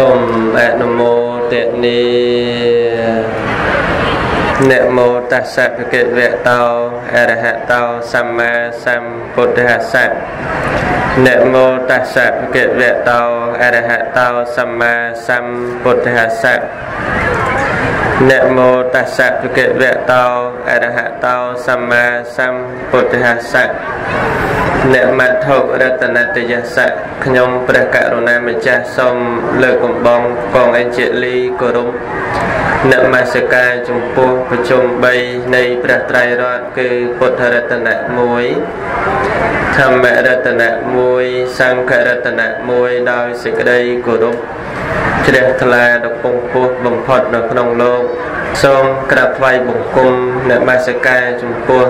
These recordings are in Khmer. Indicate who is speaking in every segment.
Speaker 1: សូមអនុមោទនីនមោតស្សៈភគវៈតោអរហតោសម្មាសម្ពុទ្ធស្សៈនមោតស្សៈភគវៈតោអរហតោសម្មាសម្ពុទ្ធស្សៈ នមោតស្សៈភគវៈតោអរហតោសម្មាសម្ពុទ្ធស្សៈអ្នកមត្ថុរតនតយសៈខ្ញុំព្រះករុណាម្ចាស់សូមលើកកំបងកងអេនជេលីគោរពនមស្ការចំពោះប្រជុំ3នៃព្រះត្រៃរតន៍គឺពុទ្ធរតនៈ1ធម្មរតនៈ1សង្ឃរតនៈ1ដោយសេចក្តីគោរព ជ្រះថ្លាដ៏ពងពោះបំផុតនៅក្នុងលោកសូមក្រាបថ្វាយបង្គំនមស្ការចំពោះ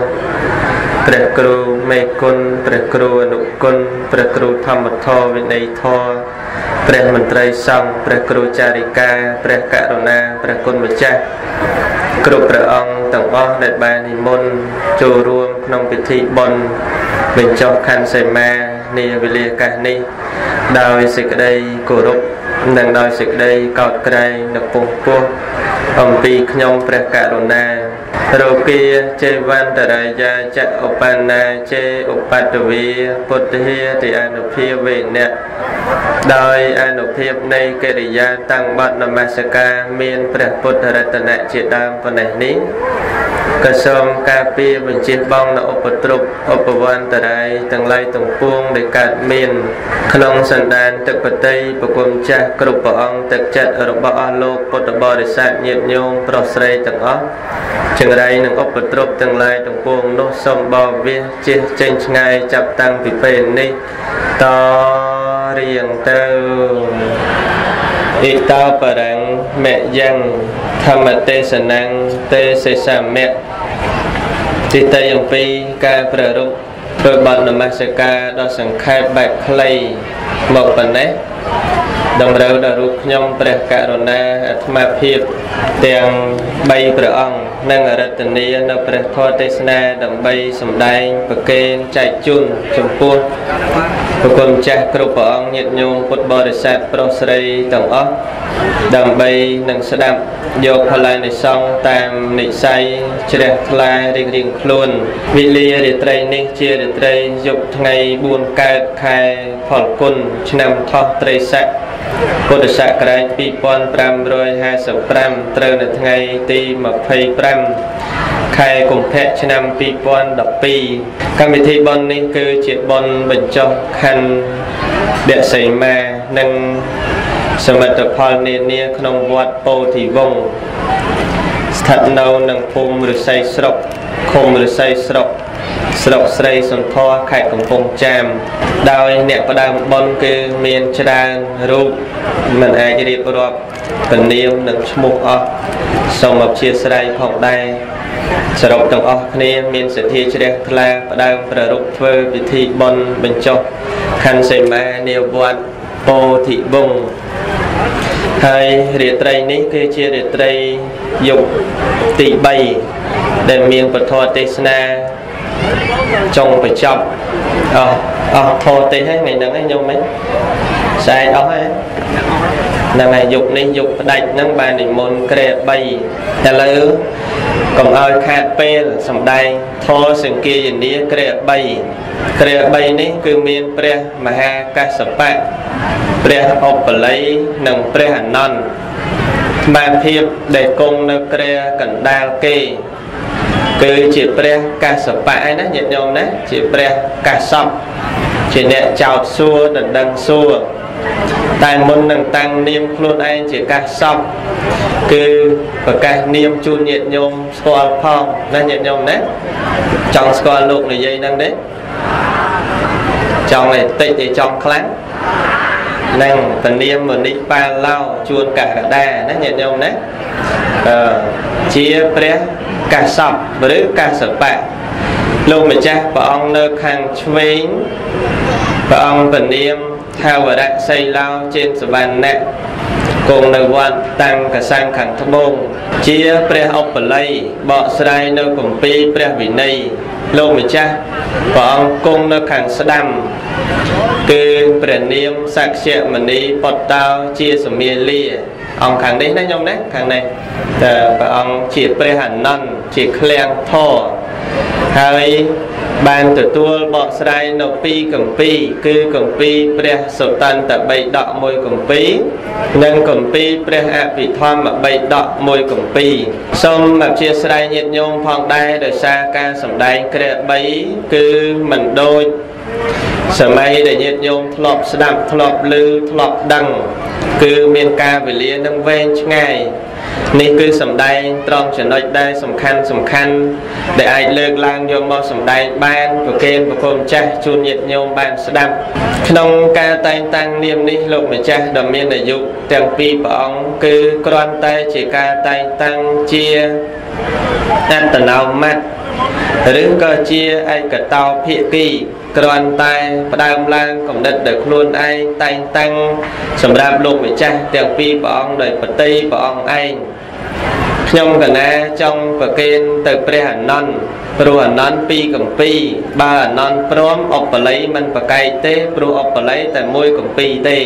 Speaker 1: ព្រះគ្រូមេគុណព្រះគ្រូអនុគុណព្រះគ្រូធម្មធម៌វិន័យធម៌ព្រះមន្ត្រីសង្ឃព្រះគ្រូចារិកាព្រះករុណាព្រះគុណម្ចាស់គ្រប់ព្រះអង្គទាំងអស់ដែលបាននិមន្តចូលរួមក្នុងពិធីបុណ្យបញ្ចុះខណ្ឌសីមានាវេលាកាសនេះដោយសេចក្តីគោរព និងដោយសេចក្តីកោតក្រែងនៅពងពោះអំពីខ្ញុំព្រះករុណា រោគាចេវន្តរាយាចឧបណ្ណាចេឧបតវីពុទ្ធិតិអនុភាវេនៈដោយអនុភាពនៃកិរិយាតាំងបត់នមស្ការមានព្រះពុទ្ធរតនៈជាដើមប៉ុណ្ណេះនេះក៏សូមការពារបញ្ជាបងនៅឧបទ្រពឧបវន្តរាយទាំងឡាយទាំងពួងដែលកើតមានក្នុងសន្តានទឹកបតីប្រគុំចាស់គ្រប់ព្រះអង្គទឹកចិត្តរបស់អស់លោកពុទ្ធបរិស័ទញាតិញោមប្រុសស្រីទាំងអស់ចង្រៃនិងឧបទ្រពទាំងឡាយទាំងពួងនោះសូមបរិវាជិះចេញឆ្ងាយចាប់តាំងពីពេលនេះតរៀងទៅអ៊ីតោបរੰមយ៉ាងធម្មទេសនੰទេសសមៈទីតៃអំពីការប្ររពធ្វើបទនមស្ការដ៏សង្ខេបបែបខ្លីមកប៉ុណ្ណេះ តម្រូវដល់រូបខ្ញុំព្រះករុណាអាត្មាភាពទាំង3ព្រះអង្គនិងអរតនីនៅព្រះធម៌ទេសនាដើម្បីសម្ដែងប្រកេនចែកជូនចំពោះប្រគុណចាស់គ្រប់ព្រះអង្គញាតិញោមពុទ្ធបរិស័ទប្រុសស្រីទាំងអស់ដើម្បីនឹងស្ដាប់យកផលានិសង្ឃតាមនិស័យជ្រះថ្លារៀងរៀងខ្លួនវិលារាត្រីនេះជារាត្រីយប់ថ្ងៃ4កើតខែផលគុណឆ្នាំថោះត្រីស័កពុទ្ធសករាជ2555ត្រូវនៅថ្ងៃទី25ខែកុម្ភៈឆ្នាំ2012កម្មវិធីបុណ្យនេះគឺជាបុណ្យបញ្ចុះខណ្ឌដសីមានិងសមិទ្ធផលនានាក្នុងវត្តពោធិវង្សស្ថិតនៅនឹងភូមិរិស័យស្រុកឃុំរិស័យស្រុក ស្រុកស្រីសន្ធរខេត្តកំពង់ចាម ដោយអ្នកផ្ដើមបុណ្យគឺមានច្រើនរូបមិនអាចរៀបរាប់ពនាមនិងឈ្មោះអស់សូមអព្យាស្រ័យផងដែរសរុបទាំងអស់គ្នាមានសទ្ធាជ្រះថ្លាផ្ដើមប្ររពធ្វើពិធីបុណ្យបញ្ចុះខណ្ឌសេមានាវត្តពោធិវង្សហើយរាត្រីនេះគឺជារាត្រីយប់ទី3ដែលមានពធទេសនា ចុងបញ្ចប់អស់អស់ធរទេសហ្នឹងថ្ងៃហ្នឹងខ្ញុំមិនស្អែកអស់ហើយហ្នឹងហើយយុគនេះយុគផ្ដាច់ហ្នឹងបាននិមន្តក្រែ3ឥឡូវកុំឲ្យខាតពេលសំដែងធរសង្គាយនាក្រែ3ក្រែ3នេះគឺមានព្រះមហាកសបៈព្រះឧបល័យនិងព្រះអនន្តស្មារភាពដែលគង់នៅក្រែកណ្ដាលគេ គឺជាព្រះកសបៈឯណាញាតិញោមណាជាព្រះកសបជាអ្នកចោតសួរដណ្ដឹងសួរតែមុននឹងតាំងនាមខ្លួនឯងជាកសបគឺប្រកាសនាមជូនញាតិញោមស្គាល់ផងណាញាតិញោមណាចង់ស្គាល់លោកនិយាយហ្នឹងទេចង់តែតិចទេចង់ខ្លាំងនឹងពនាមមនិបាឡោជួនកកដាណាញាតិញោមណាអឺជាព្រះ កាសពឬកាសបៈលោកម្ចាស់ព្រះអង្គនៅខាងឆ្វេងព្រះអង្គពនាមថាវរៈសីឡោចេនសវណ្ណៈគង់នៅវត្តតាំងកសាំងខាងត្បូងជាព្រះឧបល័យបកស្រាយនៅគម្ពីរព្រះវិន័យលោកម្ចាស់ព្រះអង្គគង់នៅខាងស្ដាំគឺព្រះនាមសក្យមនីពុតតោជាសមាលា អង្គខាងនេះណាញោមណាខាងនេះតើព្រះអង្គជាព្រះអនន្តជាឃ្លាំងធរហើយបានទទួលបកស្រាយនៅពីរកម្ពីគឺកម្ពីព្រះសុតន្តបិដកមួយកម្ពីនិងកម្ពីព្រះអភិធម្មបិដកមួយកម្ពីសូមអធិស្ឋានញាតិញោមផងដែរដោយសារការសម្ដែងគ្រា3គឺមិនដូច សម័យដែលញាតិញោមធ្លាប់ស្ដាប់ធ្លាប់ឮធ្លាប់ដឹង គឺមានការវេលានឹងវែងឆ្ងាយនេះគឺសំដែងត្រង់ចំណុចដែលសំខាន់សំខាន់ដែលអាចលើកឡើងយកមកសំដែងបានប្រកេនប្រគំចាស់ជូនញាតិញោមបានស្ដាប់ ក្នុងការតែងតាំងនាមនេះលោកម្ចាស់ដ៏មានអាយុទាំងពីរព្រះអង្គគឺគ្រាន់តែជាការតែងតាំងជាអត្តនោម័តឬក៏ជាឯកតោភិក្ខី គ្រាន់តែផ្ដើមឡើងគំនិតដោយខ្លួនឯងតែងតាំងសម្រាប់លោកម្ចាស់ទាំងពីរព្រះអង្គដោយបតីព្រះអង្គឯងខ្ញុំកណាចង់ប្រគេនទៅព្រះអនន្តព្រោះអនន្តពីរកម្ពីបើអនន្តព្រមឧបល័យមិនប្រកែកទេព្រោះឧបល័យតែមួយកម្ពីទេ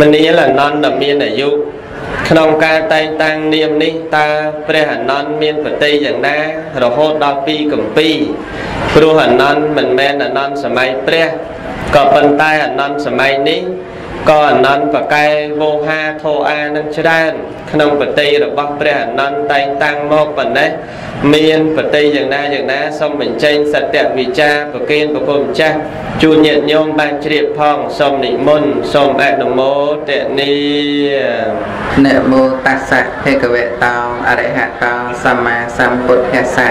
Speaker 1: មនាលអនន្តដែលមានអាយុ ក្នុងការតែងតាំងនាមនេះតើព្រះអនន្តមានប្រតិយ៉ាងណា រហូតដល់ពីកម្ពីព្រោះអនន្តមិនមែនអនន្តសម័យព្រះក៏ប៉ុន្តែអនន្តសម័យនេះ ក៏អនន្តបកែវោហាធោអានឹងច្រើនក្នុងបតីរបស់ព្រះអនន្តតែងតាំងមកប៉ុណ្ណេះមានបតីយ៉ាងណាយ៉ាងណាសូមបញ្ចេញសត្យវិចាប្រគិនប្រគំចាស់ជួនញាតិញោមបានជ្រាបផងសូមនិមន្តសូមអនុមោទនី
Speaker 2: នមោតស្សៈភេកវៈតោអរិហតោសម្មាសម្ពុទ្ធស្សៈ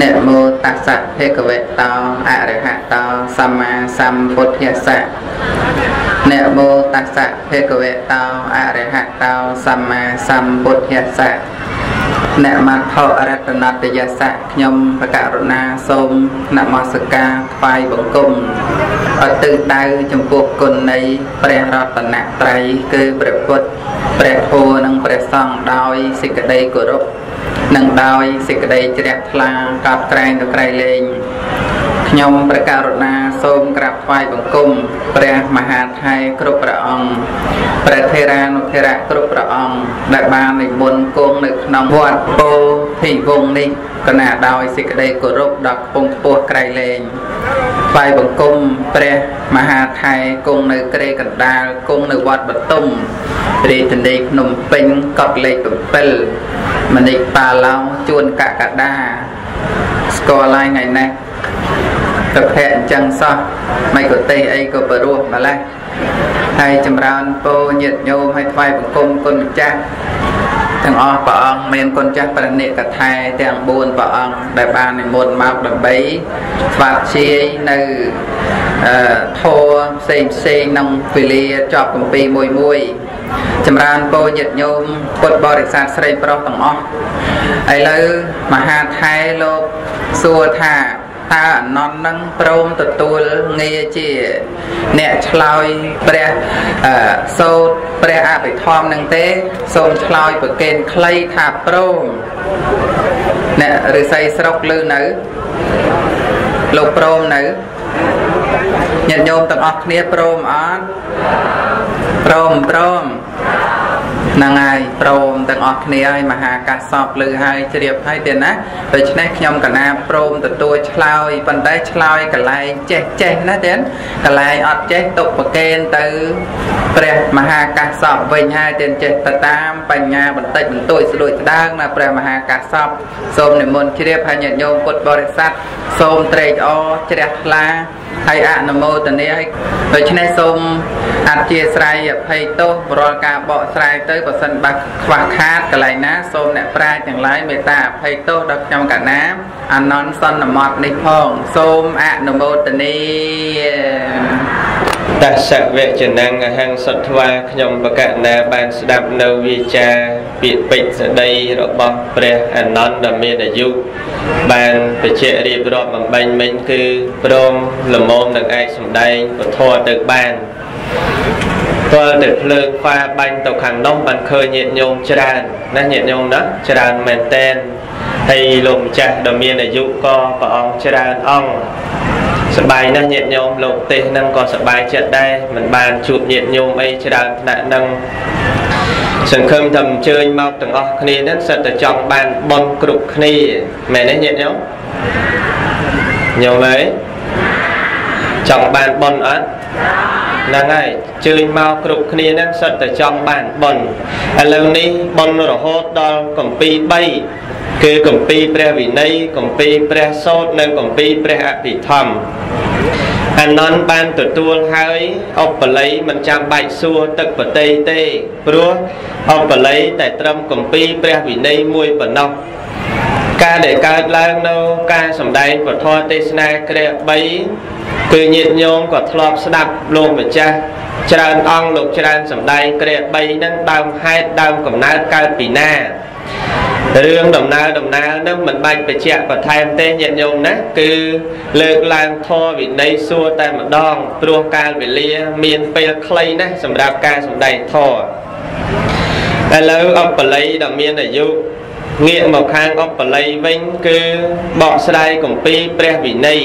Speaker 2: នមោតស្សៈភេកវៈតោអរិហតោសម្មាសម្ពុទ្ធស្សៈនមោតស្សៈភេកវៈតោអរិហតោសម្មាសម្ពុទ្ធស្សៈអ្នកមត្ថរតនតយស័កខ្ញុំបករុណាសូមនមស្ការថ្វាយបង្គំអត់ទិដៅចំពោះគុណនៃព្រះរតនត្រ័យគឺព្រះពុទ្ធព្រះធម៌និងព្រះសង្ឃដោយសេចក្តីគោរពនិងដោយសេចក្តីជ្រះថ្លាកោតក្រែងទៅក្រៃលែងខ្ញុំព្រះករុណា សូមក្រាបថ្វាយបង្គំព្រះមហាថៃគ្រប់ព្រះអង្គព្រះធេរានុធេរៈគ្រប់ព្រះអង្គដែលបាននិមន្តគង់នៅក្នុងវត្តពោធិវង្សនេះកណាដោយសេចក្តីគោរពដល់ខ្ពង់ខ្ពស់ក្រៃលែងថ្វាយបង្គំព្រះមហាថៃគង់នៅក្រេកណ្ដាលគង់នៅវត្តបតុមរាជធានីភ្នំពេញកត់លេខ7មនិកប៉ាឡោជួនកកដាស្គាល់ហើយថ្ងៃនេះ ទឹកភ័ក្រអញ្ចឹងសោះមិនក៏ទេសអីក៏បរោះម្លេះហើយចម្រើនពោញាតញោមឲ្យថ្វាយបង្គំគុណម្ចាស់ទាំងអស់ព្រះអង្គមានគុណចាស់ប្រណិកថាទាំង4ព្រះអង្គដែលបាននិមន្តមកដើម្បីស្វាជាយនៅអឺធរផ្សេងផ្សេងក្នុងវេលាចប់កម្ពីមួយមួយចម្រើនពោញាតញោមពុទ្ធបរិស័ទស្រីប្រុសទាំងអស់ឥឡូវមហាថៃលោកសួរថា តើអនន្តនឹងព្រមទទួលងារជា អ្នកឆ្លើយព្រះសោតព្រះអភិធម្មនឹងទេ សូមឆ្លើយប្រកេនខ្លីថាព្រមអ្នករិស័យស្រុកលឺនៅលោកព្រមនៅញាតិញោមទាំងអស់គ្នាព្រមអត់ព្រមព្រម ហ្នឹងហើយព្រមទាំងអស់គ្នាហើយមហាកាសពលើហើយជ្រាបហើយទេណាដូច្នេះខ្ញុំកណាព្រមទទួលឆ្លើយប៉ុន្តែឆ្លើយកលែងចេះចេះណាទេកលែងអត់ចេះទុកប្រកេនទៅព្រះមហាកាសពវិញហើយទេចេះទៅតាមបញ្ញាបន្តិចបន្តួចស្ដួយស្ដើងណាព្រះមហាកាសពសូមនិមន្តជ្រាបហើយញាតិញោមពុទ្ធបរិស័ទសូមត្រេកអរជ្រះថ្លា ហើយអនុមោទនាឲ្យដូច្នេះសូមអធិស្ឋានអភ័យទោសរាល់ការបកស្រាយទៅបើសិនបាក់ខ្វះខាតកន្លែងណាសូមអ្នកប្រាជ្ញទាំងឡាយមេត្តាអភ័យទោសដល់ខ្ញុំកណាអនន្តសន្មតនេះផងសូមអនុមោទនា
Speaker 1: តស្សវចនងអហង្សុទ្វាខ្ញុំបកណាបានស្ដាប់នៅវិចាពាក្យពេចស្ដីរបស់ព្រះអនន្តដ៏មានអាយុបានបញ្ជាក់រៀបរាប់បំបញ្ញមិញគឺព្រមលមមនឹងឯកសម្ដែងពធទៅបានទាល់តែភ្លើងฟ้าបាញ់ទៅខាងនោះបានឃើញញាតិញោមច្រើនណាញាតិញោមណាច្រើនមែនតែនហហើយលោកម្ចាស់ដ៏មានអាយុក៏ព្រះអង្គច្រើនអង្គ សប្បាយណាស់ញាតិញោមលោកទេសនឹងក៏សប្បាយចិត្តដែរមិនបានជួបញាតិញោមអីច្រើនថ្នាក់នឹងសង្ឃឹមថាអញ្ជើញមកទាំងអស់គ្នានឹងសិតតែចង់បានបន់គ្រប់គ្នាមែនទេញាតិញោមញោមអើយចង់បានបន់អត់ចា ហ្នឹងហើយជើញមកគ្រប់គ្នាហ្នឹងសិតតែចង់បានបនឥឡូវនេះបនរហូតដល់កម្ពី3គឺកម្ពីព្រះវិន័យកម្ពីព្រះសោតនិងកម្ពីព្រះអភិធម្មអានន្ទបានទទួលហើយឧបល័យមិនចាំបាច់សួរទឹកបតីទេព្រោះឧបល័យតែត្រឹមកម្ពីព្រះវិន័យមួយប៉ុណ្ណោះ ការដែលកើតឡើងនៅការសម្ដែងពធទេសនាគ្រា3គឺញាតិញោមក៏ធ្លាប់ស្ដាប់លោកម្ចាស់ច្រើនអង្គលោកច្រើនសម្ដែងគ្រា3ហ្នឹងដើមហេតុដើមកំណើតកើតពីណារឿងដំណើរដំណើរនឹងមិនបាច់បញ្ជាក់បន្ថែមទេញាតិញោមណាគឺលើកឡើងធម៌វិន័យសួរតែម្ដងព្រោះកាលវេលា មានពេលខ្លីណាស់សម្រាប់ការសម្ដែងធម៌ឥឡូវអបល័យដ៏មានអាយុ ងាកមកខាងឧបល័យវិញគឺបកស្រាយគម្ពីរព្រះវិន័យ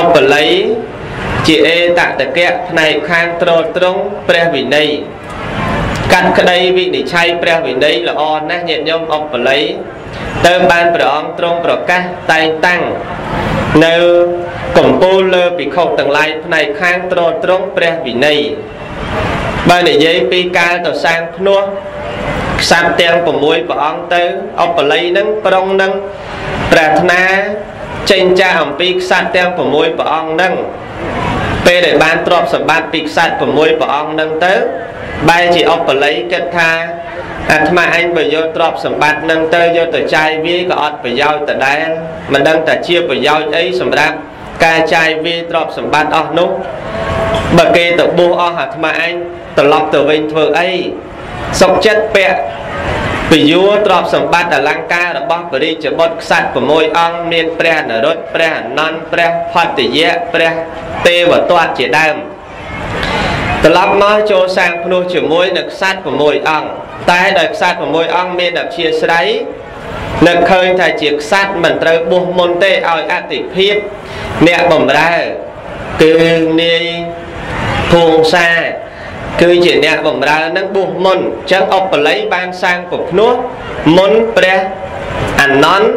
Speaker 1: ឧបល័យជាអេតតកៈផ្នែកខាងត្រត្រង់ព្រះវិន័យកាត់ក្តីវិនិច្ឆ័យព្រះវិន័យល្អណាស់ញាតិញោមឧបល័យទៅបានព្រះអង្គទ្រង់ប្រកាសតែងតាំងនៅកម្ពូលលើភិក្ខុទាំងឡាយផ្នែកខាងត្រត្រង់ព្រះវិន័យបើនិយាយពីកាលទៅសាងភ្នោះ ខ្សាត់ទាំង6ព្រះអង្គទៅអបល័យនឹងប្រុងនឹងប្រាថ្នាចេញចាស់អំពីខ្សាត់ទាំង6ព្រះអង្គនឹងពេលដែលបានទ្រព្យសម្បត្តិពីខ្សាត់6ព្រះអង្គនឹងទៅបែរជាអបល័យគិតថាអាត្មាអញបើយកទ្រព្យសម្បត្តិនឹងទៅយកទៅចាយវាក៏អត់ប្រយោជន៍ដដែលមិនដឹងថាជាប្រយោជន៍អីសម្រាប់ការចាយវាទ្រព្យសម្បត្តិអស់នោះបើគេទៅបួសអស់អាត្មាអញត្រឡប់ទៅវិញធ្វើអី សុកចិត្តពាក់ពយោទ្រព្យសម្បត្តិអលង្ការរបស់ពរិជ្ជបុត្រខ្សាច់6អង្គមានព្រះនរុត្តព្រះអនន្តព្រះផត្តយៈព្រះទេវទត្តជាដើមត្រឡប់មកចូលសាងភ្នោះជាមួយនឹងខ្សាច់6អង្គតែដោយខ្សាច់6អង្គមានអព្យាស្រ័យនឹកឃើញថាជាខ្សាច់មិនត្រូវបួសមុនទេឲ្យអតិភិបអ្នកបំរើគឺនាយភួងសា គឺជាអ្នកបំរើនឹងបួសមុនអញ្ចឹងឧបល័យបានសាងពភ្នោះមុនព្រះអនន្ត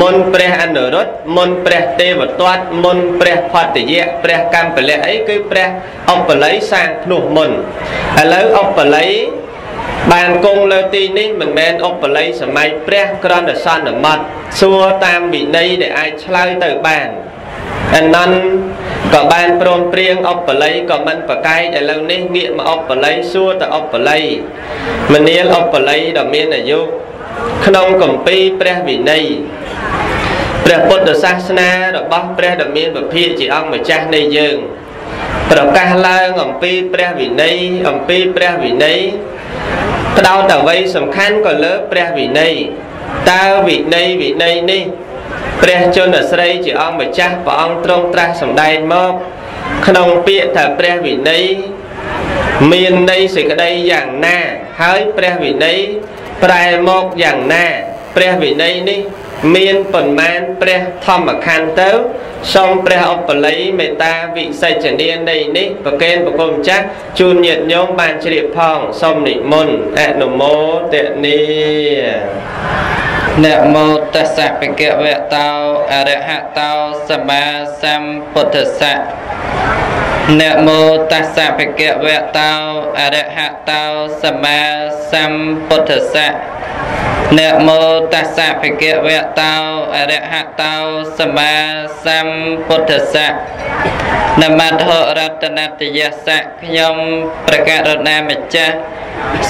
Speaker 1: មុនព្រះអនុរុទ្ធមុនព្រះទេវទត្តមុនព្រះផតយៈព្រះកម្ពលៈអីគឺព្រះឧបល័យសាងភ្នោះមុនឥឡូវឧបល័យបានគង់លើទីនេះមិនមែនឧបល័យសម័យព្រះក្រណសន្មត់សួរតាមវិន័យដែលអាចឆ្លើយទៅបាន អនន្តក៏បានព្រមព្រៀងឧបល័យក៏មិនប្រកែកឥឡូវនេះងាកមកឧបល័យសួរទៅឧបល័យមនាលឧបល័យដ៏មានអាយុក្នុងកម្ពីព្រះវិន័យព្រះពុទ្ធសាសនារបស់ព្រះដ៏មានពភាជាអង្គម្ចាស់នៃយើងប្រកាសឡើងអំពីព្រះវិន័យអំពីព្រះវិន័យផ្ដោតអ្វីសំខាន់ក៏លើព្រះវិន័យតើវិន័យវិន័យនេះ ព្រះជន្មស្រីជាអង្គម្ចាស់ព្រះអង្គទ្រង់ត្រាស់សម្ដែងមកក្នុងពាក្យថាព្រះវិន័យមានន័យសេចក្តីយ៉ាងណាហើយព្រះវិន័យប្រែមកយ៉ាងណាព្រះវិន័យនេះមានប៉ុន្មានព្រះធម្មខណ្ឌទៅសូមព្រះឧបល័យមេត្តាវិសេចនានៃនេះប្រកេនប្រគំចាស់ជូនញាតិញោមបានជ្រាបផងសូមនិមន្តអនុមោទនី
Speaker 3: នមោតស្សៈបិកវៈតោអរហតោសម្មាសម្ពុទ្ធស្សៈនមោតស្សៈបិកវៈតោអរហតោសម្មាសម្ពុទ្ធស្សៈនមោតស្សៈភិក្ខវៈតោអរហតោសម្មាសម្ពុទ្ធស្សៈនមត្ថរតនតយស្សៈខ្ញុំប្រកាសរណាម្ចាស់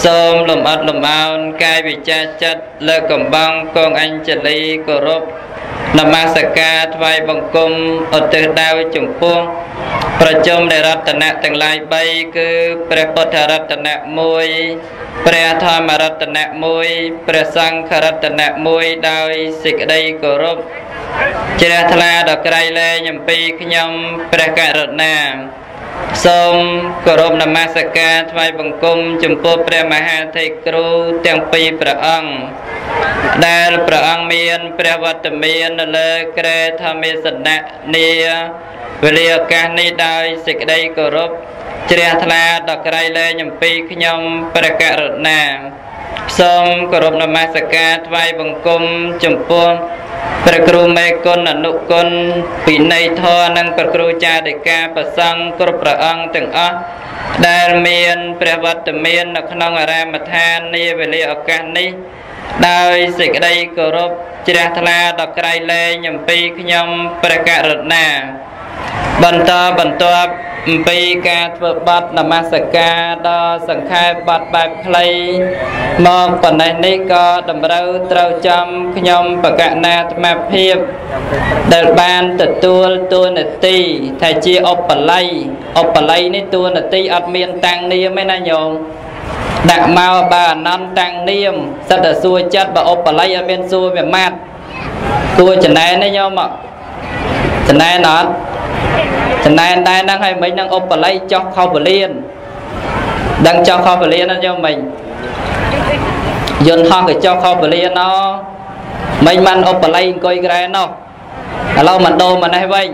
Speaker 3: សូមលំអត់លំអោនកាយវិចាចិត្តលើកកំបងកងអញ្ជលីគោរពនមស្ការថ្វាយបង្គំឧទ្ទិសដៅចំពោះប្រជុំនៃរតនៈទាំងឡាយ3គឺព្រះពុទ្ធរតនៈ1ព្រះធម្មរតនៈ1ព្រះសង្ឃរតនៈ1ដោយសេចក្តីគោរពជ្រះថ្លាដល់ក្រៃលែងអំពីខ្ញុំព្រះករុណាសូមគោរពនមស្ការថ្វាយបង្គំចំពោះព្រះមហាធិគ្រូទាំងពីរព្រះអង្គដែលព្រះអង្គមានព្រះវត្តមាននៅលើក្រែធម្មសនៈនីវេលាឱកាសនេះដោយសេចក្តីគោរពជ្រះថ្លាដល់ក្រៃលែងអំពីខ្ញុំព្រះករុណា សូមគោរពនមស្ការថ្វាយបង្គំចំពោះព្រះគ្រូមេគុណអនុគុណពិន័យធរនិងព្រះគ្រូចារិកាប្រសង់គ្រប់ព្រះអង្គទាំងអស់ដែលមានព្រះវត្តមាននៅក្នុងអារាមដ្ឋាននាវេលាឱកាសនេះដោយសេចក្តីគោរពជ្រះថ្លាដល់ក្រៃលែងអំពីខ្ញុំព្រះករុណា បន្តបន្ទាប់អំពីការធ្វើបတ်នមស្ការដល់សង្ខេបបတ်បែបខ្លីមកប៉ុណ្ណេះនេះក៏តម្រូវត្រូវចំខ្ញុំបកណាអាត្មាភាពដែលបានទទួលតួនាទីថាជាឧបល័យឧបល័យនេះតួនាទីអត់មានតាំងនាមទេណាញោមដាក់មកបើអនន្តតាំងនាមសិតតែសួរចិត្តបើឧបល័យអត់មានសួរវាម៉ាត់គួរចំណែនទេញោមចំណែនអត់ ចំណែនដែរហ្នឹងហើយមិញនឹងឧបល័យចោះខុសពលានដឹងចោះខុសពលានអត់យកមិញយន្តហោះក៏ចោះខុសពលានណោមិញបានឧបល័យអង្គុយក្រែណោឥឡូវមិនដូរមកនេះវិញ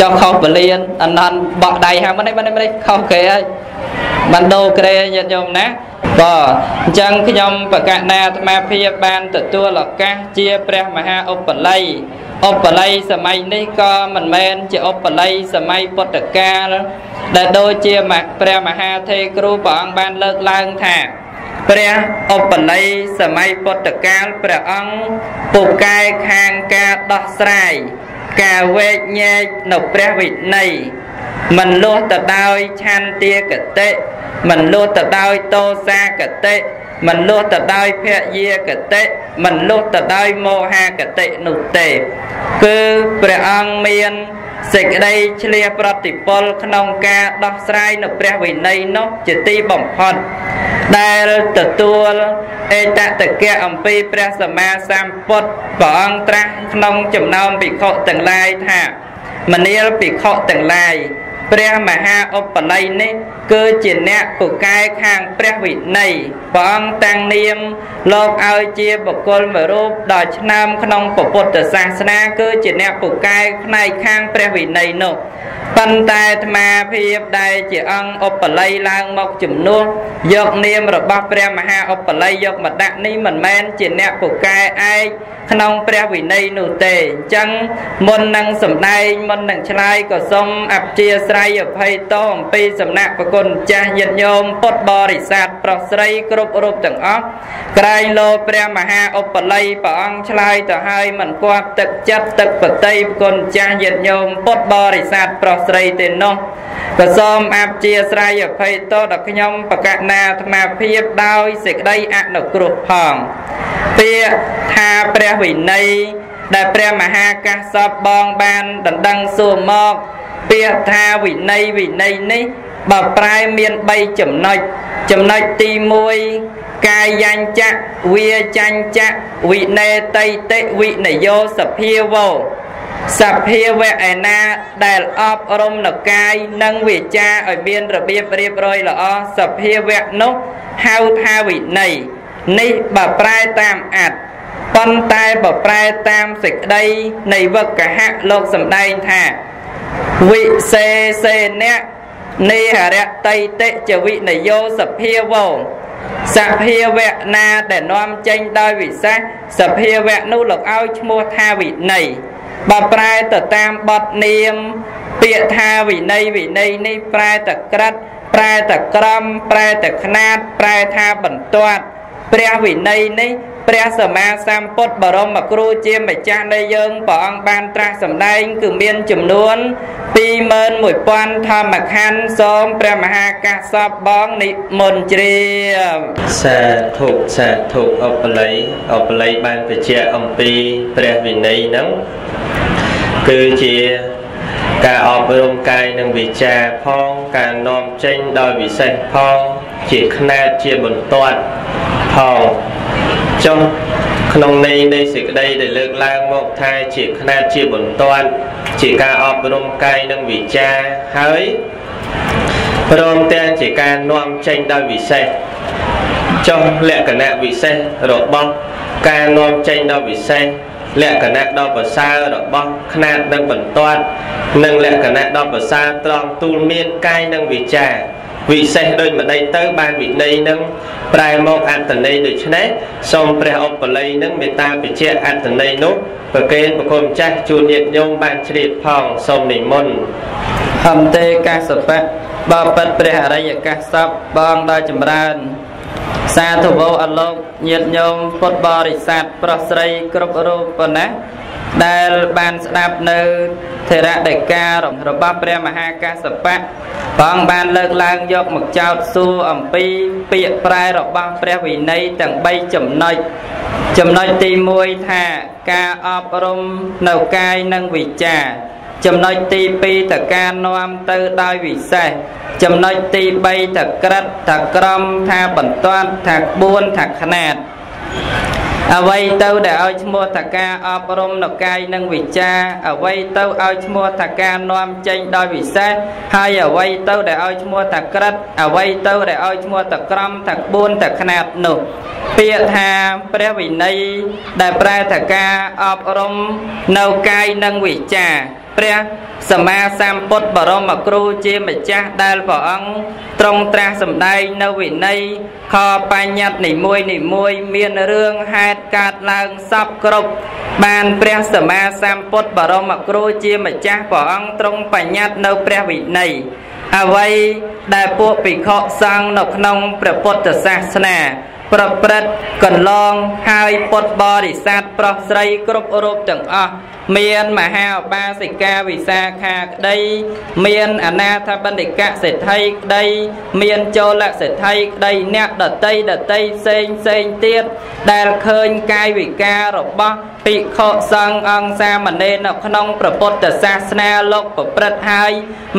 Speaker 3: ចោះខុសពលានអនន្តបក់ដៃហាមិននេះមិននេះខុសគេហើយបានដូរក្រែញាតិញោមណាបាទអញ្ចឹងខ្ញុំបកណាអាត្មាភាពបានទទួលឱកាសជាព្រះមហាឧបល័យ ឧបល័យសម័យនេះក៏មិនមែនជាឧបល័យសម័យពុទ្ធកាល ដែលដូចជាព្រះមហាថេរគ្រូព្រះអង្គបានលើកឡើងថាព្រះឧបល័យសម័យពុទ្ធកាលព្រះអង្គពូកែខាងការដោះស្រាយការវែកញែកនៅព្រះវិន័យមិនលោះទៅដោយឆន្ទាកតិមិនលោះទៅដោយតោសាកតិ មិនលុះទៅដោយភយាកតិមិនលុះទៅដោយមោហាកតិនោះទេ គឺព្រះអង្គមានសេចក្តីឆ្លៀសប្រតិពលក្នុងការដោះស្រាយនៅព្រះវិន័យនោះជាទីបំផុតដែលទទួលអេតតកៈអំពីព្រះសម្មាសម្ពុទ្ធព្រះអង្គត្រាស់ក្នុងចំណោមភិក្ខុទាំងឡាយថាមនាលភិក្ខុទាំងឡាយ ព្រះមហាឧបល័យនេះ គឺជាអ្នកពូកែខាងព្រះវិន័យព្រះអង្គតាំងនាមលោកឲ្យជាបុគ្គលមួយរូបដ៏ឆ្នើមក្នុងពុទ្ធសាសនាគឺជាអ្នកពូកែផ្នែកខាងព្រះវិន័យនោះប៉ុន្តែអាត្មាភាពដែលជាអង្គឧបល័យឡើងមកជំនួសយកនាមរបស់ព្រះមហាឧបល័យយកមកដាក់នេះមិនមែនជាអ្នកពូកែឯកក្នុងព្រះវិន័យនោះទេអញ្ចឹងមុននឹងសម្ដែងមុននឹងឆ្លើយក៏សូមអព្យាស្រ័យអភ័យទោសអំពីសំណាក់ប្រគុណចាស់ញាតិញោមពុទ្ធបរិស័ទប្រុសស្រីគ្រប់រូបទាំងអស់ក្រែងលោព្រះមហាឧបល័យព្រះអង្គឆ្លើយទៅឲ្យមិនគប់ទឹកចិត្តទឹកបតីប្រគុណចាស់ញាតិញោមពុទ្ធបរិស័ទប្រុសស្រីទេនោះក៏សូមអព្យាស្រ័យអភ័យទោសដល់ខ្ញុំបកណាអាត្មាភាពដោយសេចក្តីអនុគ្រោះផងពាក្យថាព្រះវិន័យដែលព្រះមហាកាសពបងបានដណ្ដឹងសួរមក ពាក្យថាវិន័យវិន័យនេះបើប្រែមាន3ចំណុចចំណុចទី1កាយញ្ចៈវាចញ្ចៈវិនេតិតិវិនយោសភាវោសភាវៈឯណាដែលអប់រំនៅកាយនិងវាចាឲ្យមានរបៀបរៀបរយល្អសភាវៈនោះហៅថាវិន័យនេះបើប្រែតាមអត្ថប៉ុន្តែបើប្រែតាមសេចក្តីនៃវកហៈលោកសម្ដែងថា វិសេសេនៈនេហរតៃតិចវិនយោសភាវោសភាវៈណាដែលនាំចេញដោយវិសេសសភាវៈនោះលោកឲ្យឈ្មោះថាវិន័យបើប្រែទៅតាមបទនាម ពាក្យថាវិន័យវិន័យនេះប្រែតែក្រិតប្រែតែក្រមប្រែតែຂ្នាតប្រែថាបន្ទាត់ព្រះវិន័យនេះ ព្រះសម្មាសម្ពុទ្ធបរមគ្រូជាម្ចាស់នៃយើងព្រះអង្គបានត្រាស់សម្ដែង គឺមានចំនួន21000ធម្មខណ្ឌសូមព្រះមហាកាសពបងនិមន្តជ្រាប
Speaker 1: សាធុសាធុអបល័យអបល័យបានបញ្ជាក់អំពីព្រះវិន័យហ្នឹងគឺជាការអប់រំកាយនិងវិចារផង ការនាំចេញដោយវិសេសផង ជាខ្នាតជាបន្ទាត់ផង ចុះក្នុងន័យនៃសេចក្តីដែលលើកឡើងមកថាជាខ្នាតជាបន្ទាត់ជាការអប់រំកាយនិងវិចាហើយព្រមទាំងជាការនាំចេញដោយវិសេសចុះលក្ខណៈវិសេសរបស់ការនាំចេញដោយវិសេសលក្ខណៈដ៏ប្រសើររបស់ຂ្នាតនិងបន្ទាត់និងលក្ខណៈដ៏ប្រសើរត្រង់ទូលមានកាយនិងវិចា វិសេសដូចម្ដេចទៅបានវិន័យនឹងប្រែមកអត្តន័យដូច្នេះសូមព្រះឧបល័យនឹងមេត្តាបច្ចៈអត្តន័យនោះប្រកេនប្រគុំចាស់ជួនញាតិញោមបានជ្រាបផងសូមនិមន្ត
Speaker 3: ហន្ទេកាសបៈបបិទ្ធព្រះអរិយកាសពបងដល់ចម្រើនសាធុវោអលោកញាតិញោមពុទ្ធបរិស័ទប្រុសស្រីគ្រប់រូបប៉ុណ្ណា ដែលបានស្ដាប់នៅធរៈដេការបស់ព្រះមហាកាសបៈព្រះអង្គបានលើកឡើងយកមកចោទសួរអំពីពាក្យប្រែរបស់ព្រះវិន័យទាំង3ចំណុចចំណុចទី1ថាការអប់រំនៅកាយនិងវិចារចំណុចទី2តការនាំទៅដោយវិសេសចំណុចទី3តក្រិតតក្រមថាបន្ទាត់ថាក្បួនថាຂ្នាត អ្វីទៅដែលឲ្យឈ្មោះថាការអប់រំនៅកាយនិងវិចារអ្វីទៅឲ្យឈ្មោះថាការនាំចេញដោយវិសេសហើយអ្វីទៅដែលឲ្យឈ្មោះថាក្រិតអ្វីទៅដែលឲ្យឈ្មោះថាក្រមថាក្បួនថាຂ្នាតនោះពាក្យថាព្រះវិន័យដែលប្រែថាការអប់រំនៅកាយនិងវិចារ ព្រះសម្មាសម្ពុទ្ធបរមគ្រូជាម្ចាស់ដែលព្រះអង្គទ្រង់ត្រាស់សម្ដែងនៅវិន័យខបញ្ញត្តិនីមួយនីមួយមានរឿងហេតុកើតឡើងសពគ្រប់បានព្រះសម្មាសម្ពុទ្ធបរមគ្រូជាម្ចាស់ព្រះអង្គទ្រង់បញ្ញត្តិនៅព្រះវិន័យអ្វីដែលពួកភិក្ខុសង្ឃនៅក្នុងព្រះពុទ្ធសាសនាប្រព្រឹត្តកន្លងហើយពុទ្ធបរិស័ទប្រុសស្រីគ្រប់រូបទាំងអស់ មានមហាឧបាសិកាវិសាខាក្តី មានអនាថបណ្ឌិកសេដ្ឋីក្តី មានចូលសេដ្ឋីក្តីអ្នកដតីដតីផ្សេងផ្សេងទៀតដែលឃើញកាយវិការរបស់ភិក្ខុសង្ឃអង្គសាមណេរនៅក្នុងព្រះពុទ្ធសាសនាលោកប្រព្រឹត្តហើយ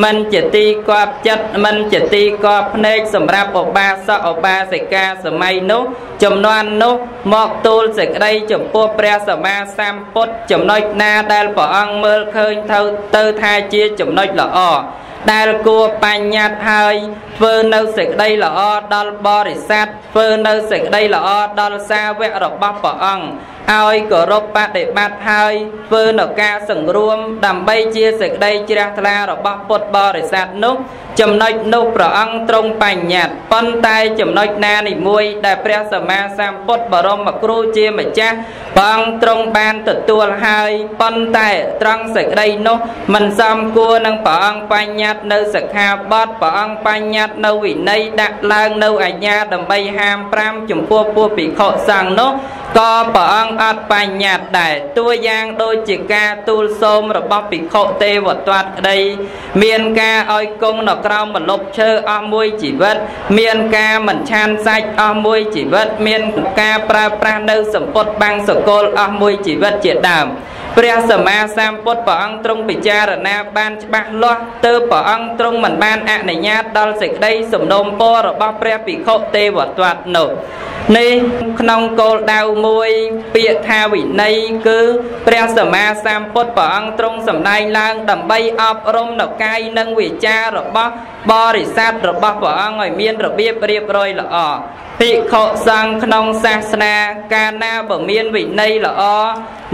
Speaker 3: មិនជាទីគប់ចិត្តមិនជាទីគប់ភ្នែកសម្រាប់ឧបាសកឧបាសិកាសម័យនោះចំនួននោះមកទូលសេចក្តីចំពោះព្រះសម្មាសម្ពុទ្ធចំណុចណាដែលព្រះអង្គមើលឃើញទៅទៅថាជាចំណុចល្អដែលគួរបញ្ញត្តិហើយធ្វើនៅសេចក្តីល្អដល់បរិស័ទធ្វើនៅសេចក្តីល្អដល់សាវករបស់ព្រះអង្គឲ្យគោរពបដិបត្តិហើយធ្វើនៅការសង្រួម ដើម្បីជាសេចក្តីជ្រះថ្លារបស់ពុទ្ធបរិស័ទនោះចំណុចនោះព្រះអង្គទ្រង់បញ្ញត្តិប៉ុន្តែចំណុចណានីមួយដែលព្រះសម្មាសម្ពុទ្ធបរមគ្រូជាម្ចាស់ព្រះអង្គទ្រង់បានទទួលហើយប៉ុន្តែត្រង់សេចក្តីនោះមិនសមគួរនឹងព្រះអង្គបញ្ញត្តិនៅសិក្ខាបទព្រះអង្គបញ្ញត្តិនៅវិន័យដាក់ឡើងនៅអាជ្ញាដើម្បីហាម5ចំពោះពួកភិក្ខុសង្ឃនោះក៏ព្រះអង្គអត់បញ្ញត្តិដែរតួយ៉ាងដូចជាការទូលសូមរបស់ភិក្ខុទេវទត្តក្តី មានការឲ្យគង់នៅក្រោមម្លប់ឈើអស់មួយជីវិត មានការមិនឆានសាច់អស់មួយជីវិត មានការប្រើប្រាស់នៅសម្ពុតបាំងសកលអស់មួយជីវិតជាដើម ព្រះសម្មាសម្ពុទ្ធព្រះអង្គទ្រង់ពិចារណាបានច្បាស់លាស់ទើបព្រះអង្គទ្រង់មិនបានអនុញ្ញាតដល់សេចក្តីសំណូមពររបស់ព្រះភិក្ខុទេវទត្តនោះនេះក្នុងគោលដៅមួយពាក្យថាវិន័យគឺព្រះសម្មាសម្ពុទ្ធព្រះអង្គទ្រង់សម្ដែងឡើងដើម្បីអប់រំនៅកាយនិងវាចារបស់បរិស័ទរបស់ព្រះអង្គឲ្យមានរបៀបរៀបរយល្អភិក្ខុសង្ឃក្នុងសាសនា កាលណាបើមានវិន័យល្អ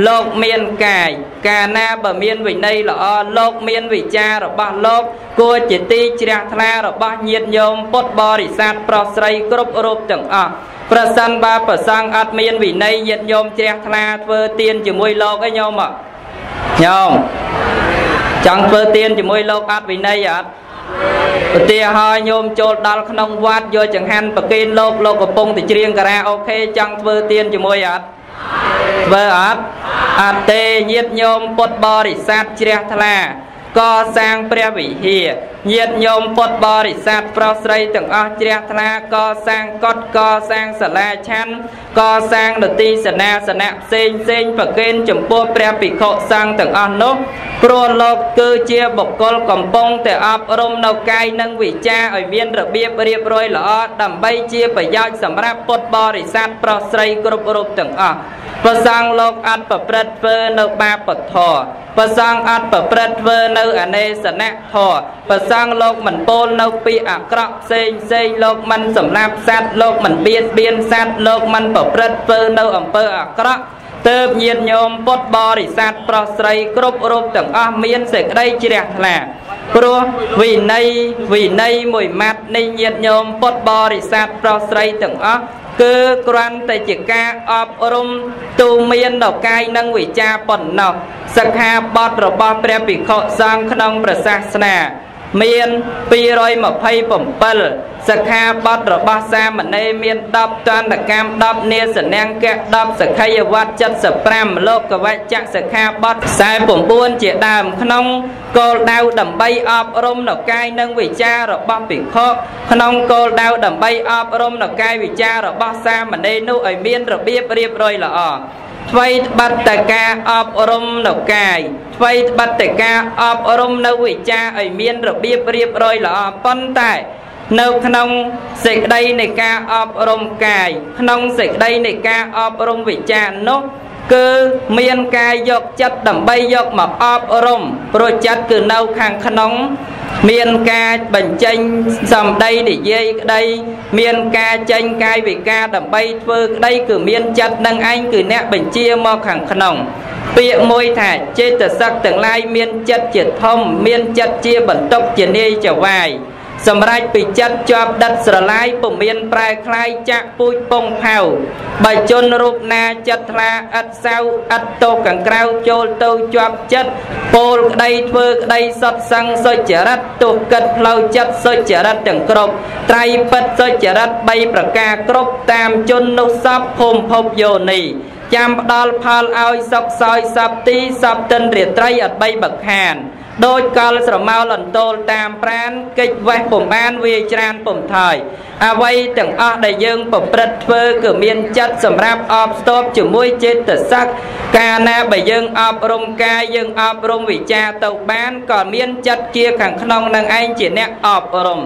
Speaker 3: លោកមានកាយកាលណាបើមានវិន័យល្អលោកមានវិចាររបស់លោកគួរជាទីជ្រះថ្លារបស់ញាតិញោមពុទ្ធបរិស័ទប្រុសស្រីគ្រប់រូបទាំងអស់ប្រសិនបើប្រសង់អត់មានវិន័យញាតិញោមជ្រះថ្លាធ្វើទានជាមួយលោកឯញោមញោមចង់ធ្វើទានជាមួយលោកអត់វិន័យអត់ ឧទាហរណ៍ញោមចូលដល់ក្នុងវត្តយកចង្ហាន់ប្រគេនលោកលោកកំពុងតែច្រៀងការ៉ាអូខេចង់ធ្វើទានជាមួយអត់ធ្វើអត់អត់ទេញាតញោមពុទ្ធបរិស័ទជ្រះថ្លា កសាងព្រះវិហារញាតិញោមពុទ្ធបរិស័ទប្រុសស្រីទាំងអស់ជ្រះថ្លាកសាងកុដកសាងសាលាឆាន់កសាងនទីសនាសនៈផ្សេងផ្សេងប្រគេនចំពោះព្រះភិក្ខុសង្ឃទាំងអស់នោះព្រោះលោកគឺជាបុគ្គលកំពុងតែអប់រំនៅកាយនិងវិចារឲ្យមានរបៀបរៀបរយល្អដើម្បីជាប្រយោជន៍សម្រាប់ពុទ្ធបរិស័ទប្រុសស្រីគ្រប់រូបទាំងអស់ ព្រះសង្ឃលោកអត់ប្រព្រឹត្តធ្វើនៅបាបធម៌ព្រះសង្ឃអត់ប្រព្រឹត្តធ្វើនៅអនេសនៈធម៌ព្រះសង្ឃលោកមិនពោលនៅពីអាក្រក់ផ្សេងផ្សេងលោកមិនសម្លាប់សត្វលោកមិនបៀតបៀនសត្វលោកមិនប្រព្រឹត្តធ្វើនៅអំពើអាក្រក់ទើបញាតញោមពុទ្ធបរិស័ទប្រុសស្រីគ្រប់រូបទាំងអស់មានសេចក្តីជ្រះថ្លាព្រោះវិន័យវិន័យមួយម៉ាត់នៃញាតញោមពុទ្ធបរិស័ទប្រុសស្រីទាំងអស់ គឺគ្រាន់តែជាការអប់រំទូមានដល់កាយនិងវិជាប៉ុណ្ណោះសិក្ខាបទរបស់ព្រះភិក្ខុសង្ឃក្នុងព្រះសាសនា មាន227សិក្ខាបទរបស់សាមណេរមាន10តន្តកម្ម10នេសនាង្គៈ10សក្ខយវត្ត75លោកវច្ចៈសិក្ខាបទ49ជាដើមក្នុងគោលដៅដើម្បីអប់រំនៅកាយនិងវិចាររបស់ភិក្ខុក្នុងគោលដៅដើម្បីអប់រំនៅកាយវិចាររបស់សាមណេរនោះឲ្យមានរបៀបរៀបរយល្អ ថ្វីត្បិតតែការអប់រំនៅកាយថ្វីត្បិតតែការអប់រំនៅវិចារឲ្យមានរបៀបរៀបរយល្អប៉ុន្តែនៅក្នុងសេចក្តីនៃការអប់រំកាយក្នុងសេចក្តីនៃការអប់រំវិចារនោះ គឺមានការយកចិត្តដើម្បីយកមកអប់រំព្រោះចិត្តគឺនៅខាងក្នុងមានការបញ្ចេញសម្ដីនិយាយក្តី មានការចេញកាយវិការដើម្បីធ្វើក្តីគឺមានចិត្តនឹងឯងគឺអ្នកបញ្ជាមកខាងក្នុង ពាក្យមួយថាចេតសិកទាំងឡាយមានចិត្តជាធំមានចិត្តជាបន្ទុកជានាយចវាយ សម្រាប់ពីចិត្តជាប់ដិតស្រឡាយពុំមានប្រែคล้ายចាក់ពូជពងផៅបើជនរូបណាចិត្តថ្លាឥតសៅឥតតោកង្ក្រៅចូលទៅជាប់ចិត្តពោលក្តីធ្វើក្តីសត់សឹងសុចរិតទោះគិតផ្លូវចិត្តសុចរិតទាំងគ្រប់ត្រៃពិតសុចរិត3ប្រការគ្រប់តាមជននោះសពភូមិភពយោនីចាំផ្ដល់ផលឲ្យសុខសោយសពទីសពតិនរាត្រីអត់បីបខាន ដូចកលស្រមោលអន្តោលតាមប្រានកិច្ចវេះពំបានវាច្រានពំថយអ្វីទាំងអស់ដែលយើងប្រព្រឹត្តធ្វើគឺមានចិត្តសម្រាប់អបស្ទប់ជាមួយចេតសិកកាលណាបើយើងអប់រំកាយយើងអប់រំវិចារទៅបានក៏មានចិត្តជាខាងក្នុងនឹងឯងជាអ្នកអប់រំ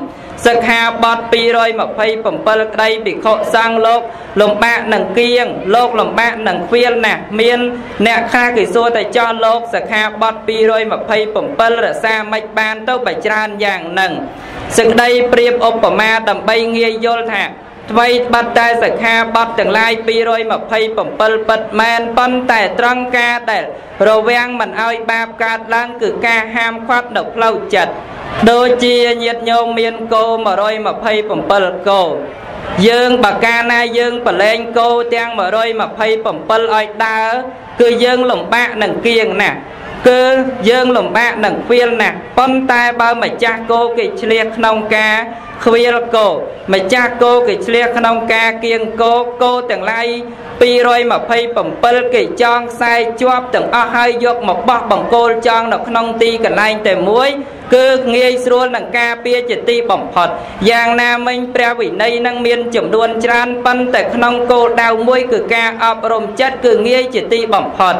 Speaker 3: សិក្ខាបទ227ក្តីភិក្ខុសង្ឃលោកលំបាកនឹងគៀងលោកលំបាកនឹងខ្វៀលណាស់មានអ្នកខ្លះគេសួរតែចោះលោកសិក្ខាបទ227រក្សាមិនបានទៅបើច្រើនយ៉ាងហ្នឹងសេចក្តីប្រៀបឧបមាដើម្បីងាយយល់ថា ថ្មីបាត់តែសិក្ខាបទទាំងឡាយ227ពិតមែនប៉ុន្តែត្រង់ការដែលរវាំងមិនឲ្យបាបកើតឡើងគឺការហាមឃាត់នៅផ្លូវចិត្តដូចជាញាតញោមមានគោ127គោយើងបើកាលណាយើងប្រឡែងគោទាំង127ឲ្យដើរគឺយើងលំបាកនឹងគៀងណាស់គឺយើងលំបាកនឹងខ្វៀលណាស់ប៉ុន្តែបើម្ចាស់គោគេឆ្លៀសក្នុងការខ្វៀលគោម្ចាស់គោគេឆ្លៀសក្នុងការគៀងគោគោទាំងឡាយ227គេចងខ្សែជាប់ទាំងអស់ហើយយកមកបោះបង្គោលចងនៅក្នុងទីកន្លែងតែមួយគឺងាយស្រួលនឹងការពារជាទីបំផុតយ៉ាងណាមិញព្រះវិន័យនឹងមានចំនួនច្រើនប៉ុន្តែក្នុងគោលដៅមួយគឺការអប់រំចិត្តគឺងាយជាទីបំផុត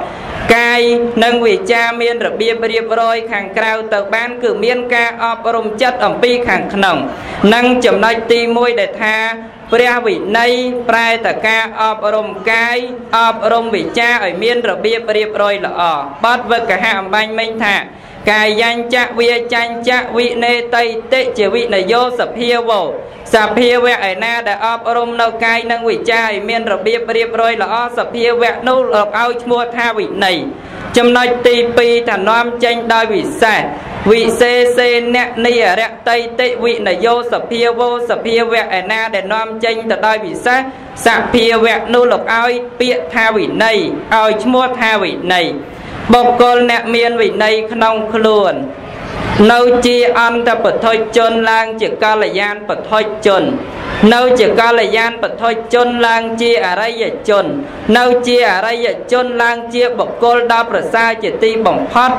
Speaker 3: កាយនិងវាចាមានរបៀបរៀបរយខាងក្រៅទៅបាន គឺមានការអប់រំចិត្តអំពីខាងក្នុងនិងចំណុចទី1ដែលថាព្រះវិន័យប្រែតការអប់រំកាយអប់រំវិចាឲ្យមានរបៀបរៀបរយល្អបទវកហៈអំបញ្ញមិញថាកាយញ្ចៈវាចាញ់ចៈវិនេតិតិជាវិនយោសភាវោសភាវៈឯណាដែលអប់រំនៅកាយនិងវិចារឲ្យមានរបៀបរៀបរយល្អសភាវៈនោះលោកឲ្យឈ្មោះថាវិន័យ ចំណុចទី2ថានាំចេញដោយវិសេសវិសេសេននិរតិតិវិនយោសភាវោសភាវៈឯណាដែលនាំចេញទៅដោយវិសេសសភាវៈនោះលោកឲ្យពាក្យថាវិន័យឲ្យឈ្មោះថាវិន័យបុគ្គលអ្នកមានវិន័យក្នុងខ្លួន នៅជាអន្តបធុជនឡើងជាកល្យានបធុជន នៅជាកល្យានបធុជនឡើងជាអរិយជន នៅជាអរិយជនឡើងជាបុគ្គលដ៏ប្រសើរជាទីបំផុត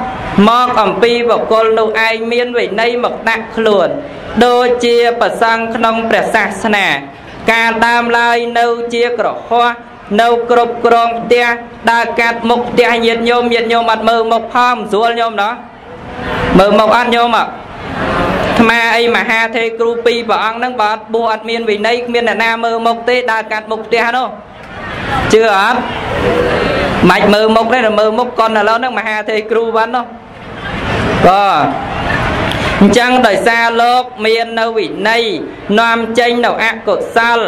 Speaker 3: មកអំពីបុគ្គលនោះឯងមានវិន័យមកដាក់ខ្លួន ដូចជាប្រសង់ក្នុងព្រះសាសនា ការដើមឡើយនៅជាក្រហោះនៅគ្រប់គ្រងផ្ទះដើរកាត់មុខផ្ទះញាតញោមញាតញោមអត់មើលមុខផងស្រួលញោមណោះ មើលមុខអត់ញោមអត់ថ្មអីមហាទេគ្រូពីរព្រះអង្គហ្នឹងបើអត់បួសអត់មានវិន័យគ្មានអ្នកណាមើលមុខទេដើរកាត់មុខផ្ទះនោះជឿអត់មិនមើលមុខទេមើលមុខកុនឥឡូវហ្នឹងមហាទេគ្រូបាននោះបាទអញ្ចឹងដោយសារលោកមាននៅវិន័យនាំចេញនៅអកុសល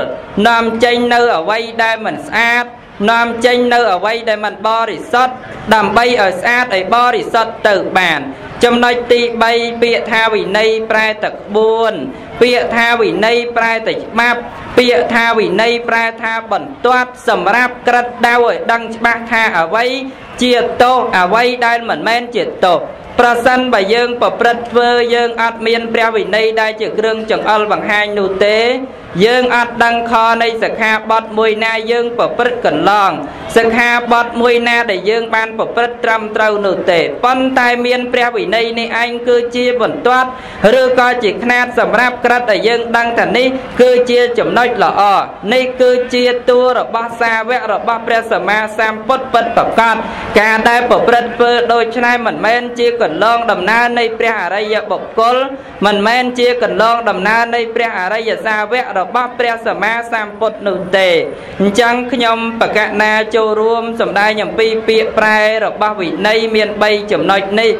Speaker 3: នាំចេញនៅអវ័យដែលមិនស្អាត នាំចេញនៅអវ័យដែលមិនបរិសុទ្ធដើម្បីឲ្យស្អាតឲ្យបរិសុទ្ធទៅបាន ចំណុចទី3ពាក្យថាវិន័យប្រែតែក្បួនពាក្យថាវិន័យប្រែតែច្បាប់ពាក្យថាវិន័យប្រែថាបន្ទាត់សម្រាប់ក្រិតដៅឲ្យដឹងច្បាស់ថាអ្វីជាទោសអ្វីដែលមិនមែនជាទោសប្រសិនបើយើងប្រព្រឹត្តធ្វើយើងអត់មានព្រះវិន័យដែលជាគ្រឿងចង្អុលបង្ហាញនោះទេយើងអត់ដឹងខនៃសិក្ខាបទមួយណាយើងប្រព្រឹត្តកន្លងសិក្ខាបទមួយណាដែលយើងបានប្រព្រឹត្តត្រឹមត្រូវនោះទេប៉ុន្តែមានព្រះវិន័យនេះឯងគឺជាបន្ទាត់ឬក៏ជាຂ្នាតសម្រាប់ក្រិតដែលយើងដឹងថានេះគឺជាចំណុចល្អនេះគឺជាតួរបស់សាវករបស់ព្រះសម្មាសម្ពុទ្ធពិតប្រកបការដែលប្រព្រឹត្តធ្វើដូច្នេះមិនមែនជាកន្លងដំណើរនៃព្រះអរិយបុគ្គលមិនមែនជាកន្លងដំណើរនៃព្រះអរិយសាវករបស់ព្រះសម្មាសម្ពុទ្ធនោះទេអញ្ចឹងខ្ញុំបកណាចូលរួមសម្ដែងអំពីពាក្យប្រែរបស់វិន័យមាន3ចំណុចនេះ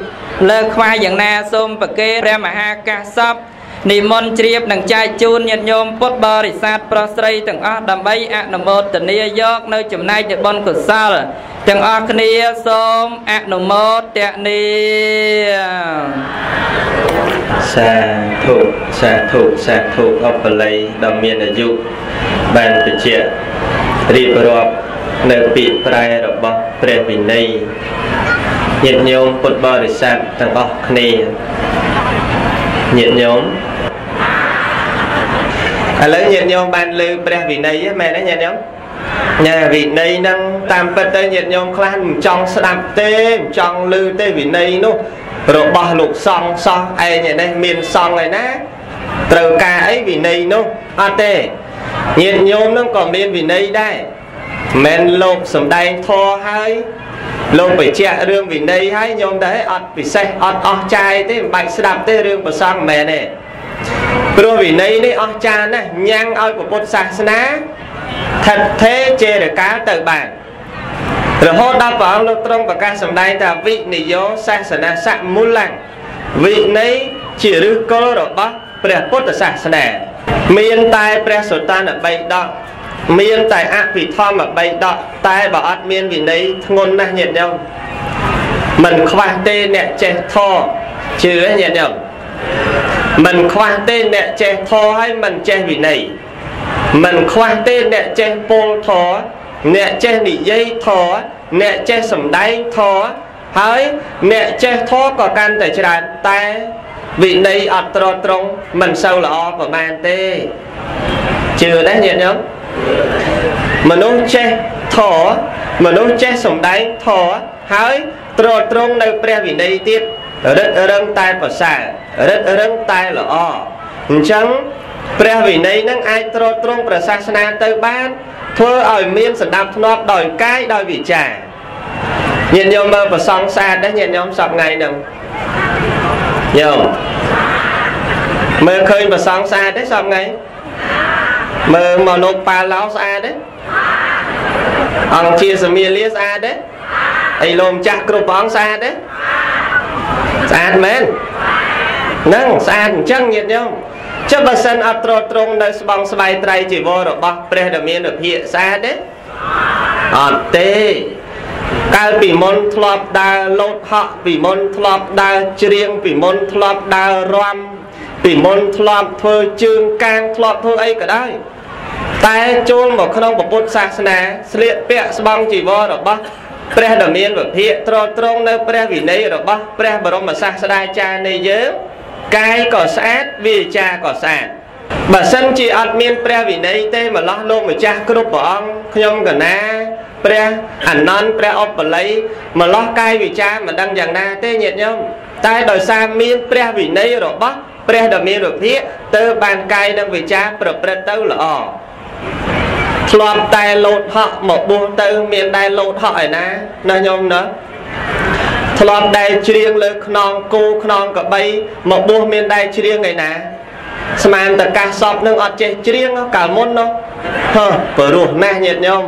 Speaker 3: លើខ្វះយ៉ាងណាសូមប្រគេព្រះមហាកាសពនិមន្តជ្រាបនិងចែកជូនញាតិញោមពុទ្ធបរិស័ទប្រុសស្រីទាំងអស់ដើម្បីអនុមោទនាយកនៅចំណែកនៃបុណ្យកុសលទាំងអស់គ្នាសូមអនុមោទនា
Speaker 1: សាធុសាធុសាធុអបល័យដ៏មានអាយុបានបញ្ជាក់រៀបរាប់នៅពាក្យប្រែរបស់ព្រះវិន័យញាតិញោមពុទ្ធបរិស័ទទាំងអស់គ្នាញាតិញោមឥឡូវញាតិញោមបានលើព្រះវិន័យមែនទេញាតិញោម ញ៉ាវិន័យហ្នឹងតាមពិតទៅញាតិញោមខ្លះមិនចង់ស្ដាប់ទេមិនចង់ឮទេវិន័យនោះរបស់លោកសង្ឃសោះឯងនេះមានសង្ឃឯណាត្រូវការអីវិន័យនោះអត់ទេញាតិញោមហ្នឹងក៏មានវិន័យដែរមិនលោកសំដែងធរហើយលោកបញ្ជាក់រឿងវិន័យហើយញោមតែអត់ពិសេសអត់អស់ចាយទេមិនបាច់ស្ដាប់ទេរឿងប្រសងមិនមែនទេព្រោះវិន័យនេះអស់ចាណាស់ញ៉ាំងឲ្យពុទ្ធសាសនា ថិតថេរចេរកាលទៅបានរហូតដល់ព្រះអង្គលោកទ្រង់ប្រកាសសម្ដែងថាវិនិយោសាសនាសមូលੰវិន័យជាឫសគល់របស់ព្រះពុទ្ធសាសនា មានតែព្រះសុតានបិដកមានតែអភិធម្មបិដកតែបើអត់មានវិន័យធ្ងន់ណាស់ញាតិញោមមិនខ្វះទេអ្នកចេះធរជឿញាតិញោមមិនខ្វះទេអ្នកចេះធរហើយមិនចេះវិន័យ មិនខ្វះទេអ្នកចេះពោលធរអ្នកចេះនិយាយធរអ្នកចេះសម្ដែងធរហើយអ្នកចេះធរក៏កាន់តែច្រើនតែវិន័យអត់ត្រត្រង់មិនសូវល្អប្រហែលទេជឿដែរញាតិញោមមនុស្សចេះធរមនុស្សចេះសម្ដែងធរហើយត្រត្រង់នៅព្រះវិន័យទៀតរឹតរឹងតែប្រសើររឹតរឹងតែល្អអញ្ចឹង ព្រះវិន័យនឹងអាចត្រួតត្រងព្រះសាសនាទៅបានធ្វើឲ្យមានសណ្ដាប់ធ្នាប់ដោយកាយដោយវាចាញាតិញោមមើលប្រសងស្អាតដែរញាតិញោមសពថ្ងៃហ្នឹងញោមមើលឃើញប្រសងស្អាតទេសពថ្ងៃមើលមកលោកប៉ាឡោស្អាតទេអង្គជាសមាលាស្អាតទេអីលោកម្ចាស់គ្រប់ព្រះអង្គស្អាតទេស្អាតមែនហ្នឹងស្អាតអញ្ចឹងញាតិញោម ចុះបើសិនអត់ត្រត្រង់នៅស្បង់ស្បៃត្រៃជីវររបស់ព្រះដែលមានវិភាកស្អាតទេអត់ទេកាលពីមុនធ្លាប់ដើរលោតហក់ពីមុនធ្លាប់ដើរច្រៀងពីមុនធ្លាប់ដើររាំពីមុនធ្លាប់ធ្វើជើងកាងធ្លាប់ធ្វើអីក៏ដោយតែចូលមកក្នុងពុទ្ធសាសនាស្លៀកពាក់ស្បង់ជីវររបស់ព្រះដែលមានវិភាកត្រត្រង់នៅព្រះវិន័យរបស់ព្រះបរមសាស្តាចារ្យនៃយើង កាយក៏ស្អាតវាចាក៏ស្អាតបើសិនជាអត់មានព្រះវិន័យទេម្លោះលោកម្ចាស់គ្រប់ព្រះអង្គខ្ញុំកណាព្រះអនន្តព្រះអបល័យម្លោះកាយវិចាមិនដឹងយ៉ាងណាទេញាតិញោមតែដោយសារមានព្រះវិន័យរបស់ព្រះដ៏មានវិភាកទៅបានកាយនិងវិចាប្រព្រឹត្តទៅល្អធ្លាប់តែលោតហក់មកបួសទៅមានដែរលោតហក់ឯណាណាញោមណា ធ្លាប់ដែរច្រៀងលើខ្នងគោខ្នងកបីមកបួសមានដែរច្រៀងឯណាស្មានតកាសសពនឹងអត់ចេះច្រៀងកាលមុននោះហឺព្រោះណាស់ញាតិញោម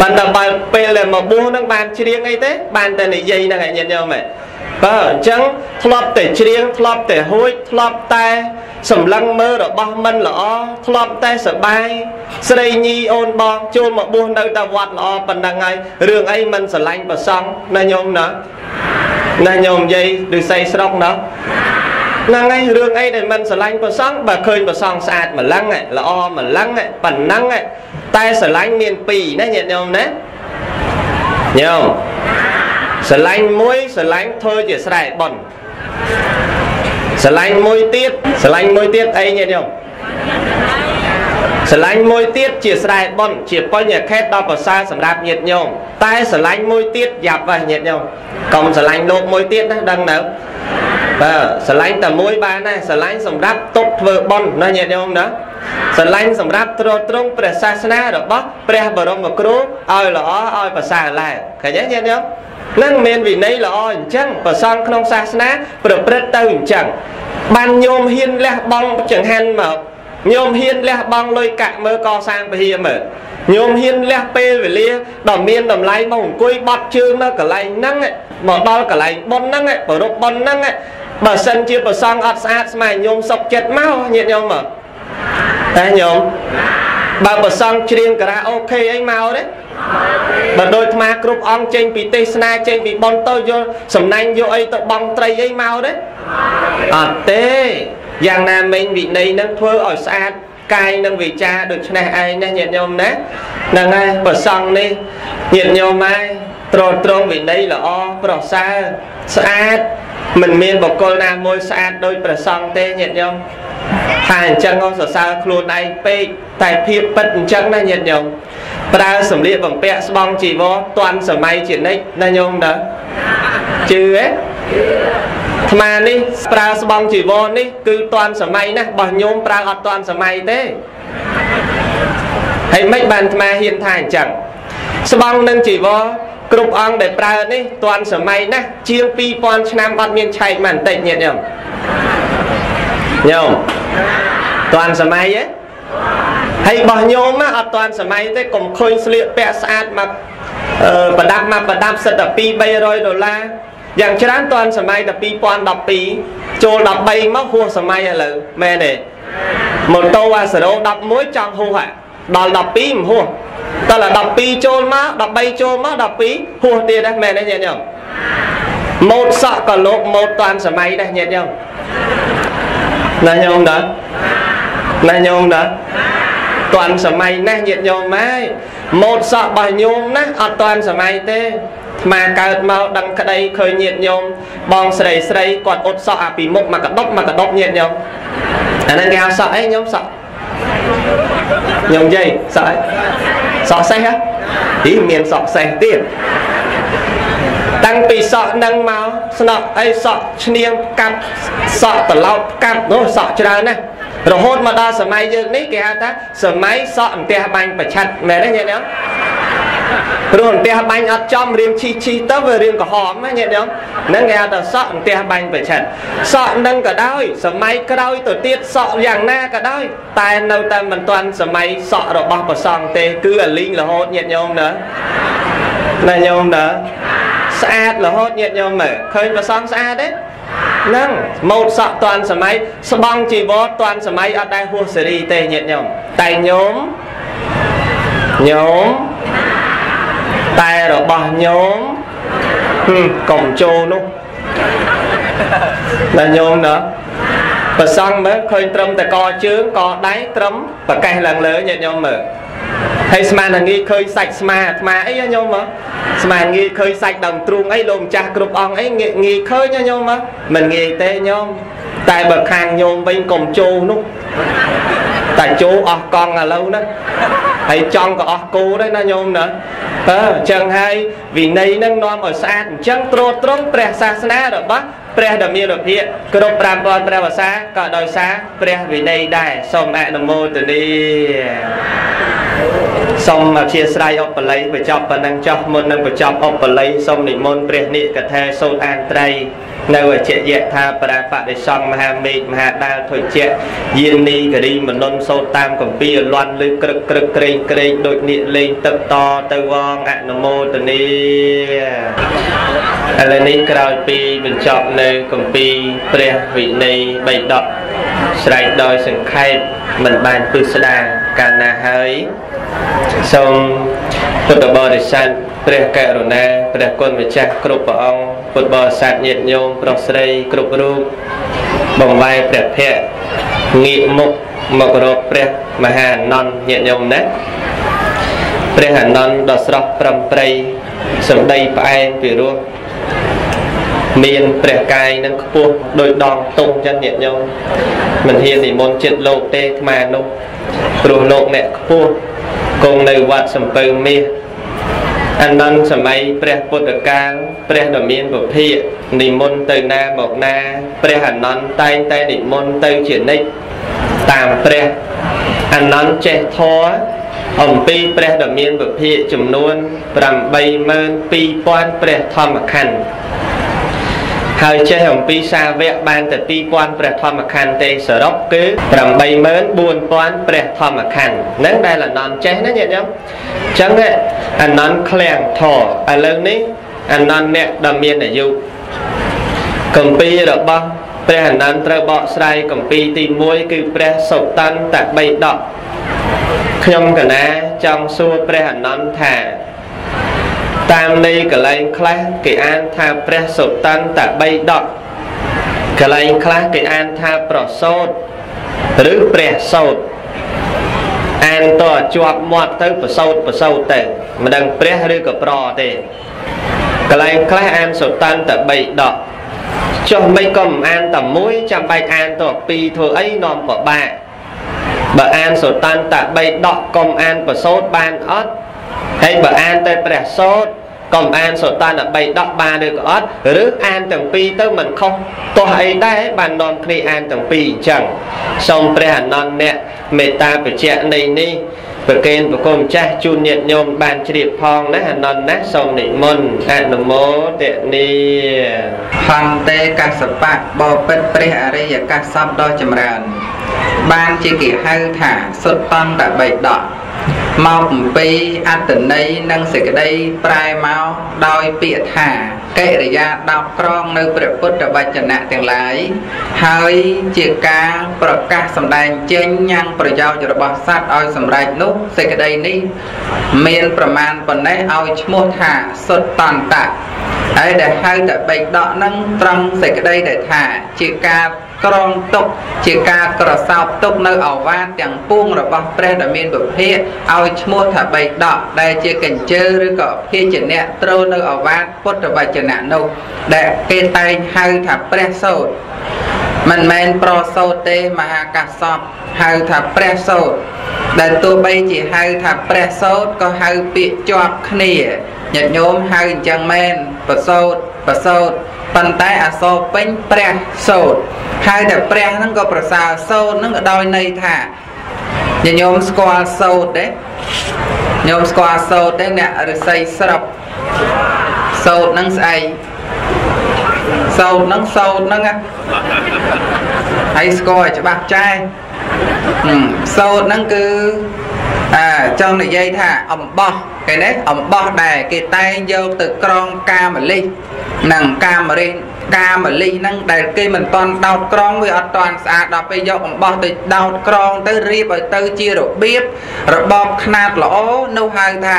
Speaker 1: ប៉ុន្តែបើពេលដែលមកបួសហ្នឹងបានច្រៀងអីទេបានតែនិយាយហ្នឹងឯងញាតិញោមឯង បើអញ្ចឹងធ្លាប់តែច្រៀងធ្លាប់តែហួចធ្លាប់តែសម្លឹងមើលរបស់មិនល្អធ្លាប់តែសបាយស្រីញីអូនបងចូលមកបួសនៅតែវត្តល្អប៉ុណ្ណឹងហើយរឿងអីមិនស្រឡាញ់ប្រសង់ណាញោមណាណាញោមនិយាយឬស័យស្រុកណាហ្នឹងហើយរឿងអីដែលមិនស្រឡាញ់ប្រសង់បើឃើញប្រសង់ស្អាតម្លឹងល្អម្លឹងប៉ុណ្ណឹងតែស្រឡាញ់មានពីរណាញាតិញោមណាញោម ស្រឡាញ់មួយស្រឡាញ់ធ្វើជាស្រែប៉ុនស្រឡាញ់មួយទៀតស្រឡាញ់មួយទៀតអីញាតិញោមស្រឡាញ់មួយទៀតជាស្រែប៉ុនជាបញ្ញខេតដល់ប្រសើរសម្រាប់ញាតិញោមតែស្រឡាញ់មួយទៀតយ៉ាប់ហើយញាតិញោមកុំស្រឡាញ់លោកមួយទៀតណាដឹងនៅបាទស្រឡាញ់តែមួយបានណាស្រឡាញ់សម្រាប់ទុកធ្វើប៉ុនណាញាតិញោមណាស្រឡាញ់សម្រាប់ទ្រទ្រង់ព្រះសាសនារបស់ព្រះបរមគ្រូឲ្យល្អឲ្យប្រសើរឡើងឃើញទេញាតិញោម នឹងមានវិន័យល្អអញ្ចឹងប្រសងក្នុងសាសនា ប្រព្រឹត្តទៅអញ្ចឹងបានញោមហ៊ានលះបង់ចង្ហាន់មកញោមហ៊ានលះបង់លុយកាក់មើលកសាងពហិមើលញោមហ៊ានលះពេលវេលាដ៏មានតម្លៃមកអង្គុយបត់ជើងនៅកន្លែងហ្នឹងមកដល់កន្លែងប៉ុនហ្នឹងប្ររពប៉ុនហ្នឹងបើសិនជាប្រសងអត់ស្អាតស្មែញោមសុកចិត្តមកញាតិញោមមកតែញោមបើប្រសងច្រៀងការ៉ាអូខេអីមកទេ បើដូចអាគ្រប់អង្គចេញពីទេសនាចេញពីប៉ុនទៅយកសំណាញ់យកអីទៅបងត្រីអីមកទេអត់ទេយ៉ាងណាមិញវិន័យនឹងធ្វើឲ្យស្អាតកាយនិងវិចារដូច្នេះឯងណាញាតិញោមណាហ្នឹងហើយប្រសង់នេះញាតិញោមហើយត្រត្រង់វិន័យល្អប្រសើរស្អាត មិនមានបកគលណាមួយស្អាតដូចប្រសង់ទេញាតិញោមថាអញ្ចឹងសរសើរខ្លួនឯងពេកតែភាពពិតអញ្ចឹងណាញាតិញោមប្រើសម្លៀកបំពាក់ស្បង់ជីវរតាន់សម័យជានិច្ចណាញោមណាជឿទេអាត្មានេះប្រើស្បង់ជីវរនេះគឺតាន់សម័យណាស់របស់ញោមប្រើអត់តាន់សម័យទេហើយមិនបានអាត្មាហ៊ានថាអញ្ចឹងស្បង់និងជីវរ គ្រប់អង្គដែលប្រើនេះតាន់សម័យណាស់ជាង2000ឆ្នាំអត់មានឆែកមកបន្តិចញាតិញោមញោមតាន់សម័យទេហើយរបស់ញោមអត់តាន់សម័យទេកុំឃើញស្លៀកពាក់ស្អាតមកប្រដាប់មកប្រដាប់សិតតែ2 300ដុល្លារយ៉ាងច្រើនតាន់សម័យតែ2012ចូល13មកហួសសម័យឥឡូវមែនទេម៉ូតូអា0 11ចង់ហួសហ่ะដល់12មិនហួស តើ12ចូលមក13ចូលមក12ហួសទៀតដែរមែនទេញាតិញោមម៉ូតសក់ក៏លោកម៉ូតតាន់សម័យដែរញាតិញោមណាញោមដែរណាញោមដែរតាន់សម័យណាស់ញាតិញោមហើយម៉ូតសក់របស់ញោមណាអត់តាន់សម័យទេថ្មកើតមកដឹងក្តីឃើញញាតិញោមបងស្រីស្រីគាត់អត់សក់អាពីមុខមកកដប់មកកដប់ញាតិញោមអាហ្នឹងគេហៅសក់អីញោមសក់ញោមយាយសក់អី សក់សេះហ៎ហីមានសក់សេះទៀតតាំងពីសក់នឹងមកស្នក់អីសក់ឈ្នៀងកាប់សក់ត្រឡោតកាប់នោះសក់ច្រើនណាស់រហូតមកដល់សម័យយើងនេះគេហៅថាសម័យសក់អន្ទះបាញ់ប្រឆាត់មែនទេញាតិញោម ព្រោះអន្ទះបាញ់អត់ចំរៀងឈីឈីទៅវារៀងក្រហមណាញាតិញោមហ្នឹងគេហៅថាសក់អន្ទះបាញ់ប្រឆាត់សក់នឹងក៏ដោយសម័យក្រោយទៅទៀតសក់យ៉ាងណាក៏ដោយតែនៅតែមិនទាន់សម័យសក់របស់ព្រះសង្ឃទេគឺអាលីងរហូតញាតិញោមណាណាញោមណាស្អាតរហូតញាតិញោមមើលឃើញព្រះសង្ឃស្អាតទេហ្នឹងម៉ូតសក់តាន់សម័យស្បង់ជីវរតាន់សម័យអត់ដែលហួសសេរីទេញាតិញោមតែញោមញោម តែរបស់ញោមកុំចូលនោះណាញោមណាប្រសង់មើលឃើញត្រឹមតែកជើងកដៃត្រឹមប្រកេះឡើងលើញាតិញោមមើលហើយស្មានតែងាយឃើញសាច់ស្មាអាត្មាអីញោមមកស្មានងាយឃើញសាច់ដើមទ្រូងអីលោកម្ចាស់គ្រប់អង្គអីងាយឃើញញោមមកមិនងាយទេញោមតែបើខាងញោមវិញកុំជោនោះ តែជោអស់កង់ឥឡូវណាហើយចង់ក៏អស់គោដែរណាញោមណាអឺអញ្ចឹងហើយវិន័យនឹងនាំឲ្យស្អាតអញ្ចឹងត្រួតត្រងព្រះសាសនារបស់ព្រះដ៏មានភិក្ខគ្រប់5000ព្រះភាសាក៏ដោយសារព្រះវិន័យដែរសូមអនុមោទនា សូមអធិស្ឋានឧបល័យបញ្ចប់ប៉ុណ្ណឹងចោះមុននឹងបញ្ចប់ឧបល័យសូមនិមន្តព្រះនិកថាសូត្រអានត្រីនៅអជាយៈថាបរាបដិសង្ឃមហាមេឃមហាដាលធុជៈយានីករីមនុនសូត្រតាមកម្ពីលន់ឬក្រឹកក្រឹកក្រែងក្រែងដូចនៀកលេងទឹកតទៅវងអនុមោទនីឥឡូវនេះក្រោយពីបញ្ចប់នៅកម្ពីព្រះវិន័យបីដក ស្រែកដោយសង្ខេបមិនបានពឹស្ដាកាលណាហើយសូមពុទ្ធបរិស័ទព្រះករុណាព្រះគុណម្ចាស់គ្រប់ព្រះអង្គពុទ្ធបរិស័ទញាតិញោមប្រុសស្រីគ្រប់រូបបំលែព្រះភ័ក្រងាកមុខមករកព្រះមហាអនន្តញាតិញោមណាព្រះអនន្តដ៏ស្រស់ប្រំប្រៃសម្ដីផ្អែមពីរោះ មានព្រះកាយនឹងខ្ពស់ដោយដងតុងចឹងញាតិញោមមិនហ៊ាននិមន្តចិត្តលោកទេអាត្មានោះព្រោះលោកអ្នកខ្ពស់គង់នៅវត្តសំពៅមាសអនន្តសម័យព្រះពុទ្ធកាលព្រះដ៏មានពភាកនិមន្តទៅណាមកណាព្រះអនន្តតែងតែនិមន្តទៅជានិច្ចតាមព្រះអនន្តចេះធរអំពីព្រះដ៏មានពភាកចំនួន82000ព្រះធម្មខណ្ឌ ហើយចេះអំពីសាវកបានតែ2000ព្រះធម្មខណ្ឌទេសរុបគឺ84000ព្រះធម្មខណ្ឌហ្នឹងដែលអនន្តចេះណាញាតិញោមអញ្ចឹងអនន្តឃ្លាំងធរឥឡូវនេះអនន្តអ្នកដ៏មានអាយុកម្ពីរបស់ព្រះអនន្តត្រូវបកស្រាយកម្ពីទី1គឺព្រះសុតន្តបិដកខ្ញុំកណាចង់សួរព្រះអនន្តថា តាមន័យកលែងខ្លះគេអានថាព្រះសុតន្តបិដកកលែងខ្លះគេអានថាប្រសោតឬព្រះសោតអានតជាប់មាត់ទៅប្រសោតប្រសោតទៅមិនដឹងព្រះឬក៏ប្រទេកលែងខ្លះអានសុតន្តបិដកចុះមិនក៏មិនអានតែមួយចាំបាច់អានតពីរធ្វើអីនាំពិបាកបើអានសុតន្តបិដកកុំអានប្រសោតបានអត់ ហើយបើអានតែព្រះសោតកុំអានសុតន្ត3ដកបានឬក៏អត់ឬអានទាំងពីរទៅមិនខុសទោះអីដែរបាននាំគ្នាអានទាំងពីរអញ្ចឹងសូមព្រះអនន្តអ្នកមេត្តាបច្ចៈនៃនេះប្រកេនប្រគំចាស់ជូនញាតិញោមបានជ្រាបផងណាអនន្តណាសូមនិមន្តអនុមោទនី
Speaker 2: ហន្តេកសបៈបពិតព្រះអរិយកាសសពដ៏ចម្រើន បានជាគេហៅថាសុតន្តបៃដក មកអំពីអត្តន័យនិងសេចក្តីប្រែមកដោយពាក្យថាកិរិយាដោតក្រងនៅព្រះពុទ្ធវចនៈទាំងឡាយហើយជាការប្រកាសសម្ដែងចេញញ៉ាំងប្រយោជន៍របស់សត្វឲ្យសម្រេចនោះសេចក្តីនេះមានប្រមាណប៉ុណ្ណេះឲ្យឈ្មោះថាសុតតន្តៈហើយដែលហៅតែបេកដកនឹងត្រង់សេចក្តីដែលថាជាការ ក្រងទុកជាការក្រសោបទុកនៅអវាទទាំងពួងរបស់ព្រះដ៏មានពភាកឲ្យឈ្មោះថាបៃដកដែលជាកញ្ជើឬក៏ភាជនៈត្រូនៅអវាទពុទ្ធវចនៈនោះដែលគេតែងហៅថាព្រះសោតមិនមែនប្រសោតទេមហាកាសពហៅថាព្រះសោតដែលទោះបីជាហៅថាព្រះសោតក៏ហៅពាក្យជាប់គ្នាញាតិញោមហៅអញ្ចឹងមែនប្រសោត ប្រសោតប៉ុន្តែអសរពេញព្រះសោតហៅតែព្រះហ្នឹងក៏ប្រសើរសោតហ្នឹងក៏ដោយន័យថាញោមស្គាល់សោតទេញោមស្គាល់សោតទេអ្នករិស័យស្រុកសោតហ្នឹងស្អីសោតហ្នឹងសោតហ្នឹងហើយស្គាល់ឲ្យច្បាស់ចែសោតហ្នឹងគឺ អើចង់និយាយថាអំបោះគេណាអំបោះដែរគេតែងយកទៅក្រងកាមលិះនិងកាមរិះកាមលិះហ្នឹងដែលគេមិនតន់ដោតក្រងវាអត់តន់ស្អាតដល់ពេលយកអំបោះទៅដោតក្រងទៅរៀបឲ្យទៅជារបៀបរបបຂ្នាតល្អនោះហៅថា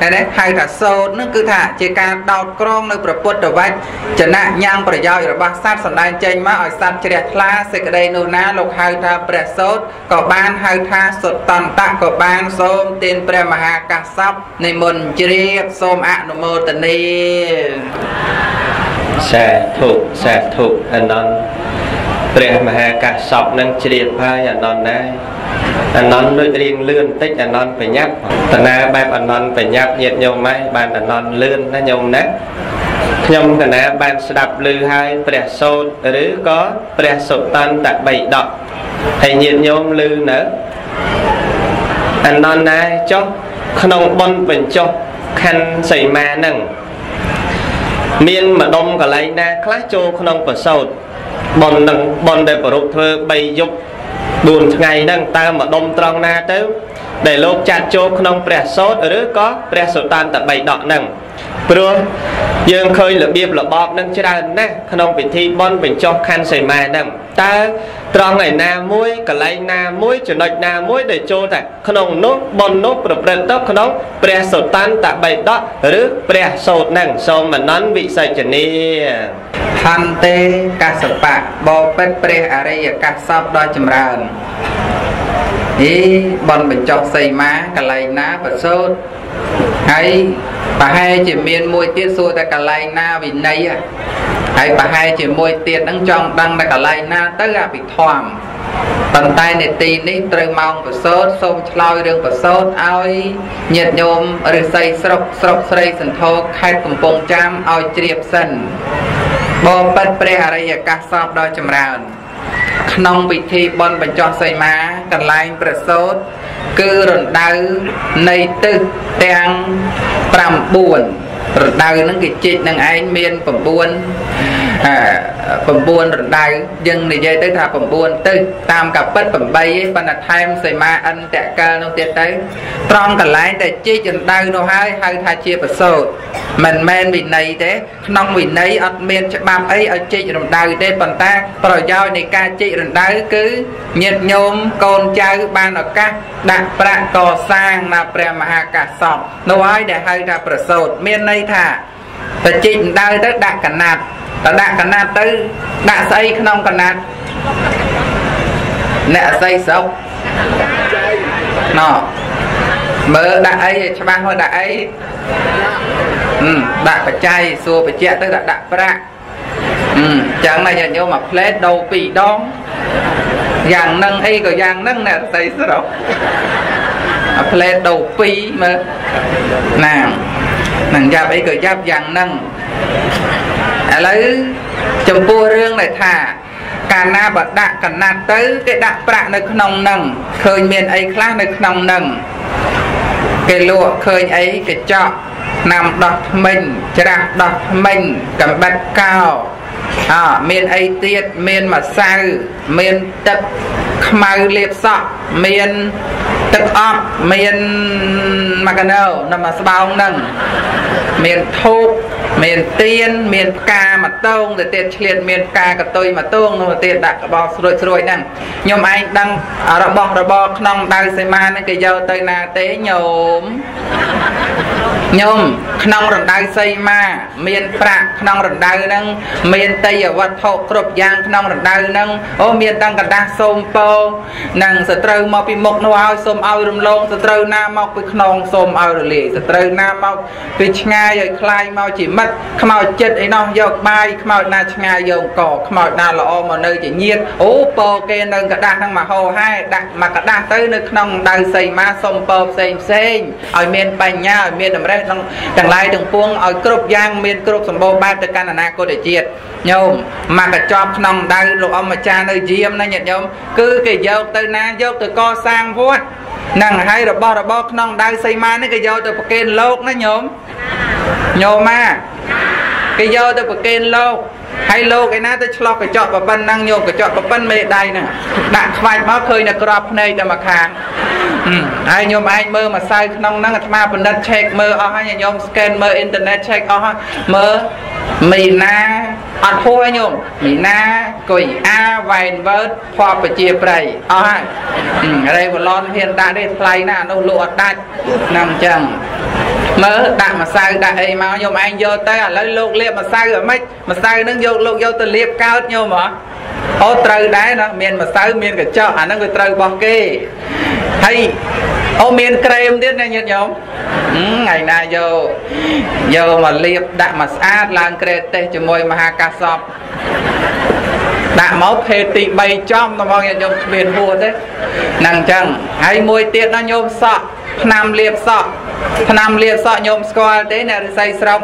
Speaker 2: តែនេះហៅថាសោតនឹងគឺថាជាការដោតក្រងនៅព្រះពុទ្ធវចចនៈញ៉ាំងប្រយោជន៍របស់សត្វសម្ដែងចេញមកឲ្យសត្វជ្រះថ្លាសេចក្តីនោះណាលោកហៅថាព្រះសោតក៏បានហៅថាសុតន្តៈក៏បានសូមទានព្រះមហាកាសពនិមន្តជ្រាបសូមអនុមោទនា
Speaker 1: សាធុសាធុអនន្ត ព្រះមហាកាសពនឹងជ្រាបហើយអនន្តណាអនន្តដូចរៀងលឿនបន្តិចអនន្តប្រញាប់តាណាបែបអនន្តប្រញាប់ញាតញោមហើយបានអនន្តលឿនណាញោមណាខ្ញុំកណាបានស្ដាប់ឮហើយព្រះសោតឬក៏ព្រះសុតន្តបិដកហើយញាតញោមឮនៅអនន្តណាចុះក្នុងបុណ្យបញ្ចុះខណ្ឌសីមានឹងមានម្ដុំកន្លែងណាខ្លះចូលក្នុងប្រសោត បននឹងបនដែលប្រពធ្វើ3យប់4ថ្ងៃហ្នឹងតើម្ដុំត្រង់ណាទៅ ដែលលោកចាត់ចូលក្នុងព្រះសោតឬក៏ព្រះសុតានតបីដកហ្នឹងព្រោះយើងឃើញរបៀបរបបនឹងច្រើនណាស់ក្នុងពិធីបន់បញ្ចុះខណ្ឌសីមាហ្នឹងតើត្រង់ឯណាមួយកន្លែងណាមួយចំណុចណាមួយដែលចូលតែក្នុងនោះបន់នោះប្រព្រឹត្តទៅក្នុងព្រះសុតានតបៃដកឬព្រះសោតហ្នឹងសូមមនន្ទវិសេចនី
Speaker 2: ហន្តេកសបៈបបិទ្ធព្រះអរិយកាសពដ៏ចម្រើនអីបនបញ្ចុះសីមាកន្លែងណាប្រសូតហើយប្រហែលជាមានមួយទៀតសួរតែកន្លែងណាវិន័យហើយប្រហែលជាមួយទៀតហ្នឹងចង់ដឹងតែកន្លែងណាទៅអភិធម្មប៉ុន្តែនេតិនេះត្រូវម៉ោងប្រសូតសូមឆ្លើយរឿងប្រសូតឲ្យញាតិញោមរិស័យស្រុកស្រុកស្រីសន្ធោខេត្តកំពង់ចាមឲ្យជ្រាបសិន បបិទ្ធព្រះអរិយកាសសពដ៏ចម្រើន ក្នុងពិធីបន់បញ្ចុះសីមាកន្លែងប្រសូតគឺរណ្ដៅនៃទិសទាំង9រណ្ដៅហ្នឹងគេជីកនឹងឯងមាន9អា 9រណ្ដៅយើងនិយាយទៅថា9ទៅតាមកពិត8ឯងប៉ុន្តែថែមសីមាអិនតកលនោះទៀតទៅត្រង់កន្លែងតែជីករណ្ដៅនោះហើយហៅថាជាប្រសូតមិនមែនវិន័យទេក្នុងវិន័យអត់មានច្បាប់អីឲ្យជីករណ្ដៅទេប៉ុន្តែប្រយោជន៍នៃការជីករណ្ដៅគឺញាតិញោមកូនចៅបានឱកាសដាក់ប្រាក់កសាងនៅព្រះមហាកាសពនោះហើយដែលហៅថាប្រសូតមានន័យថា តែជីករណ្ដៅទៅដាក់កណាត់តដាក់កណាត់ទៅដាក់ស្អីក្នុងកណាត់អ្នកអស័យស្រុកណោមើលដាក់អីឲ្យច្បាស់មកដាក់អីដាក់បច្ច័យសួរបច្ចៈទៅដាក់ដាក់ប្រាក់អញ្ចឹងណាញាតិញោមមកផ្លែតដោពីរដងយ៉ាងនឹងអីក៏យ៉ាងនឹងអ្នកស្រីស្រុកអាផ្លែតដោពីរមើលណា នឹងយ៉ាប់អីក៏យ៉ាប់យ៉ាងនឹងឥឡូវចំពោះរឿងដែលថាកាលណាបើដាក់កណាត់ទៅគេដាក់ប្រាក់នៅក្នុងនឹងឃើញមានអីខ្លះនៅក្នុងនឹងគេលក់ឃើញអីកញ្ចក់ណាំដោះថ្មិញច្រាស់ដោះថ្មិញកំបិតកោអមានអីទៀតមានម្សៅមានទឹកខ្មៅលាបសក់មាន ទឹកអប់មានម៉ាកាណូនៅមួយស្បោងហ្នឹងមានធូបមានទៀនមានផ្កាមួយតោងទៅទៀតឆ្លៀតមានផ្កាកតុយមួយតោងនោះទៅទៀតដាក់ក្បោស្រួយស្រួយហ្នឹងខ្ញុំឯងដឹងរបស់របរក្នុងដៅសីមាហ្នឹងគេយកទៅណាទេញោម ញោមក្នុងរណ្ដៅសីមាមានប្រាក់ក្នុងរណ្ដៅហ្នឹងមានតយវត្ថុគ្រប់យ៉ាងក្នុងរណ្ដៅហ្នឹងអូមានទាំងกระดาษសូមពោនិងសត្រូវមកពីមុខនោះឲ្យសូមឲ្យរំលងសត្រូវណាមកពីខ្នងសូមឲ្យរលាយសត្រូវណាមកពីឆ្ងាយឲ្យคลายមកជាមិត្តខ្មោចចិត្តអីនោះយកបាយខ្មោចណាឆ្ងាយយកកខ្មោចណាល្អមកនៅជាញាតអូពោគេនៅกระดาษហ្នឹងមកហោហែដាក់មកกระดาษទៅនៅក្នុងដៅសីមាសូមពោផ្សេងផ្សេងឲ្យមានបញ្ញាឲ្យមានតម្រេះ ក្នុងទាំងឡាយទាំងពួងឲ្យគ្រប់យ៉ាងមានគ្រប់សម្បូរបែបទៅកាន់អនាគតជាតិញោមមកកញ្ចប់ក្នុងដៅលោកអម្ចាស់នៅយាមណាញាតិញោមគឺគេយកទៅណាយកទៅកសាងវត្តនឹងហើយរបស់របរក្នុងដៅសីមានេះគេយកទៅប្រគេនលោកណាញោមញោមមក គេយកទៅប្រគេនលោកហើយលោកឯណាទៅឆ្លោះកញ្ចក់ប្រប៉ុណ្ណឹងញោមកញ្ចក់ប្រប៉ុណ្ណមេដៃហ្នឹងដាក់ខ្វាច់មកឃើញតែក្របភ្នែកតែមួយខាងហើយញោមឯងមើលម្សៅក្នុងហ្នឹងអាត្មាបណ្ឌិត check មើលអស់ហើយញោម scan មើល internet check អស់ហើយមើលមីណាអត់ហួសញោមមីណាគុយអាវ៉ែនវើតភ័ព្វប្រជាប្រិយអស់ហើយរេវឡនហ៊ានដាក់ទេថ្លៃណាស់នោះលក់អត់ដាច់ហ្នឹងអញ្ចឹង មើលដាក់ម្សៅដាក់អីមកញោមឯងយកទៅឥឡូវលោកលាបម្សៅអាម៉េចម្សៅហ្នឹងយកលោកយកទៅលាបកោតញោមហ៎អូត្រូវដែរណាមានម្សៅមានកញ្ចក់អាហ្នឹងវាត្រូវរបស់គេហើយអូមានក្រែមទៀតណាញាតិញោមថ្ងៃណាយកយកមកលាបដាក់មកស្អាតឡើងក្រែទេសជាមួយមហាកាសពដាក់មកភេទទី3ចំដល់ញាតិញោមគ្មានហួរទេហ្នឹងអញ្ចឹងហើយមួយទៀតណាញោមសក់ឆ្នាំលាបសក់ ឆ្នាំលាបសក់ញោមស្គាល់ទេអ្នករិស័យស្រុក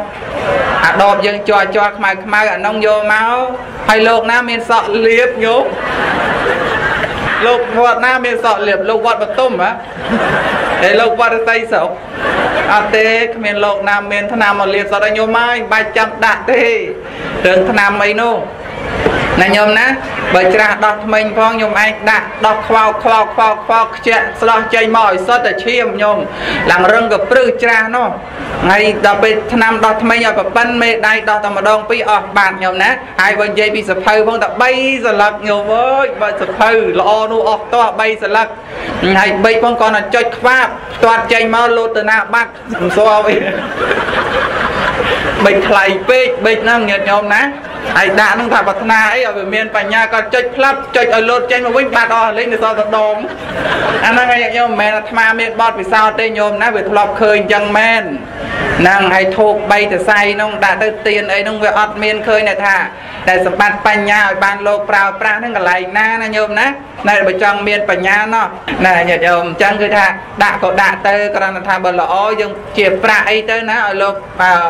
Speaker 2: អាដបយើងជាប់ជាប់ខ្មៅខ្មៅអានោះយកមកហើយលោកណាមានសក់លាបញោមលោកវត្តណាមានសក់លៀបលោកវត្តបតុមហ៎ហើយលោកវត្តស័យស្រុកអត់ទេគ្មានលោកណាមានថ្នាំមកលៀបសក់ឲ្យញោមហើយមិនបាច់ចាំដាក់ទេរឿងថ្នាំអីនោះ ណាញោមណាបើច្រាស់ដោះថ្មិញផងញោមឯងដាក់ដោះខ្វោកខ្វោកខ្វោកខ្វោកខ្ជាក់ស្ដោះចេញមកឲ្យសុទ្ធតែឈាមញោមឡើងរឹងក៏ព្រឹសច្រាស់នោះហើយដល់ពេលថ្នាំដោះថ្មិញឲ្យប្រប៉ិនមេដៃដោះតែម្ដងពីរអស់បាតញោមណាហើយបើនិយាយពីសភៅផងតែ3សន្លឹកញោមអើយបើសភៅល្អនោះអស់តោះ3សន្លឹកហើយបីផងគាត់ទៅចុចខ្វាបផ្ទាត់ចេញមកលោតទៅណាបាត់មិនសល់អី បិចថ្លៃពេកបិចហ្នឹងញាតិញោមណាហើយដាក់ហ្នឹងថាប្រាថ្នាអីឲ្យវាមានបញ្ញាគាត់ចុចផ្លាប់ចុចឲ្យលោតចេញមកវិញបាត់អស់លេងនៅសល់តែដងអាហ្នឹងហើយញោមមិនមែនអាត្មាមានបត់ពិសោធន៍ទេញោមណាវាធ្លាប់ឃើញអញ្ចឹងមែនហ្នឹងហើយធូប3តសៃហ្នឹងដាក់ទៅទៀនអីហ្នឹងវាអត់មានឃើញថាតែសម្បត្តិបញ្ញាឲ្យបានលោកប្រើប្រាស់ហ្នឹងកន្លែងណាណាញោមណាតែបើចង់មានបញ្ញាណោះណាញាតិញោមអញ្ចឹងគឺថាដាក់ក៏ដាក់ទៅគ្រាន់តែថាបើល្អយើងជាប្រាក់អីទៅណាឲ្យលោក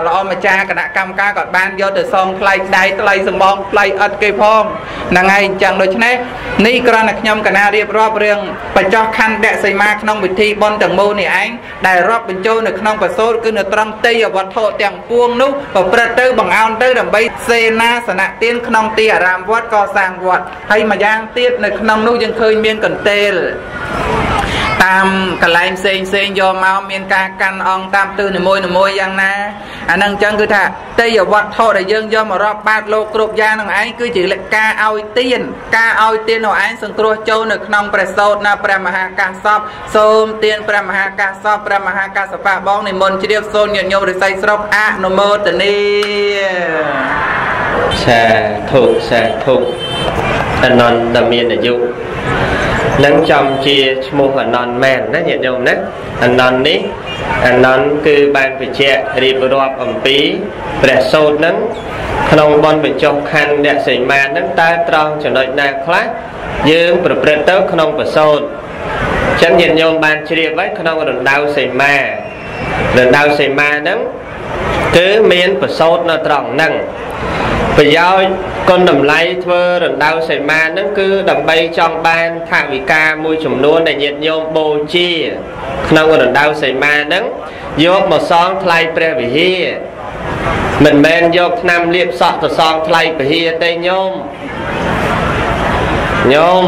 Speaker 2: ល្អម្ចាស់គណៈកម្មការក៏បានយកទៅសងថ្លៃដៃថ្លៃសំបងថ្លៃឥតគេផងហ្នឹងហើយអញ្ចឹងដូច្នេះនេះគ្រាន់តែខ្ញុំកណារៀបរាប់រឿងបញ្ចោះខណ្ឌដសីមាក្នុងវិធីបុណ្យទាំងមូលនេះឯងដែលរាប់បញ្ចូលនៅក្នុងបសូតគឺនៅត្រង់ទេយវត្ថុទាំងពួងនោះប្រព្រឹត្តទៅបង្អោនទៅដើម្បីសេនាសនៈទានក្នុងទីអារាមវត្តកសាងវត្តហើយម្យ៉ាងទៀតនៅក្នុងនោះយើងឃើញមានកន្ទេល តាមកន្លែងផ្សេងផ្សេងយកមកមានការកាន់អង្គតាមទិសនីមួយនីមួយយ៉ាងណាអានឹងអញ្ចឹងគឺថាទេយវត្ថុដែលយើងយកមករាប់បាតលោកគ្រប់យ៉ាងនឹងឯងគឺជាការឲ្យទានការឲ្យទាននោះឯងសង្គ្រោះចូលនៅក្នុងព្រះសោតណាព្រះមហាកាសពសូមទានព្រះមហាកាសពព្រះមហាកាសបៈបងនិមន្តជ្រាបសូនញាតិញោមរិស័យស្រុកអនុមោទនី
Speaker 1: សាធុសាធុអនន្តមានអាយុ នឹងចំជាឈ្មោះអនន្តមែនណាញាតិញោមណាអនន្តនេះអនន្តគឺបានបញ្ជាក់រៀបរាប់អំពីព្រះសូត្រនឹងក្នុងបនបញ្ចុះខណ្ឌអ្នកសីមានឹងតើត្រង់ចំណុចណាខ្លះយើង ប្រព្រឹត្តទៅក្នុងប្រសូតចឹងញាតិញោមបានជ្រាបไว้ក្នុងរណ្ដៅសីមារណ្ដៅសីមានឹងគឺមានប្រសូតនៅត្រង់ហ្នឹង ប្រយោជន៍គុណតម្លៃធ្វើរណ្ដៅសេមានឹងគឺដើម្បីចង់បានថាវិការមួយចំនួនដែលញាតិញោមបូជា ក្នុងរណ្ដៅសេមានឹងយកមកសងថ្លៃព្រះវិហារមិនមែនយកឆ្នាំលៀបសក់ទៅសងថ្លៃព្រះវិហារទេញោមញោម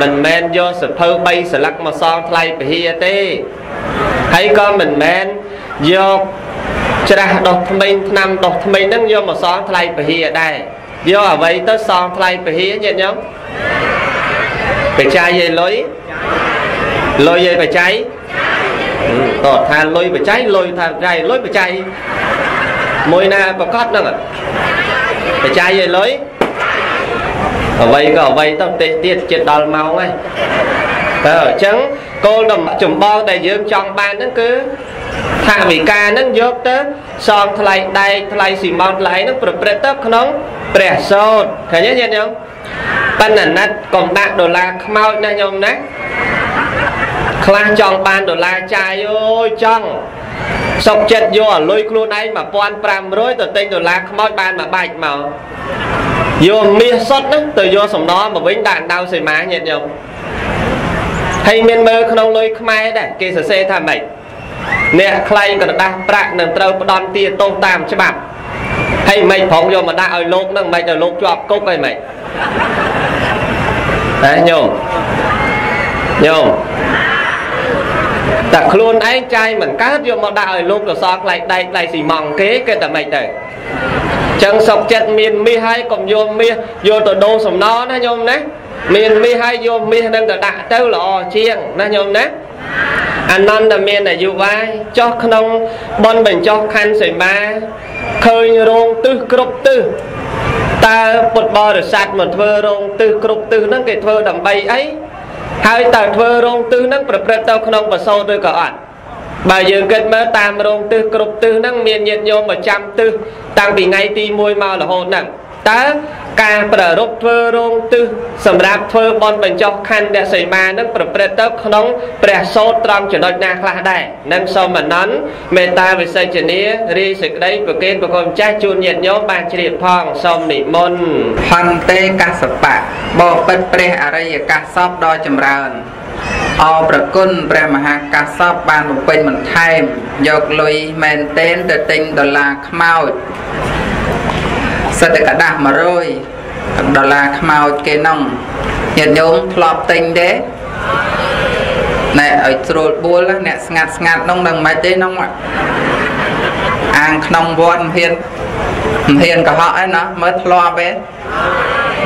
Speaker 1: មិនមែនយកសភៅ3ស្លឹកមកសងថ្លៃព្រះវិហារទេហើយក៏មិនមែនយក ច្រាស់ដោះថ្មីឆ្នាំដោះថ្មីហ្នឹងយកមកសងថ្លៃពហិយដែរយកអ្វីទៅសងថ្លៃពហិយញាតិញោមបច្ច័យឯលុយលុយឯបច្ច័យតោះថាលុយបច្ច័យលុយថាបច្ច័យលុយបច្ច័យមួយណាប្រកាសហ្នឹងបច្ច័យឯលុយអ្វីក៏អ្វីទៅទេទៀតចិត្តដល់ម៉ោងហើយតើអញ្ចឹង គោលចម្បងដែលយើងចង់បានហ្នឹងគឺថាវិការហ្នឹងយកទៅសងថ្លៃដែកថ្លៃស៊ីម៉ងថ្លៃហ្នឹងប្រព្រឹត្តទៅក្នុងព្រះសោតឃើញទេញាតិញោមបណ្ណណាត់កុំដាក់ដុល្លារខ្មោចណាញោមណាខ្លះចង់បានដុល្លារចាយអូយចង់សុកចិត្តយកអាលុយខ្លួនឯង1500ទៅទិញដុល្លារខ្មោចបានមួយបាច់មកយកមាសសុតហ្នឹងទៅយកសំណមកវិញដាក់ដៅសេមាញាតិញោម ហើយមានមើលក្នុងលុយខ្មែរដែរគេសរសេរថាម៉េចអ្នកខ្លែងក្រដាស់ប្រាក់នឹងត្រូវផ្ដន់ទាទោសតាមច្បាប់ហើយមិនប្រងយកមកដាក់ឲ្យលោកនឹងមិនឲ្យលោកជាប់គុកអីមិនហ៎ញោមញោមតែខ្លួនឯងចាយមិនកើតយកមកដាក់ឲ្យលោកទៅសល់ផ្លែដែកផ្លែស៊ីម៉ង់គេគេតែមិនទៅចឹងសុកចិត្តមានមាសហើយកុំយកមាសយកទៅដូរសំណណាញោមណា មានមាសហើយយកមាសនឹងទៅដាក់ទៅល្អជាងណាញោមណាអនន្តមានអាយុវាយចោះក្នុងបនបញ្ចុះខណ្ឌសីមាឃើញរោងទឹះគ្រប់ទឹះតើពុទ្ធបរិស័ទមកធ្វើរោងទឹះគ្រប់ទឹះហ្នឹងគេធ្វើដើម្បីអីហើយតើធ្វើរោងទឹះហ្នឹងប្រព្រឹត្តទៅក្នុងបសោតឬក៏អត់បើយើងគិតមើលតាមរោងទឹះគ្រប់ទឹះហ្នឹងមានញាតិញោមប្រចាំទឹះតាំងពីថ្ងៃទី1មករហូតហ្នឹង តើការប្រារព្ធធ្វើរោងទិសសម្រាប់ធ្វើបន់បញ្ចុះខណ្ឌសីមានឹងប្រព្រឹត្តទៅក្នុងព្រះសោតត្រង់ចំណុចណាខ្លះដែរនឹងសូមអនន្តមេត្តាវិសេចនីរីសេចក្តីប្រគេនប្រគំចាស់ជូនញាតិញោមបានជ្រាបផងសូមនិមន្ត
Speaker 2: ហន្តេកសបៈបបិទ្ធព្រះអរិយកាសពដ៏ចម្រើនអរប្រគុណព្រះមហាកាសពបានបំពេញបន្ថែមយកលុយមែនទែនទៅទិញដុល្លារខ្មោច សិតកដាស់100ដុល្លារខ្មោចគេនំញាតិញោមធ្លាប់ទិញទេណែឲ្យស្រួលបួលអ្នកស្ងាត់ស្ងាត់នោះនឹងមិនទេនោះអាងក្នុងវត្តហ៊ាន ហ៊ានកុហកឯណាមើលធ្លាប់ទេ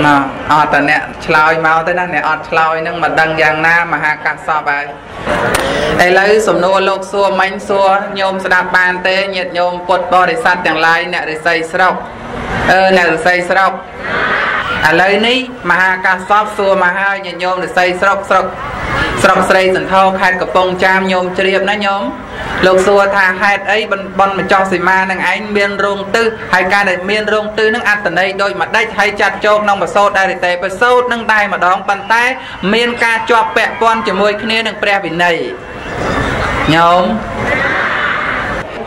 Speaker 2: ណាអត់តែអ្នកឆ្លើយមកទៅណាអ្នកអត់ឆ្លើយនឹងមិនដឹងយ៉ាងណាមហាកាសពហើយឥឡូវសំណួរលោកសួរមិញសួរញោមស្ដាប់បានទេញាតិញោមពុទ្ធបរិស័ទទាំងឡាយអ្នករិស័យស្រុកអឺអ្នករិស័យស្រុក ឥឡូវនេះមហាកាសពសួរមកហើយញាតិញោមរិស័យស្រុកស្រុកស្រុកស្រីសន្ធរខេត្តកំពង់ចាមញោមជ្រាបណាញោមលោកសួរថាហេតុអីបនបនម្ចាស់សីមានឹងឯងមានរោងទិសហើយការដែលមានរោងទិសនឹងអត្តន័យដោយមួយដេចហើយចាត់ចូលក្នុងបសោតដែរទេបសោតនឹងតែម្ដងប៉ុន្តែមានការជាប់ពាក់ព័ន្ធជាមួយគ្នានឹងព្រះវិន័យញោម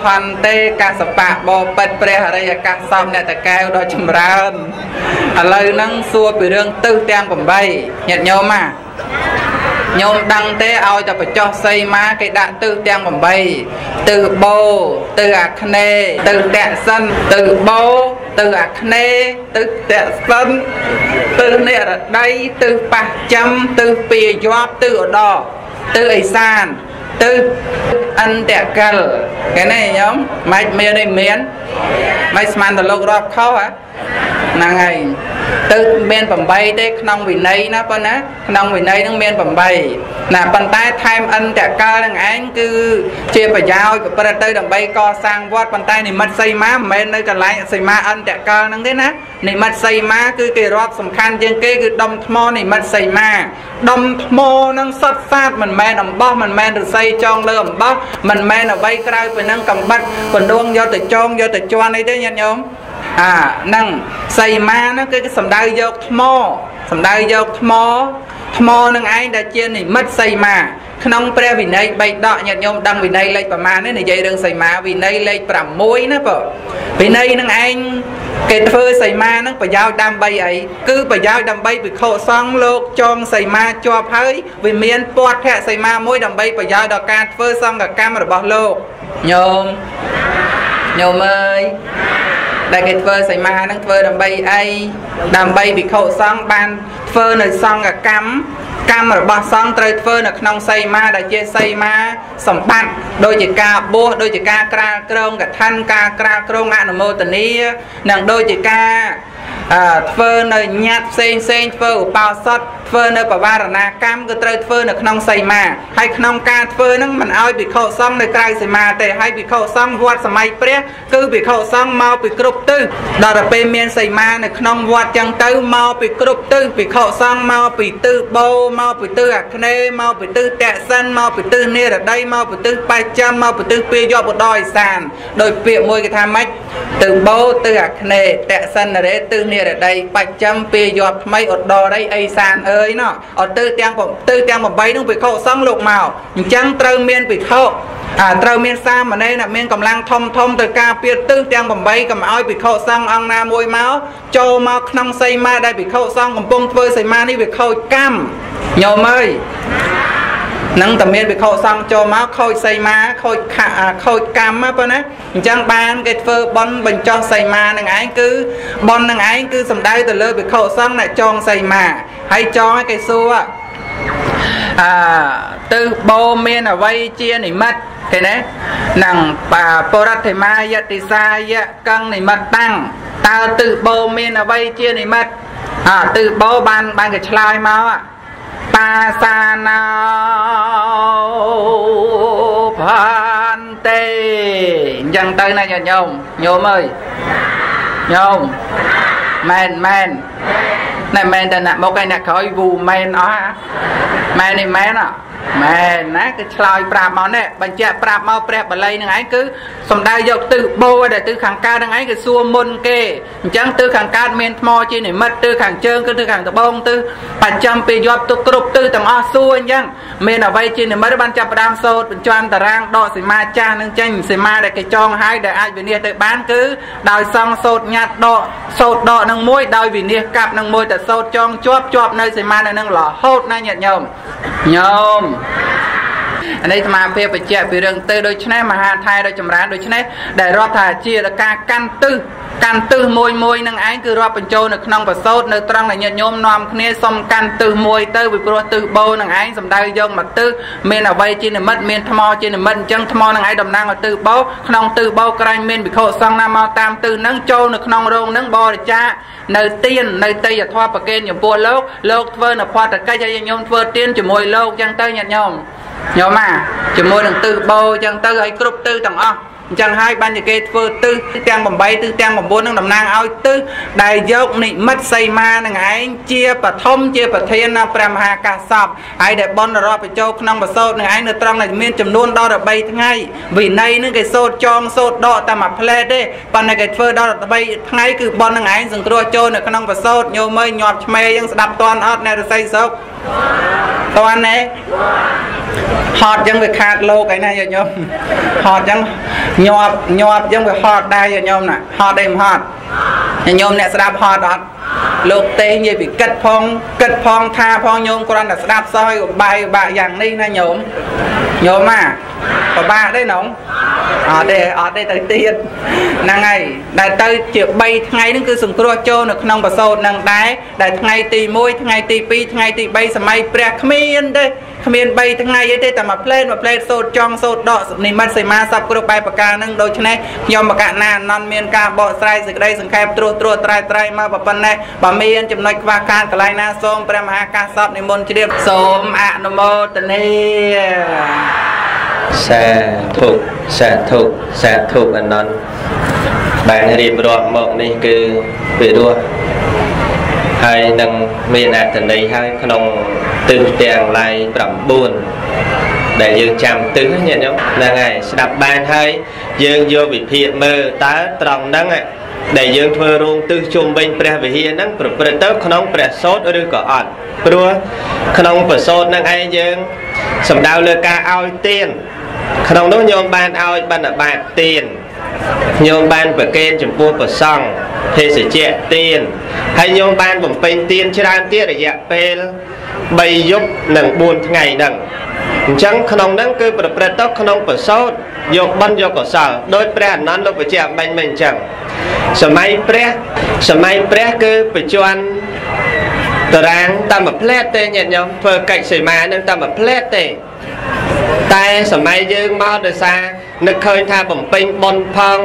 Speaker 2: ផន្តេកសបៈបបិទ្ធព្រះអរិយកាសសំអ្នកតកែវដ៏ចម្រើនឥឡូវហ្នឹងសួរពីរឿងទិសទាំង8ញាតិញោមណាញោមដឹងទេឲ្យតែបញ្ចុះសីមាគេដាក់ទិសទាំង8ទិសបោទិសអាគ្នេយ៍ទិសតសិនទិសបោទិសអាគ្នេយ៍ទិសតសិនទិសនិរដីទិសប៉ះចាំទិសពីយប់ទិសឧត្តរទិសឦសាន ទិសអន្តកិលគេនេះញោមមិនមាននេះមានមិនស្មានតលោករាប់ខុសហ៎ ហ្នឹងហើយទៅមាន8ទេក្នុងវិន័យណាប៉ុណ្ណាក្នុងវិន័យហ្នឹងមាន8ណាប៉ុន្តែថែមអន្តកលនឹងឯងគឺជាប្រយោជន៍ប្រព្រឹត្តទៅដើម្បីកសាងវត្តប៉ុន្តែនិមិត្តសីមាមិនមែននៅកន្លែងសីមាអន្តកលហ្នឹងទេណានិមិត្តសីមាគឺគេរាប់សំខាន់ជាងគេគឺដុំថ្មនិមិត្តសីមាដុំថ្មហ្នឹងសុទ្ធសាធមិនមែនអំបោះមិនមែនឫស្សីចងលើអំបោះមិនមែនអ្វីក្រៅពីហ្នឹងកំបិតបណ្ដួងយកទៅចងយកទៅជន់អីទេញាតិញោម អាហ្នឹងសីមាហ្នឹងគឺសំដៅយកថ្មសំដៅយកថ្មថ្មនឹងឯងដែលជានិមិត្តសីមាក្នុងព្រះវិន័យ3ដកញាតិញោមដឹងវិន័យលេខប្រមាណនេះនិយាយរឿងសីមាវិន័យលេខ6ណាបងវិន័យនឹងឯងគេធ្វើសីមានឹងប្រយោជន៍ដើម្បីអីគឺប្រយោជន៍ដើម្បីវិខុសង្ឃលោកចងសីមាជាប់ហើយវាមានពតភៈសីមាមួយដើម្បីប្រយោជន៍ដល់ការធ្វើសង្ឃកម្មរបស់លោកញោមញោមអើយ ដែលគេធ្វើសីមាហ្នឹងធ្វើដើម្បីអីដើម្បីវិខុសង្ឃបានធ្វើនៅសង្ឃកម្មកម្មរបស់សង្ឃត្រូវធ្វើនៅក្នុងសីមាដែលជាសីមាសម្បត្តិដូចជាការបួសដូចជាការក្រាលក្រងកថាការក្រាលក្រងអនុមោទនីនិងដូចជាការ ធ្វើនៅញាត់ផ្សេងផ្សេងធ្វើឧបោសថធ្វើនៅបវារណាកម្មគឺត្រូវធ្វើនៅក្នុងសីមាហើយក្នុងការធ្វើហ្នឹងមិនឲ្យភិក្ខុសង្ឃនៅក្រៅសីមាទេហើយភិក្ខុសង្ឃវត្តសម័យព្រះគឺភិក្ខុសង្ឃមកពីគ្រប់ទិសដល់ទៅពេលមានសីមានៅក្នុងវត្តចឹងទៅមកពីគ្រប់ទិសភិក្ខុសង្ឃមកពីទិសបូមកពីទិសអាគ្នេយ៍មកពីទិសតសិនមកពីទិសនិរដីមកពីទិសបច្ចាំមកពីទិសពាយបឧត្តរឥសានដោយពាក្យមួយគេថាម៉េចទិសបូទិសអាគ្នេយ៍តសិនរេទិសនិរដីបច្ចាំពាយបថ្មីឧត្តរដីឥសានអើយណោះអត់ទៅទាំងទៅទាំង8នោះភិក្ខុសង្ឃលោកមកអញ្ចឹងត្រូវមានភិក្ខុអាត្រូវមានសាមណេរអ្នកមានកម្លាំងធំធំទៅការពៀតទិសទាំង8កុំឲ្យភិក្ខុសង្ឃអង្គណាមួយមកចូលមកក្នុងសីមាដែលភិក្ខុសង្ឃកំពុងធ្វើសីមានេះវាខូចកម្មញោមអើយ នឹងតែមានវិខោសង្ឃចូលមកខូចសីមាខូចខខូចកម្មប៉ុណ្ណាអញ្ចឹងបានគេធ្វើបន់បញ្ចុះសីមានឹងឯងគឺបន់នឹងឯងគឺសំដៅទៅលើវិខោសង្ឃអ្នកចងសីមាហើយចងឲ្យគេសួរអឺទិសបោមានអវ័យជានិមិត្តឃើញទេនឹងបរដ្ឋិមាយតិសាយកੰនិមិត្តតាំងតើទិសបោមានអវ័យជានិមិត្តអើទិសបោបានបានគេឆ្លើយមក បាសាណោផានទេអញ្ចឹងទៅណាញាតិញោមញោមអើយញោម មែនមែនណែមែនតែអ្នកមុខឯអ្នកក្រោយវូមែនអស់មែននេះមែនអមែនណាគឺឆ្លើយប្រាប់មកនេះបញ្ជាក់ប្រាប់មកព្រះបល័យនឹងឯងគឺសំដៅយកទិសបូដែលទិសខាងកើតនឹងឯងគឺសួរមុនគេអញ្ចឹងទិសខាងកើតមានថ្មជានិមិត្តទិសខាងជើងគឺទិសខាងត្បូងទិសបច្ចំពេលយកទុកគ្រប់ទិសទាំងអស់សួរអញ្ចឹងមានអ្វីជានិមិត្តបានចាប់ផ្ដើមសូត្របញ្ជាន់តារាងដកសីមាចាស់នឹងចេញសីមាដែលគេចងហើយដែលអាចវិនិច្ឆ័យទៅបានគឺដោយសង់សូត្រញ៉ាត់ដកសូត្រដកនឹងមួយដោយវិនិច្ឆ័យកាប់នឹងមួយទៅសូត្រចងជាប់ជាប់នៅសីមានៅនឹងរហូតណាញាតិញោមញោមអានេះអាត្មាភាពបច្ចៈពីរឿងទៅដូច្នេះមហាថៃដ៏ចម្រើនដូច្នេះដែលរាប់ថាជាការកាន់ទឹះ កាន់ទឹះមួយមួយនឹងឯងគឺរាប់បញ្ចូលនៅក្នុងប្រសូតនៅត្រង់ដែលញាតិញោមនាំគ្នាសុំកាន់ទឹះមួយទៅពីព្រោះទឹះបោនឹងឯងសំដៅយកមកទឹះមានអ្វីជានិមិត្តមានថ្មជានិមិត្តអញ្ចឹងថ្មនឹងឯងតំណាងឲ្យទឹះបោក្នុងទឹះបោក្រែងមានវិខុសង្ឃណាមកតាមទឹះនឹងចូលនៅក្នុងរោងនឹងបរិច្ចាគនៅទៀននៅតីយធម៌ប្រកេនចំពោះលោកលោកធ្វើនៅផតកិច្ចឲ្យញាតិញោមធ្វើទៀនជាមួយលោកអញ្ចឹងទៅញាតិញោមញោមអាជាមួយនឹងទិសបោអញ្ចឹងទៅឲ្យគ្រប់ទិសទាំងអស់ អញ្ចឹងហើយបានជាគេធ្វើទិសទាំង8ទិសទាំង9នឹងតំណាងឲ្យទិសដែលយកនិមិត្តសីមានឹងឯងជាបឋមជាប្រធាននៅព្រះមហាកាសពហើយដែលបនរាប់បញ្ចូលក្នុងបសោតនឹងឯងនៅត្រង់ដែលមានចំនួនដល់13ថ្ងៃវិន័យនឹងគេសូត្រចងសូត្រដកតែមួយផ្លែទេប៉ុន្តែគេធ្វើដល់13ថ្ងៃគឺបននឹងឯងសង្គ្រោះចូលនៅក្នុងបសោតញោមមើលញាប់ឆ្មេយើងស្ដាប់តន់អត់អ្នករស័យសុខតន់ទេហត់ចឹងវាខាតលោកឯណាយាយញោមហត់ចឹងញាប់ញាប់ចឹងវាហត់ដែរយាយញោមណាហត់អីមិនហត់យាយញោមអ្នកស្ដាប់ហត់អត់ លោកទេនិយាយពីគិតផងគិតផងថាផងញោមគ្រាន់តែស្ដាប់សោះឲ្យបាយបាក់យ៉ាងនេះណាញោមញោមម៉ាពិបាកទេណងអត់ទេអត់ទេទៅទៀតហ្នឹងហើយដែលទៅជា3ថ្ងៃហ្នឹងគឺសង្គ្រោះចូលនៅក្នុងបសោតហ្នឹងដែរដែលថ្ងៃទី1ថ្ងៃទី2ថ្ងៃទី3សម័យព្រះគ្មានទេគ្មាន3ថ្ងៃអីទេតែមួយផ្លេតមួយផ្លេតសូត្រចង់សូត្រដកនិមិត្តសីមាសពគ្រប់បែបប្រការហ្នឹងដូច្នេះខ្ញុំបកណាអនន្តមានការបកស្រាយសេចក្តីសង្ខេបត្រួសត្រួសត្រែត្រែមកប៉ុណ្ណេះបើមានចំណុចខ្វះខាតកន្លែងណាសូមព្រះមហាកាសពនិមន្តជ្រាបសូមអនុមោទនា
Speaker 1: សាធុសាធុសាធុអនន្តបានរៀបរាប់មកនេះគឺពិរោះហើយនឹងមានអត្ថន័យហើយក្នុងទិសទាំងឡាយ9ដែលយើងចាំទិសញាតិញោមហ្នឹងហើយស្ដាប់បានហើយយើងយកវិភាគមើលតើត្រង់ហ្នឹង ដែលយើងធ្វើរោងទិសជុំវិញព្រះវិហារហ្នឹងប្រព្រឹត្តទៅក្នុងព្រះសោតឬក៏អត់ព្រោះក្នុងព្រះសោតហ្នឹងឯងយើងសំដៅលើការឲ្យទានក្នុងនោះញោមបានឲ្យបណ្ឌបាតទានញោមបានប្រកេនចំពោះប្រសង់ភេសជ្ជៈទានហើយញោមបានបំពេញទានច្រើនទៀតរយៈពេល3យប់និង4ថ្ងៃហ្នឹង អញ្ចឹងក្នុងហ្នឹងគឺប្រព្រឹត្តទៅក្នុងប្រសោតយកបន់យកកុសលដោយព្រះអនន្តលោកបញ្ជាក់បាញ់មិនអញ្ចឹងសម័យព្រះសម័យព្រះគឺបច្ចុប្បន្នតារាងតាមមួយផ្លែតទេញាតិញោមធ្វើកិច្ចសីមានឹងតាមមួយផ្លែតទេតែសម័យយើងមកដោយសារនឹកឃើញថាបំពេញបុណ្យផង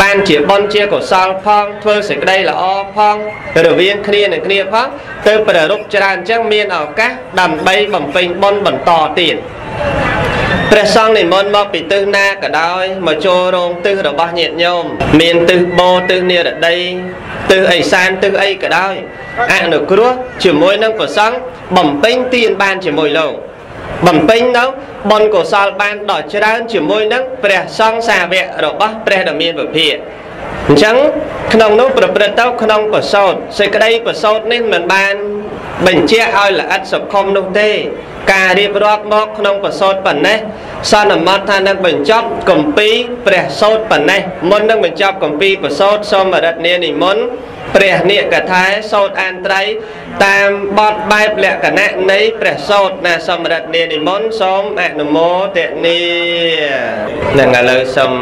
Speaker 1: បានជាបុណ្យជាកុសលផងធ្វើសេចក្តីល្អផងរវាងគ្នានឹងគ្នាផងទៅប្ររពច្រើនអញ្ចឹងមានឱកាសដើម្បីបំពេញបុណ្យបន្តទៀតព្រះសង្ឃនិមន្តមកពីទិសណាក៏ដោយមកចូលរោងទិសរបស់ញាតិញោមមានទិសបោទិសនិរដីទិសអេសានទិសអីក៏ដោយអនុគ្រោះជាមួយនឹងព្រះសង្ឃបំពេញទានបានជាមួយលោក បំពេញនៅបុណ្យកុសលបានដ៏ច្រើនជាមួយនឹងព្រះសង្ឃសាវករបស់ព្រះដ៏មានវិភាកអញ្ចឹងក្នុងនោះប្រព្រឹត្តទៅក្នុងប្រសោតសេចក្តីប្រសោតនេះមិនបានបញ្ជាក់ឲ្យល្អិតសុខុមនោះទេ ការរៀបរាប់មកក្នុងប្រសោតប៉ុណ្ណេះសន្មតថានឹងបញ្ចប់កំពីព្រះសោតប៉ុណ្ណេះមុននឹងបញ្ចប់កំពីប្រសោតសូមរិទ្ធនានិមន្តព្រះនិកថាសោតអានត្រៃតាមបទបែបលក្ខណៈនៃព្រះសោតណាសម្រិទ្ធនានិមន្តសូមអនុមោទនានឹងឥឡូវសូម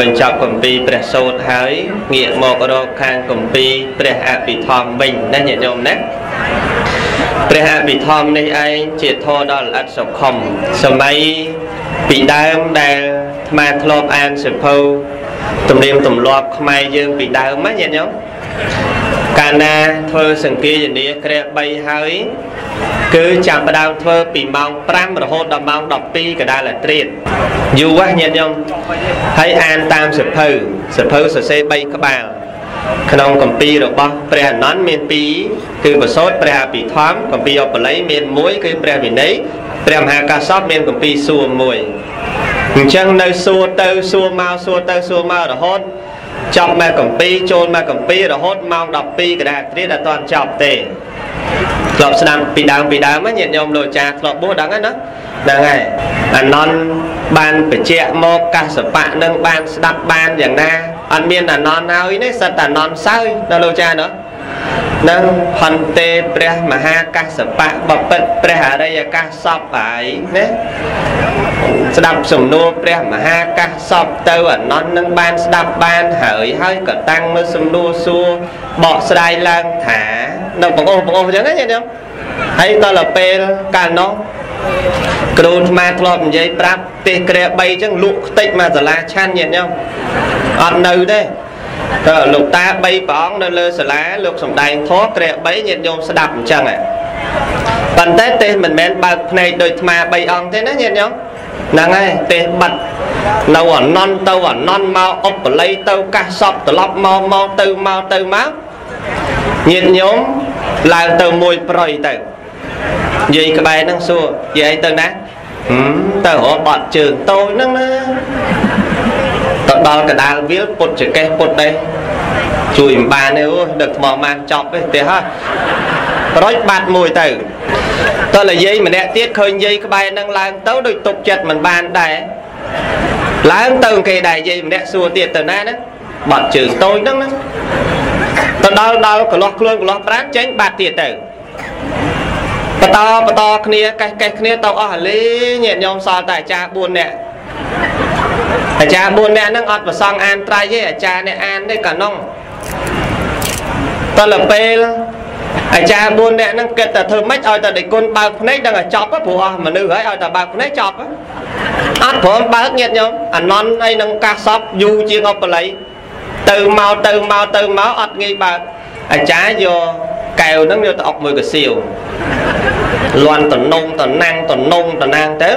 Speaker 1: បញ្ចប់គម្ពីរព្រះសោតហើយងាកមករកខាងគម្ពីរព្រះអភិធម្មវិញណាញាតិញោមណា ព្រះអភិធម្មនេះឯងជាធម៌ដ៏ល្អិតសុខុមសម័យពីដើមដែលអាត្មាធ្លាប់អានសិភៅទំនៀមទម្លាប់ខ្មែរយើងពីដើមណាញាតិញោមកាលណាធ្វើសង្គាយនាក្រែ3ហើយគឺចាប់ផ្ដើមធ្វើពីម៉ោង5រហូតដល់ម៉ោង12កដាលអាត្រៀតយូរហ៎ញាតិញោមហើយអានតាមសភៅសភៅសរសេរ3ក្បាល ក្នុងកម្ពីរបស់ព្រះអនន្តមាន2គឺបសោតព្រះអភិធម្មកម្ពីអបល័យមាន1គឺព្រះវិន័យព្រះមហាកាសពមានកម្ពីសួរមួយអញ្ចឹងនៅសួរទៅសួរមកសួរទៅសួរមករហូតចប់មកកម្ពីចូលមកកម្ពីរហូតម៉ោង12កដាត្រៀតអត់ទាន់ចប់ទេធ្លាប់ស្ដាប់ពីដើមពីដើមញាតិញោមលោកចាធ្លាប់បួសដឹងហើយណាហ្នឹងហើយអានន់បានបញ្ជាក់មកកសបៈនឹងបានស្ដាប់បានយ៉ាងណា អត់មានអានន់ហើយនេះសិតតែអានន់សើយដល់លោកចាណានឹងផន្តេព្រះមហាកសបៈបពិតព្រះអរិយកាសសពហើយណាស្ដាប់សំណួរព្រះមហាកាសសពទៅអនន្តនឹងបានស្ដាប់បានហើយហើយក៏តាំងនៅសំណួរសួរបកស្រាយឡើងថានៅបងអូនបងអូនអញ្ចឹងណាញាតិញោមហើយដល់ទៅពេលកាលនោះ គ្រូថ្មធ្លាប់និយាយប្រាប់ទេសក្រែ3អញ្ចឹងលក់ខ្ទេចមកសាលាឆាន់ញាតិញោមអត់នៅទេតើលោកតា3ព្រះអង្គនៅលើសាលាលោកសំដែងធម៌ក្រែ3ញាតិញោមស្ដាប់អញ្ចឹងហ៎ប៉ុន្តែទេសមិនមែនបើកភ្នែកដោយថ្ម3អង្គទេណាញាតិញោមហ្នឹងហើយទេសបិទនៅអនន្តទៅអនន្តមកអុបល័យទៅកាសសពត្រឡប់មកមកទៅមកទៅមកញាតិញោមឡើងទៅមួយប្រយទៅនិយាយក្បែរហ្នឹងសួរនិយាយទៅណា ទៅរកបត់ជើងតូចហ្នឹងណាទៅដល់កដាលវាលពុតចកេះពុតដែរជួយមិនបានទេអូដឹកថ្មបានចប់ទេទេហ่ะប្រុចបាត់មួយទៅតើនិយាយម្នាក់ទៀតឃើញនិយាយក្បែរហ្នឹងឡើងទៅដូចទុកចិត្តមិនបានដែរឡើងទៅគេដែរនិយាយម្នាក់សួរទៀតទៅណាណាបាត់ជើងតូចហ្នឹងណាទៅដល់ដល់កន្លោះខ្លួនកន្លោះប្រាណចេញបាត់ទៀតទៅ បន្តបន្តគ្នាកេះកេះគ្នាទៅអស់អាលីញាតិញោមសល់តែអាចារ្យ4នាក់អាចារ្យ4នាក់ហ្នឹងអត់ប្រសងអានត្រៃទេអាចារ្យអ្នកអានទេកានុងតលពេលអាចារ្យ4នាក់ហ្នឹងគិតតែធ្វើម៉េចឲ្យតែដេគុណបើកភ្នែកដឹងតែចប់ព្រោះអស់មនុស្សហើយឲ្យតែបើកភ្នែកចប់អត់ព្រមបើកញាតញោមអានន់អីនឹងកាសសពយូរជាងអបល័យទៅមកទៅមកទៅមកអត់ងាយបើកអាចារ្យយកកែវហ្នឹងយកទៅអុកមួយកសៀវ លន់តនងតណាំងតនងតណាំងទៅ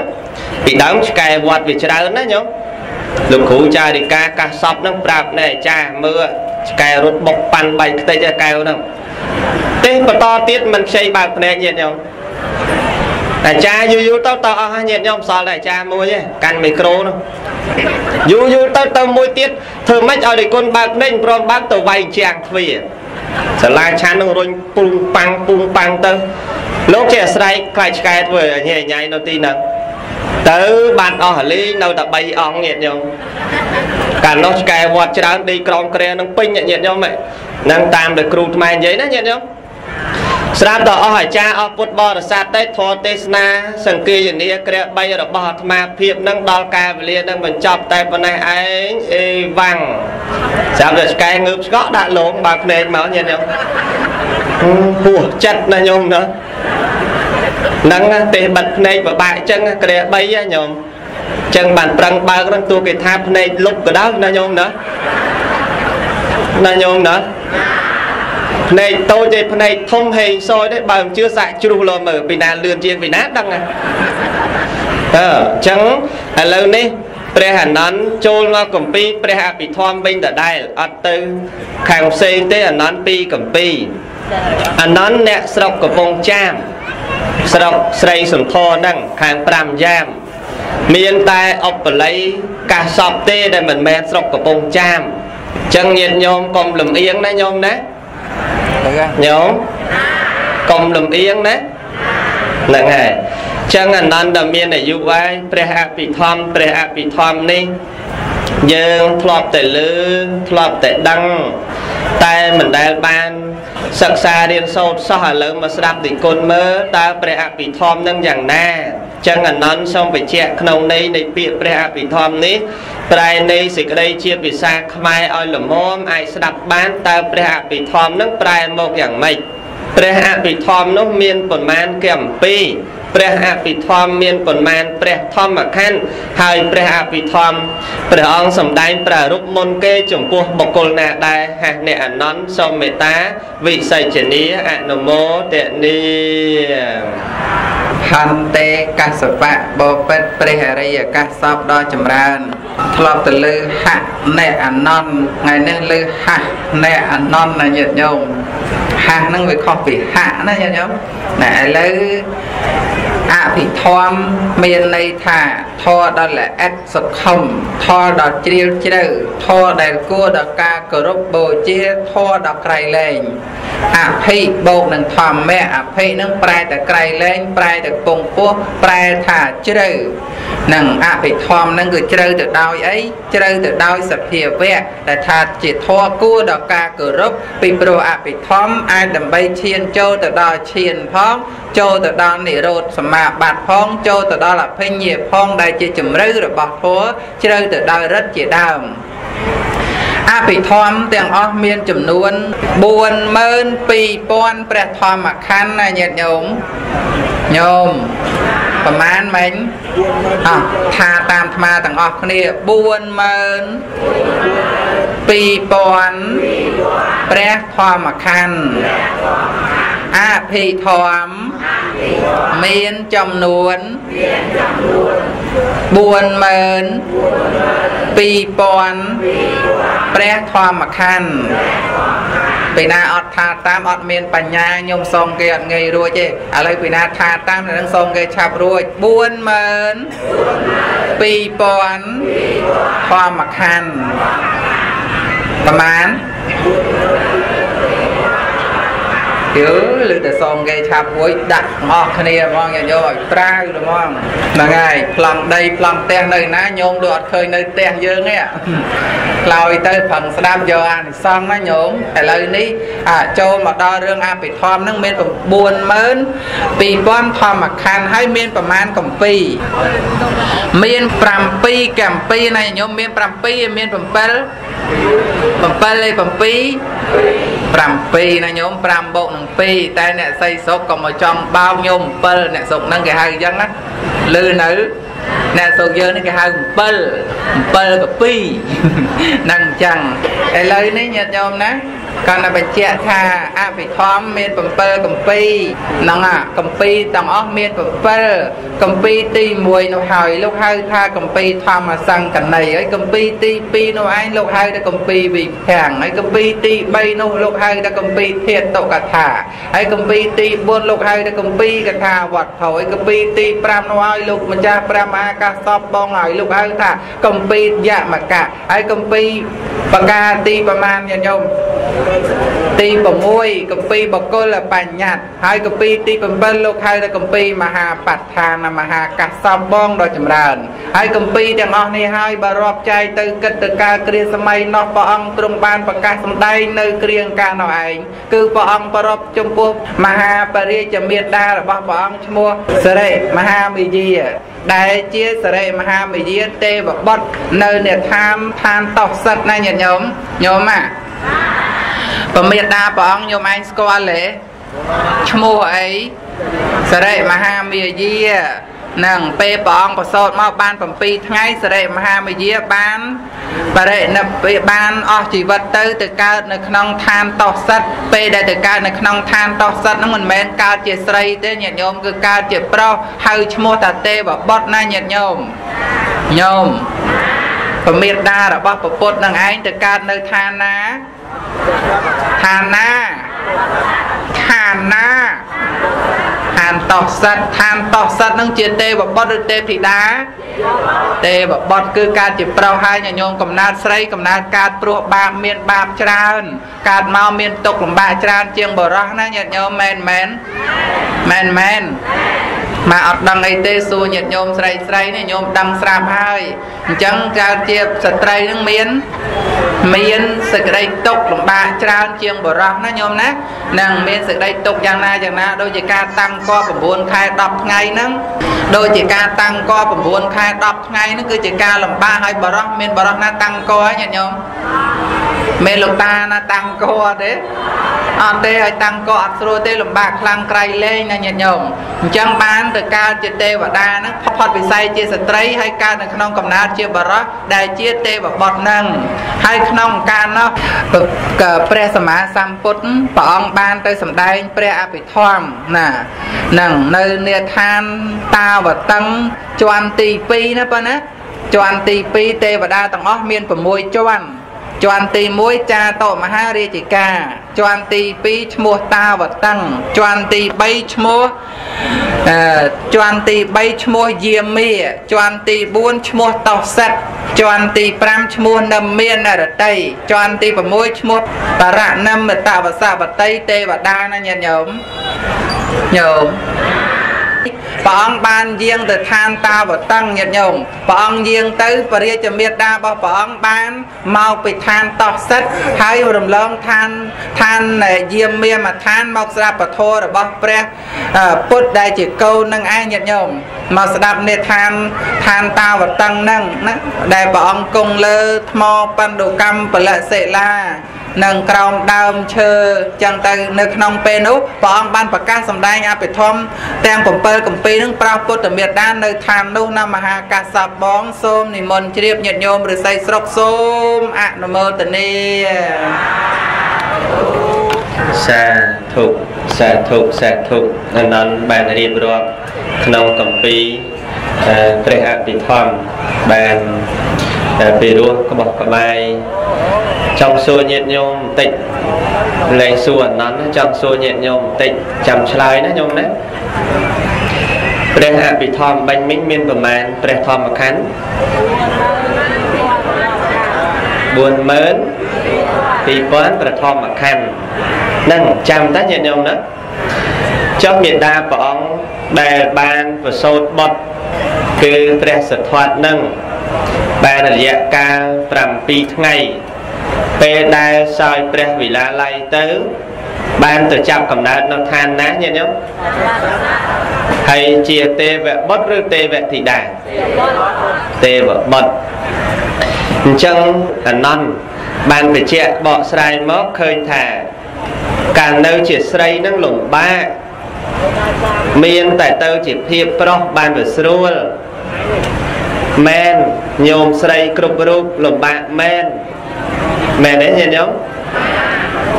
Speaker 1: ពីដើមឆ្កែវត្តវាច្រើនណាញោមលោកគ្រូចារិកាកាសសពហ្នឹងប្រាប់ណែអាចារ្យមើលឆ្កែរត់បុកប៉ាន់បែកខ្ទេចកែវហ្នឹងទេបន្តទៀតមិនខ្ចីបើកភ្នែកញាតិញោមអាចារ្យយូរយូរទៅទៅអស់ញាតិញោមសល់តែអាចារ្យមួយឯងកាន់មីក្រូនោះយូរយូរទៅទៅមួយទៀតធ្វើម៉េចឲ្យដេគុណបើកភ្នែកព្រមបើកទៅវាយជាងទ្វារសាលាឆាននឹងរុញពុងប៉ាំងពុងប៉ាំងទៅ លោកជាអាស្រ័យខ្លាចឆ្កែធ្វើឲ្យញ៉ៃញ៉ៃនៅទីហ្នឹងទៅបានអស់រលីងនៅតែ3អង្គញាតិញោមកាលនោះឆ្កែវត្តច្រើនដេកក្រមក្រែនឹងពេញញាតិញោមហ្នឹងតាមដែលគ្រូថ្មនិយាយណាញាតិញោម ស្រាប់តែអស់អាចារ្យអស់ពុទ្ធបរិស័ទទេធរទេសនា សង្គាយនីក្រែ3របស់អាត្មាភាពនឹងដល់កាលវេលានឹងបញ្ចប់តែប៉ុណ្ណេះឯងអេវ៉ាំងស្រាប់តែឆ្កែងើបស្កក់ដាក់លងបើភ្នែកមកញាតិញោមហួសចិត្តណាញោមណាហ្នឹងទេសបិទភ្នែកពិបាកអញ្ចឹងក្រែ3ណាញោមអញ្ចឹងបានប្រឹងបើកហ្នឹងទោះគេថាភ្នែកលុបក៏ដោយណាញោមណាណាញោមណា ភ្នែកតូចទេភ្នែកធំហេងសយទេបើមិនជឿសាក់ជ្រុះលមើលពីណាលឿនជាងពីណាដឹងហ៎អឺអញ្ចឹងឥឡូវនេះព្រះអនន្តចូលមកកម្ពីព្រះអភិធម្មវិញដដែលអត់ទៅខាងផ្សេងទេអនន្តពីកម្ពីអនន្តអ្នកស្រុកកំពង់ចាមស្រុកស្រីសន្ធរហ្នឹងខាង5យ៉ាមមានតែអបល័យកាសសពទេដែលមិនមែនស្រុកកំពង់ចាមអញ្ចឹងញាតិញោមកុំលំអៀងណាញោមណា ញោមកុំលំអៀងណាហ្នឹងហើយចឹងអនន្តមានអាយុហើយព្រះអភិធម្មព្រះអភិធម្មនេះយើងធ្លាប់តែលើធ្លាប់តែដឹងតែមិនដែលបានសិក្សារៀនសូត្រសោះឥឡូវមកស្ដាប់និគុណមើលតើព្រះអភិធម្មនឹងយ៉ាងណា ចឹងអនន្តសូមបញ្ជាក់ក្នុងន័យនៃពាក្យព្រះអភិធម្មនេះប្រែនៃសេចក្តីជាភាសាខ្មែរឲ្យល្មមអាចស្ដាប់បានតើព្រះអភិធម្មនឹងប្រែមកយ៉ាងម៉េចព្រះអភិធម្មនោះមានប៉ុន្មានគេអំពីព្រះអភិធម្មមានប៉ុន្មានព្រះធម្មខណ្ឌហើយព្រះអភិធម្មព្រះអង្គសម្ដែងប្រារព្ធមុនគេចំពោះបុគ្គលណាដែរហាស់អ្នកអនន្តសូមមេត្តាវិស័យជនីអនុមោទនី
Speaker 2: ហន្តេកសបៈបពិតព្រះអរិយកាសសពដ៏ចម្រើន ធ្លាប់ទៅលើហៈអ្នកអនន្តថ្ងៃនេះលើហៈអ្នកអនន្តណាញាតិញោមហៈហ្នឹងវាខុសពីហៈណាញាតិញោមណាឥឡូវ អភិធម្មមានន័យថាធម៌ដ៏ល្អិតសុខុមធម៌ដ៏ជ្រាលជ្រៅធម៌ដែលគួរដល់ការគោរពបូជាធម៌ដ៏ក្រៃលែងអភិបូកនឹងធម្មៈអភិនឹងប្រែតែក្រៃលែងប្រែតែពងពោះប្រែថាជ្រៅនឹងអភិធម្មនឹងគឺជ្រៅទៅដោយអីជ្រៅទៅដោយសភាវៈដែលថាជាធម៌គួរដល់ការគោរពពីព្រោះអភិធម្មអាចដើម្បីឈានចូលទៅដល់ឈានផងចូលទៅដល់និរោធសមាបត្តិផងចូលទៅដល់អភិញ្ញាផងដែលជាជំរឿរបស់ធម៌ជ្រៅទៅដោយរិទ្ធជាដើមអភិធម្មទាំងអស់មានចំនួន42000ព្រះធម្មខណ្ឌណាញាតិញោមញោមប្រមាណមិញអោះថាតាមអាត្មាទាំងអស់គ្នា42000ព្រះធម្មខណ្ឌ អភិធម្មមានចំនួន42000ព្រះធម្មខណ្ឌពេលណាអត់ថាតាមអត់មានបញ្ញាញោមសងគេអត់ងាយរួចទេឥឡូវពេលណាថាតាមនឹងសងគេឆាប់រួច40000 2000ធម្មខណ្ឌប្រមាណ យើលើតែសងគេឆាប់មួយដាក់អស់គ្នាហ្មងញាតិញោមឲ្យប្រាវហ្មងហ្នឹងហើយប្លង់ដីប្លង់ផ្ទះនៅណាញោមដូចអត់ឃើញនៅផ្ទះយើងទេខ្លោយទៅប្រឹងស្ដាប់យកអានិសង្ឃណាញោមឥឡូវនេះអាចូលមកដល់រឿងអភិធម្មហ្នឹងមាន92000ធម្មខណ្ឌហើយមានប្រមាណកម្ពីមាន7កម្ពីណាញោមមាន7មាន7 7លេ7 7ណាញោម5បូកនឹង2តែអ្នកសីសុកក៏មកចង់បោកញោម7អ្នកសុកហ្នឹងគេហៅអញ្ចឹងណាលឺនៅ អ្នកសុកយើងនេះគេហៅ7 7កពីហ្នឹងអញ្ចឹងឥឡូវនេះញាតិញោមណាគាត់តែបញ្ជាក់ថាអភិធម្មមាន7កម្ពីហ្នឹងអាកម្ពីទាំងអស់មាន7កម្ពីទី1នោះហើយលោកហៅថាកម្ពីធម្មសង្កណីហើយកម្ពីទី2នោះឯងលោកហៅថាកម្ពីវិភាំងហើយកម្ពីទី3នោះលោកហៅថាកម្ពីធាតុកថាហើយកម្ពីទី4លោកហៅថាកម្ពីកថាវត្ថុហើយកម្ពីទី5នោះហើយលោកម្ចាស់ព្រះមហាកាសបបងហើយលោកហៅថាកម្ពីយមកៈហើយកម្ពីបកាទីប្រមាណញាតិញោម ទី6កម្ពីបកុលបញ្ញត្តិហើយកម្ពីទី7លោកហៅថាកម្ពីមហាបដ្ឋានមហាកាសសម្បងដ៏ចម្រើន ហើយកម្ពីទាំងអស់នេះហើយបើរាប់ចែកទៅគិតទៅការគ្រាសម័យនោះព្រះអង្គទ្រង់បានប្រកាសសម្ដែងនៅគ្រាការនោះឯងគឺព្រះអង្គប្រពចំពោះមហាបរិយាមេត្តារបស់ព្រះអង្គឈ្មោះសរិមហាមេយា ដែលជាសរិមហាមេយាទេវបុត្រនៅនេថាមឋានតោសិតណាញាតិញោមញោមណា ពមេតាព្រះអង្គញោមឯងស្គាល់ទេឈ្មោះអីសរិមហាមាយានឹងពេលព្រះអង្គប្រសូតមកបាន7ថ្ងៃសរិមហាមាយាបានបរិនិព្វានបានអស់ជីវិតទៅទៅកើតនៅក្នុងឋានតោសិតពេលដែលទៅកើតនៅក្នុងឋានតោសិតហ្នឹងមិនមែនកើតជាស្រីទេញាតិញោមគឺកើតជាប្រុសហៅឈ្មោះតាទេវបុត្រណាញាតិញោមញោមពមេតារបស់ពពុទ្ធនឹងឯងទៅកើតនៅឋានណា ឋានណាឋានណាឋា នតោសិតឋានតោសិតនឹងជាទេវបុត្រឬទេពធីតាទេវបុត្រគឺកើតជាប្រុសហើយញោមកំណើតស្រីកំណើតកើតព្រោះបាបមានបាបច្រើនកើតមកមានទុកលំបាកច្រើនជាងបរោះណាញាតិញោមមែនមែនមែនមែនមកអត់ដឹងអីទេសួរញាតិញោមស្រីស្រីនេះញោមដឹងស្រាប់ហើយអញ្ចឹងកើតជាស្ត្រីនឹងមានមានសេចក្តីទុកលំបាកច្រើនជាងបរោះណាញោមណានឹងមានសេចក្តីទុកយ៉ាងណាយ៉ាងណាដូចជាការតាំងក9ខែ10ថ្ងៃហ្នឹងដូចជាការតាំងក9ខែ10ថ្ងៃហ្នឹងគឺជាការលំបាកឲ្យបរោះមានបរោះណាតាំងកហើយញាតិញោម មែនលោកតាណាតាំងកទេអត់ទេឲ្យតាំងកអត់ស្រួលទេលំបាកខ្លាំងក្រៃលែងណាញាតិញោមអញ្ចឹងបានទៅកើតជាទេវតាហ្នឹងផុតវិស័យជាស្ត្រីហើយកើតនៅក្នុងកំណើតជាបរោះដែលជាទេវបុត្រហ្នឹងហើយក្នុងកាលនោះព្រះសម្មាសម្ពុទ្ធព្រះអង្គបានទៅសម្ដែងព្រះអភិធម្មណានឹងនៅនេឋានតាវតឹងជាន់ទី2ណាប៉ុណ្ណាជាន់ទី2ទេវតាទាំងអស់មាន6ជាន់ ជាន់ទី1ចាតមហារាជិកាជាន់ទី2ឈ្មោះតាវតឹងជាន់ទី3ឈ្មោះអឺជាន់ទី3ឈ្មោះយាមាជាន់ទី4ឈ្មោះតោសិតជាន់ទី5ឈ្មោះនឹមមានរតីជាន់ទី6ឈ្មោះបរណមតវសបតីទេវតាណាញាតិញោមញោម ព្រះអង្គបានយាងទៅឋានតាវតឹងញាតិញោមព្រះអង្គយាងទៅពរាជមេតារបស់ព្រះអង្គបានមកពីឋានតោះសិតហើយរំលងឋានឋានយាមមានមកឋានមកស្ដាប់ពធរបស់ព្រះពុទ្ធដែលជាកូននឹងឯងញាតិញោមមកស្ដាប់នេឋានឋានតាវតឹងហ្នឹងណាដែលព្រះអង្គគង់លើថ្មបណ្ឌុកម្មពលសិលា និងក្រោមដើមឈើចឹងទៅនៅក្នុងពេលនោះព្រះអង្គបានប្រកាសសម្ដែងអភិធម្មទាំង7កម្ពីនឹងប្រោសពុទ្ធមេត្តានៅឋាននោះណាមហាកាសបបង សូមនិមន្តជ្រាបញាតិញោមឫស្សីស្រុកសូមអនុមោទនា
Speaker 1: សាធុសាធុសាធុអនន្តបានរៀបរាប់ក្នុងកម្ពីព្រះអភិធម្មបានពីរោះក្បោះក្បាយ ចង់សួរញាតិញោមបន្តិចលែងសួរអនន្តចង់សួរញាតិញោមបន្តិចចាំឆ្លើយណាញោមណាព្រះអភិធម្មបាញ់មិញមានប្រមាណព្រះធម្មខណ្ឌ40000 2000ប្រធម្មខណ្ឌនឹងចាំតើញាតិញោមណាចុះមេដាព្រះអង្គដែលបានប្រសូតបុត្រគឺព្រះសទ្ធវនឹងបានរយៈកាល7ថ្ងៃ ពេលដែលសោយព្រះវិឡាល័យទៅ បានទៅចាប់កំណើតនៅឋានណាញាតិញោមហើយជាទេវបុត្រឬទេវធីតាទេវបុត្រអញ្ចឹងអនន្តបានបញ្ជាក់បកស្រាយមកឃើញថា កាលនៅជាស្រីនឹងលំបាកមានតែទៅជាភាពប្រុសបានវាស្រួលមែនញោមស្រីគ្រប់រូបលំបាកមែន មែនទេញាតិញោម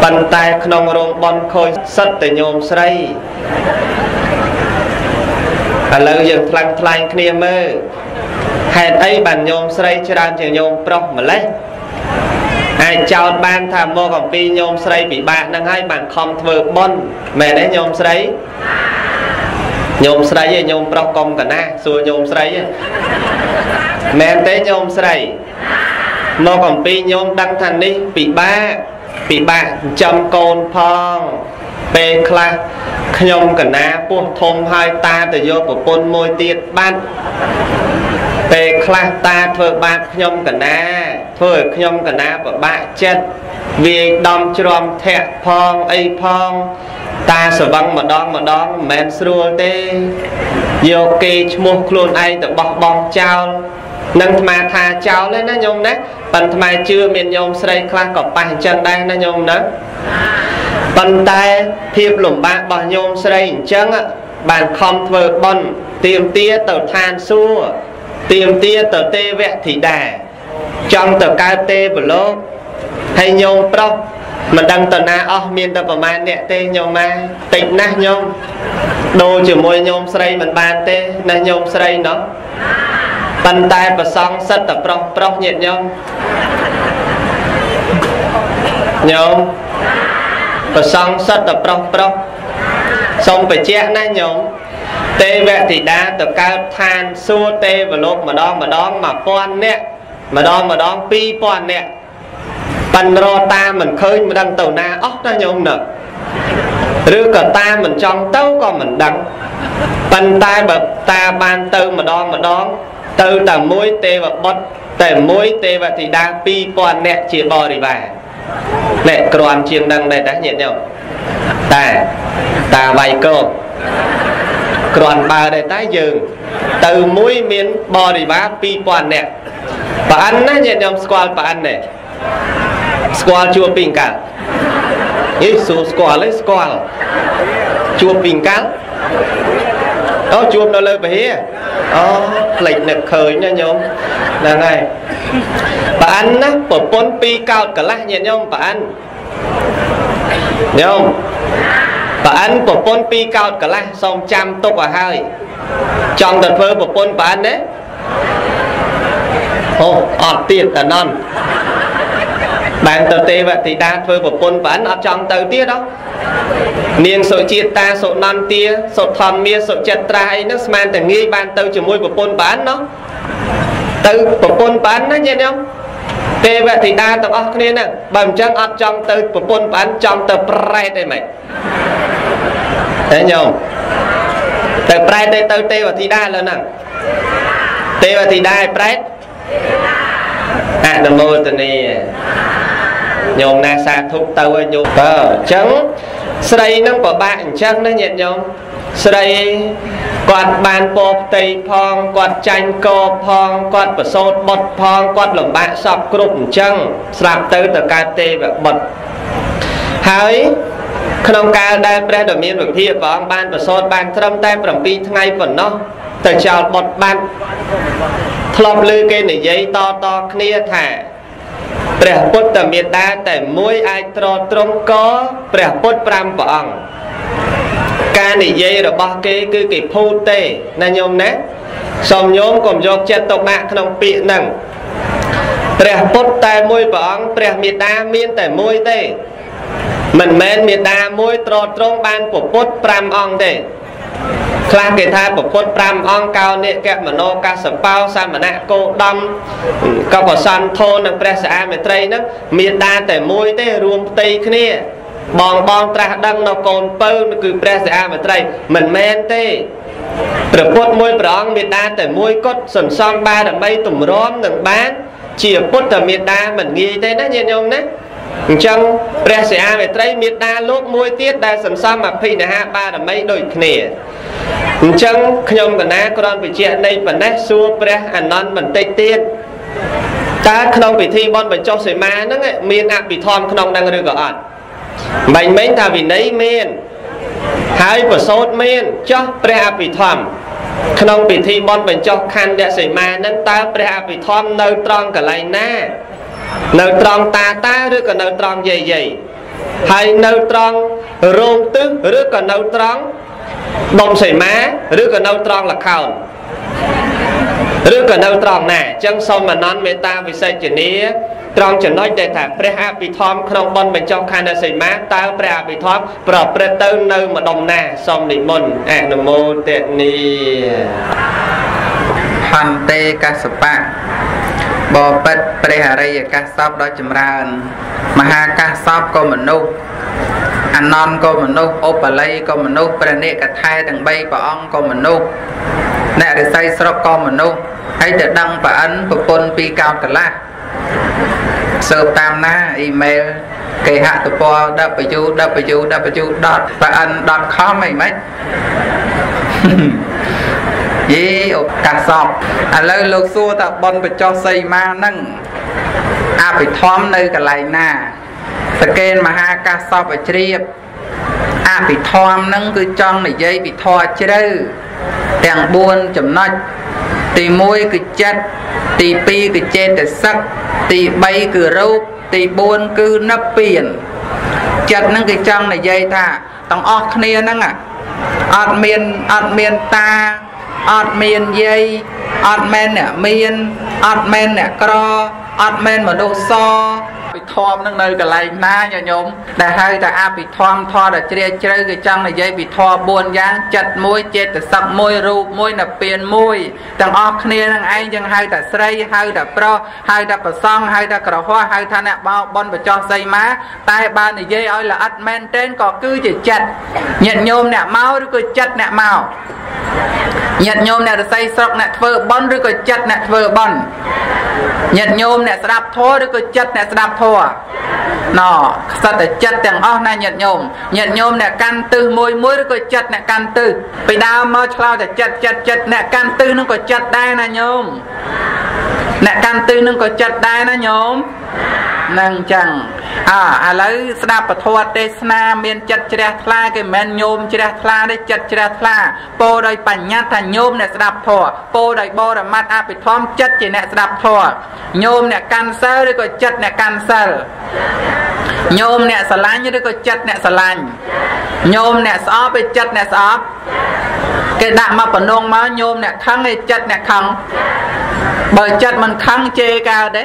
Speaker 1: ប៉ុន្តែក្នុងរោងបនខូចសិតតែញោមស្រីឥឡូវយើងថ្លឹងថ្លែងគ្នាមើលហេតុអីបានញោមស្រីច្រើនជាងញោមប្រុសម្លេះអាចចោតបានថាមកអំពីញោមស្រីពិបាកនឹងហើយបានខំធ្វើបន់មែនទេញោមស្រីញោមស្រីឯងញោមប្រុសកុំកណាសួរញោមស្រីឯងមែនទេញោមស្រី មកអំពីញោមដឹងថានេះពិបាកពិបាកចិញ្ចឹមកូនផងពេលខ្លះខ្ញុំកណាពោះធំហើយតាទៅយកប្រពន្ធមួយទៀតបាត់ពេលខ្លះតាធ្វើបាបខ្ញុំកណាធ្វើឲ្យខ្ញុំកណាពិបាកចិត្តវាយដំជ្រាំធាក់ផងអីផងតាស្វឹងម្ដងម្ដងមិនមែនស្រួលទេយកគេឈ្មោះខ្លួនឯងទៅបោះបង់ចោល នឹងអាត្មាថាចោលទេណាញោមណាប៉ុន្តែអាត្មាជឿមានញោមស្រីខ្លះក៏ប៉ះអញ្ចឹងដែរណាញោមណាប៉ុន្តែភាពលំបាករបស់ញោមស្រីអញ្ចឹងបានខំធ្វើបន់ទៀមទាទៅឋានសួគ៌ទៀមទាទៅទេវធីតាចង់ទៅកើតទេវលោកហើយញោមប្រុសមិនដឹងតណាអស់មានតែប្រមាណអ្នកទេញោមម៉ែតិចណាស់ញោមដូរជាមួយញោមស្រីមិនបានទេណាញោមស្រីណោះ ប៉ុន្តែប្រសងសិតតែប្រុសប្រុសញាតញោមញោមប្រសងសិតតែប្រុសប្រុសសូមបញ្ជាក់ណាញោមទេវធីតាទៅកើតឋានសួគ៌ទេវលោកម្ដងម្ដង1000នាក់ម្ដងម្ដង2000នាក់ប៉ិនរតាមិនឃើញមិនដឹងទៅណាអស់ណាញោមណាឬក៏តាមិនចង់ទៅក៏មិនដឹងប៉ុន្តែបើតាបានទៅម្ដងម្ដង ទៅតែមួយទេវបុត្រតែមួយទេវធីតា2000នាក់ជាបរិវារនេះក្រាន់ជាងនឹងដែរតាញាតិញោមតែតាវាយកោក្រាន់បើដែរតែយើង ទៅមួយមានបរិវារ2000នាក់ប្រអិនណាញាតិញោមស្គាល់ប្រអិនទេស្គាល់ជួបពីកាលយេសួរស្គាល់ទេស្គាល់ជួបពីកាល អូជួបនៅលើពហិអូផ្លេចនឹកឃើញណាញោមហ្នឹងហើយប្រអិនណាប្រពន្ធពីរកោតកលាស់ញាតិញោមប្រអិនញោមប្រអិនប្រពន្ធពីរកោតកលាស់សូមចាំទុកឲ្យហើយចង់ទៅធ្វើប្រពន្ធប្រអិនទេអូអត់ទៀតអនន្ត បានទៅទេវតិតាធ្វើប្រពន្ធបានអត់ចង់ទៅទៀតហ៎នាងសុជាតិតាសុនន្ទាសុធម្មាសុចិត្រាអីហ្នឹងស្មានតែងាយបានទៅជាមួយប្រពន្ធបានណោះទៅប្រពន្ធបានណាញាតិញោមទេវតិតាទាំងអស់គ្នាហ្នឹងបើមិនចឹងអត់ចង់ទៅប្រពន្ធបានចង់ទៅប្រែតអីមិនតែញោមទៅប្រែតទៅទៅទេវតិតាលើហ្នឹងទេវតិតាឯប្រែតអនុមោទនី ញោមណាសាធុទៅឲ្យញោមបើអញ្ចឹងស្រីនឹងពិបាកអញ្ចឹងណាញាតិញោមស្រីគាត់បានពោផ្ទៃផងគាត់ចាញ់កផងគាត់ប្រសូតបុតផងគាត់លំបាកសពគ្រប់អញ្ចឹងស្រាប់ទៅទៅកើតទេវបុត្រហើយក្នុងកាលដែលព្រះដ៏មានវិភាកព្រះអង្គបានប្រសូតបានត្រឹមតែ7ថ្ងៃប៉ុណ្ណោះទៅចោលបុតបាត់ធ្លាប់លើគេនិយាយតតគ្នាថា ព្រះពុទ្ធមេត្តាតែមួយអាចត្រត្រង់កព្រះពុទ្ធ5ព្រះអង្គការនិយាយរបស់គេគឺគេភូតទេណាញោមណាសូមញោមកុំយកចិត្តទុកដាក់ក្នុងពាក្យហ្នឹងព្រះពុទ្ធតែមួយព្រះអង្គព្រះមេត្តាមានតែមួយទេមិនមែនមេត្តាមួយត្រត្រង់បានពុទ្ធ5អង្គទេ ខ្លះគេថាពុទ្ធ5អង្គកោនិកមនោកសបោសមណៈគោដំកបសន្ធោនិងព្រះសាមេត្រីហ្នឹងមានតាតែមួយទេរួមផ្ទៃគ្នាបងបងត្រាស់ដឹងនៅកូនពៅគឺព្រះសិអាមេត្រីមិនមែនទេព្រះពុទ្ធមួយព្រះអង្គមេដាតែមួយគត់សន្សំបារមីទម្រាំនឹងបានជាពុទ្ធមេដាមិនងាយទេណាញាតិញោមណា អញ្ចឹងព្រះសិអាមេត្រីមេដាលោកមួយទៀតដែលសន្សំអភិនិហាបារមីដូចគ្នាអញ្ចឹងខ្ញុំកណាគ្រាន់បញ្ជាក់នៃប៉ុណ្ណេះសួរព្រះអនន្តបន្តិចទៀតតើក្នុងពិធីបន់បញ្ចុះសីមាហ្នឹងមានអភិធម្មក្នុងហ្នឹងឬក៏អត់បាញ់មិញថាវិន័យមានហើយប្រសូតមានចោះព្រះអភិធម្មក្នុងពិធីបន់បញ្ចុះខណ្ឌសីមាហ្នឹងតើព្រះអភិធម្មនៅត្រង់កន្លែងណា នៅត្រង់តាតាឬក៏នៅត្រង់យាយយាយហើយនៅត្រង់រោងទឹះឬក៏នៅត្រង់ដុំសីមាឬក៏នៅត្រង់លខោនឬក៏នៅត្រង់ណាអញ្ចឹងសូមអនន្តមេត្តាវិសេចនីត្រង់ចំណុចដែលថាព្រះអភិធម្មក្នុងបនបញ្ចុះខណ្ឌសីមាតើព្រះអភិធម្មប្រព្រឹត្តទៅនៅម្ដុំណាសូមនិមន្តអនុមោទនី
Speaker 2: ហន្តេកសបៈ បបិទ្ធព្រះអរិយកាសពដ៏ចម្រើន មហាកាសពក៏មនុស្សអនន្តក៏មនុស្សឧបល័យក៏មនុស្សព្រះនិកថែទាំង3ព្រះអង្គក៏មនុស្សអ្នករិស័យស្រុកក៏មនុស្សហើយទៅដឹងប្រអិនប្រពន្ធពីកោតកលាស់សើបតាមណាអ៊ីមែលគេហទំព័រ www.pn.com អីម៉េច យេឱកាសសពឥឡូវលោកសួរថាប៉ុនបច្ចោះសីមាហ្នឹងអភិធម្មនៅកន្លែងណាសកេនមហាកាសពជ្រាបអភិធម្មហ្នឹងគឺចង់និយាយពីធម៌ជ្រៅទាំង4ចំណុចទី1គឺចិត្តទី2គឺចេតសិកទី3គឺរូបទី4គឺនិព្វានចិត្តហ្នឹងគេចង់និយាយថាទាំងអស់គ្នាហ្នឹងអត់មានអត់មានតា អត់មានយាយអត់មែនអ្នកមានអត់មែនអ្នកក្រអត់មែនមនុស្សស ភិធម្មនឹងនៅកន្លែងណាញញោមដែលហៅថាអភិធម្មធម៌ដែលជ្រាលជ្រៅគឺចង់និយាយពីធម៌4យ៉ាងចិត្តមួយចេតសិកមួយរូបមួយនិព្វានមួយទាំងអស់គ្នានឹងឯងចឹងហៅថាស្រីហៅថាប្រុសហៅថាប្រសងហៅថាក្រហោះហៅថាអ្នកបោបនបចោះសីមាតែបើនិយាយឲ្យល្អិតមែនទែនក៏គឺជាចិត្តញាតិញោមអ្នកមកឬក៏ចិត្តអ្នកមកញាតិញោមអ្នករស័យស្រុកអ្នកធ្វើបន់ឬក៏ចិត្តអ្នកធ្វើបន់ញាតិញោមអ្នកស្ដាប់ធម៌ឬក៏ចិត្តអ្នកស្ដាប់ធម៌ណខ្សត់តែចិត្តទាំងអស់ណាញាតិញោមញាតិញោមអ្នកកាន់ទឹះមួយមួយឬក៏ចិត្តអ្នកកាន់ទឹះពីដើមមកឆ្លោតតែចិត្តចិត្តចិត្តអ្នកកាន់ទឹះនឹងក៏ចិត្តដែរណាញោមអ្នកកាន់ទឹះនឹងក៏ចិត្តដែរណាញោមនឹងចឹង អើឥឡូវស្ដាប់ពធទេសនាមានចិត្តជ្រះថ្លាគេមិនមែនញោមជ្រះថ្លាទេចិត្តជ្រះថ្លាពោដោយបញ្ញត្តិថាញោមអ្នកស្ដាប់ធម៌ពោដោយបរមត្តអភិធម្មចិត្តជាអ្នកស្ដាប់ធម៌ញោមអ្នកកាន់សិលឬក៏ចិត្តអ្នកកាន់សិលញោមអ្នកស្រឡាញ់ឬក៏ចិត្តអ្នកស្រឡាញ់ញោមអ្នកស្អប់ឬចិត្តអ្នកស្អប់គេដាក់មកបំណងមកញោមអ្នកខឹងឬចិត្តអ្នកខឹងបើចិត្តមិនខឹងជេរកើតទេ